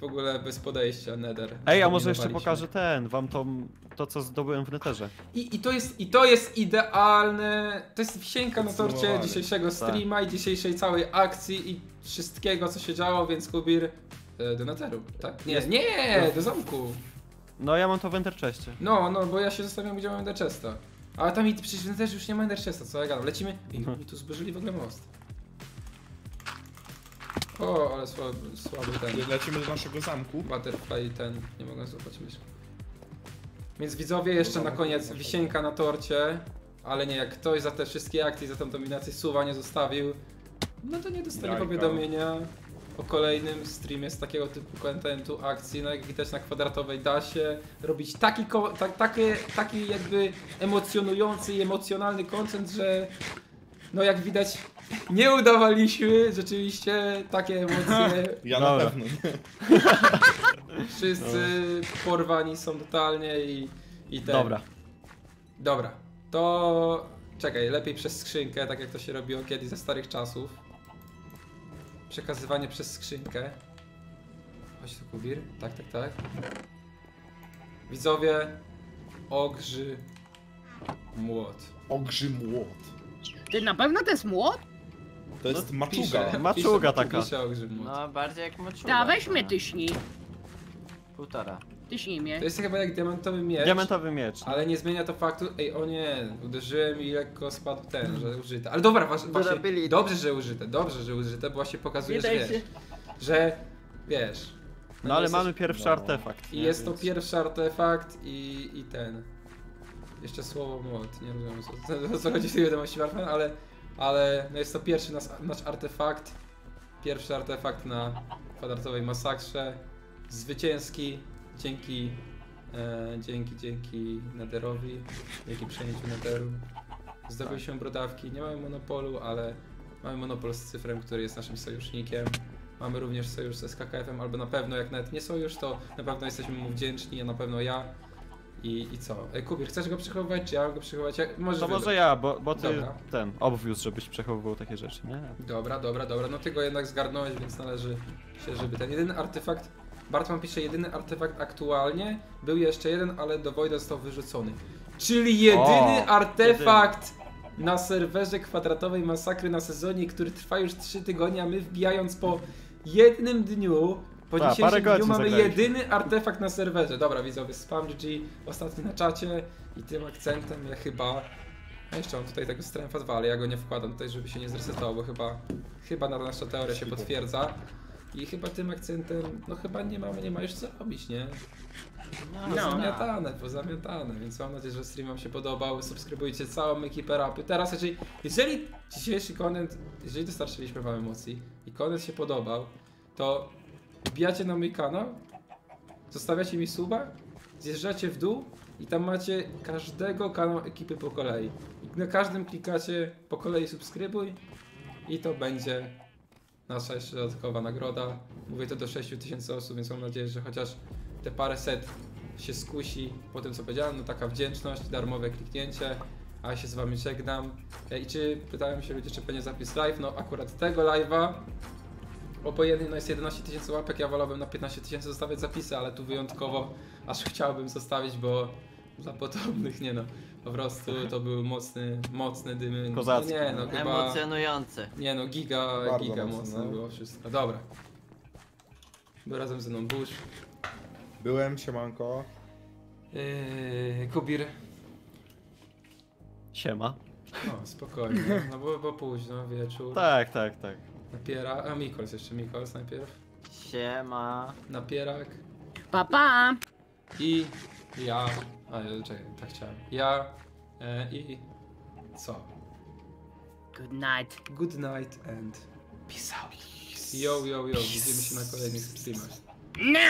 w ogóle bez podejścia Nether. Ej, a może jeszcze pokażę ten, wam to, to co zdobyłem w neterze. I, i, to jest, I to jest idealne. To jest wisienka na torcie dzisiejszego streama i dzisiejszej całej akcji i wszystkiego, co się działo, więc Kubir e, do Netheru, tak? Nie, Jest- nie, do zamku. No ja mam to w Enterchestie. No, no, bo ja się zastanawiam, gdzie mamy Enderchesta. Ale tam i przecież w Netherze już nie ma Enderchesta, co ja gadam. Lecimy. I Mhm. oni tu zburzyli w ogóle most. O, ale słaby, słaby ten. Lecimy do naszego zamku. Butterfly ten, nie mogę złapać myszki. Więc widzowie, jeszcze na koniec wisienka na torcie, ale nie, jak ktoś za te wszystkie akcje, za tą dominację suwa nie zostawił, no to nie dostanie Jajka. powiadomienia o kolejnym streamie z takiego typu kontentu, akcji, no jak widać na kwadratowej da się robić taki, ko- ta, takie, taki jakby emocjonujący i emocjonalny content, że no jak widać nie udawaliśmy rzeczywiście takie emocje Ja Dobra. na pewno nie. Wszyscy porwani są totalnie i, i ten. Dobra. Dobra. To czekaj, lepiej przez skrzynkę, tak jak to się robiło kiedyś za starych czasów. Przekazywanie przez skrzynkę. Chodź tu Kubir. Tak, tak, tak. Widzowie, ogrzy młot. Ogrzy młot. Ty na pewno to jest młot? To jest Pisze- maczuga. Maczuga pisze- taka. No, bardziej jak moczuga. Da, weź mnie no. tyśnij. Półtora. Tyśnij mnie. To jest chyba jak diamentowy miecz. Diamentowy miecz. Ale nie zmienia to faktu. Ej, o nie, uderzyłem i lekko spadł ten, że użyte. Ale dobra, właśnie, dobrze, że użyte, dobrze, że użyte, bo właśnie pokazuje, że wiesz, się. że wiesz. No ale jesteś- mamy pierwszy no. artefakt. I jest to Więc- pierwszy artefakt i, i ten. Jeszcze słowo młot, nie rozumiem o co, co chodzi w tej wiadomości Warfan, ale, ale no jest to pierwszy nas, nasz artefakt. Pierwszy artefakt na kwadratowej masakrze. Zwycięski dzięki, e, dzięki, dzięki Netherowi, dzięki przejęciu Netheru. Zdobyliśmy brodawki, nie mamy monopolu, ale mamy monopol z cyfrem, który jest naszym sojusznikiem. Mamy również sojusz z SKKF-em, albo na pewno jak nawet nie sojusz, to na pewno jesteśmy mu wdzięczni, a na pewno ja. I, i co? Ej, Kubir, chcesz go przechowywać, czy ja mam go przechowywać? Jak, możesz To wybrać. może ja, bo, bo ty Dobra. ten, obwiózł, żebyś przechowywał takie rzeczy, nie? Dobra, dobra, dobra. No ty go jednak zgarnąłeś, więc należy się, żeby ten jedyny artefakt. Bartman pisze, jedyny artefakt aktualnie. Był jeszcze jeden, ale do Wojda został wyrzucony. Czyli jedyny O, artefakt na serwerze kwadratowej masakry na sezonie, który trwa już 3 tygodnie, a my wbijając po jednym dniu, po parę dzisiejszym dniu mamy zagraliśmy. jedyny artefakt na serwerze. Dobra, widzowie, spam GG, ostatni na czacie i tym akcentem ja chyba a jeszcze mam tutaj tego Strength 2, ale ja go nie wkładam tutaj, żeby się nie zresetował, bo chyba, chyba na nasza teoria się potwierdza. I chyba tym akcentem, no chyba nie mamy, nie ma już co robić, nie? No, No. Pozamiatane, pozamiatane, więc mam nadzieję, że stream wam się podobał, subskrybujcie całą ekipę rapy. Teraz jeżeli, jeżeli dzisiejszy content, jeżeli dostarczyliśmy wam emocji i content się podobał, to wbijacie na mój kanał, zostawiacie mi suba, zjeżdżacie w dół i tam macie każdego kanału ekipy po kolei. Na każdym klikacie po kolei subskrybuj i to będzie nasza jeszcze dodatkowa nagroda. Mówię to do 6000 osób, więc mam nadzieję, że chociaż te parę set się skusi po tym co powiedziałem, no taka wdzięczność, darmowe kliknięcie, a ja się z wami żegnam. E, I czy pytają się ludzie, czy będzie zapis live? No akurat tego live'a obojętnie no jest 11 tysięcy łapek, ja wolałbym na 15 tysięcy zostawiać zapisy, ale tu wyjątkowo aż chciałbym zostawić, bo dla podobnych nie no. Po prostu to był mocny, mocny dymy. Kozacki. Nie no, chyba... Emocjonujące. Nie no, giga, Bardzo giga mocno, mocne no. było wszystko. Dobra. Był razem ze mną Bush. Byłem, siemanko. Yy, Kubir. Siema. No, spokojnie. No bo, bo późno, wieczór. Tak, tak, tak. Napiera. A Mikols jeszcze, Mikols najpierw. Siema. Napierak. Pa, pa. I ja. A, ja, czekaj, tak chciałem. Ja, E, I co? Good night. Good night and peace out. Yo, yo, yo, widzimy się na kolejnych streamach. No!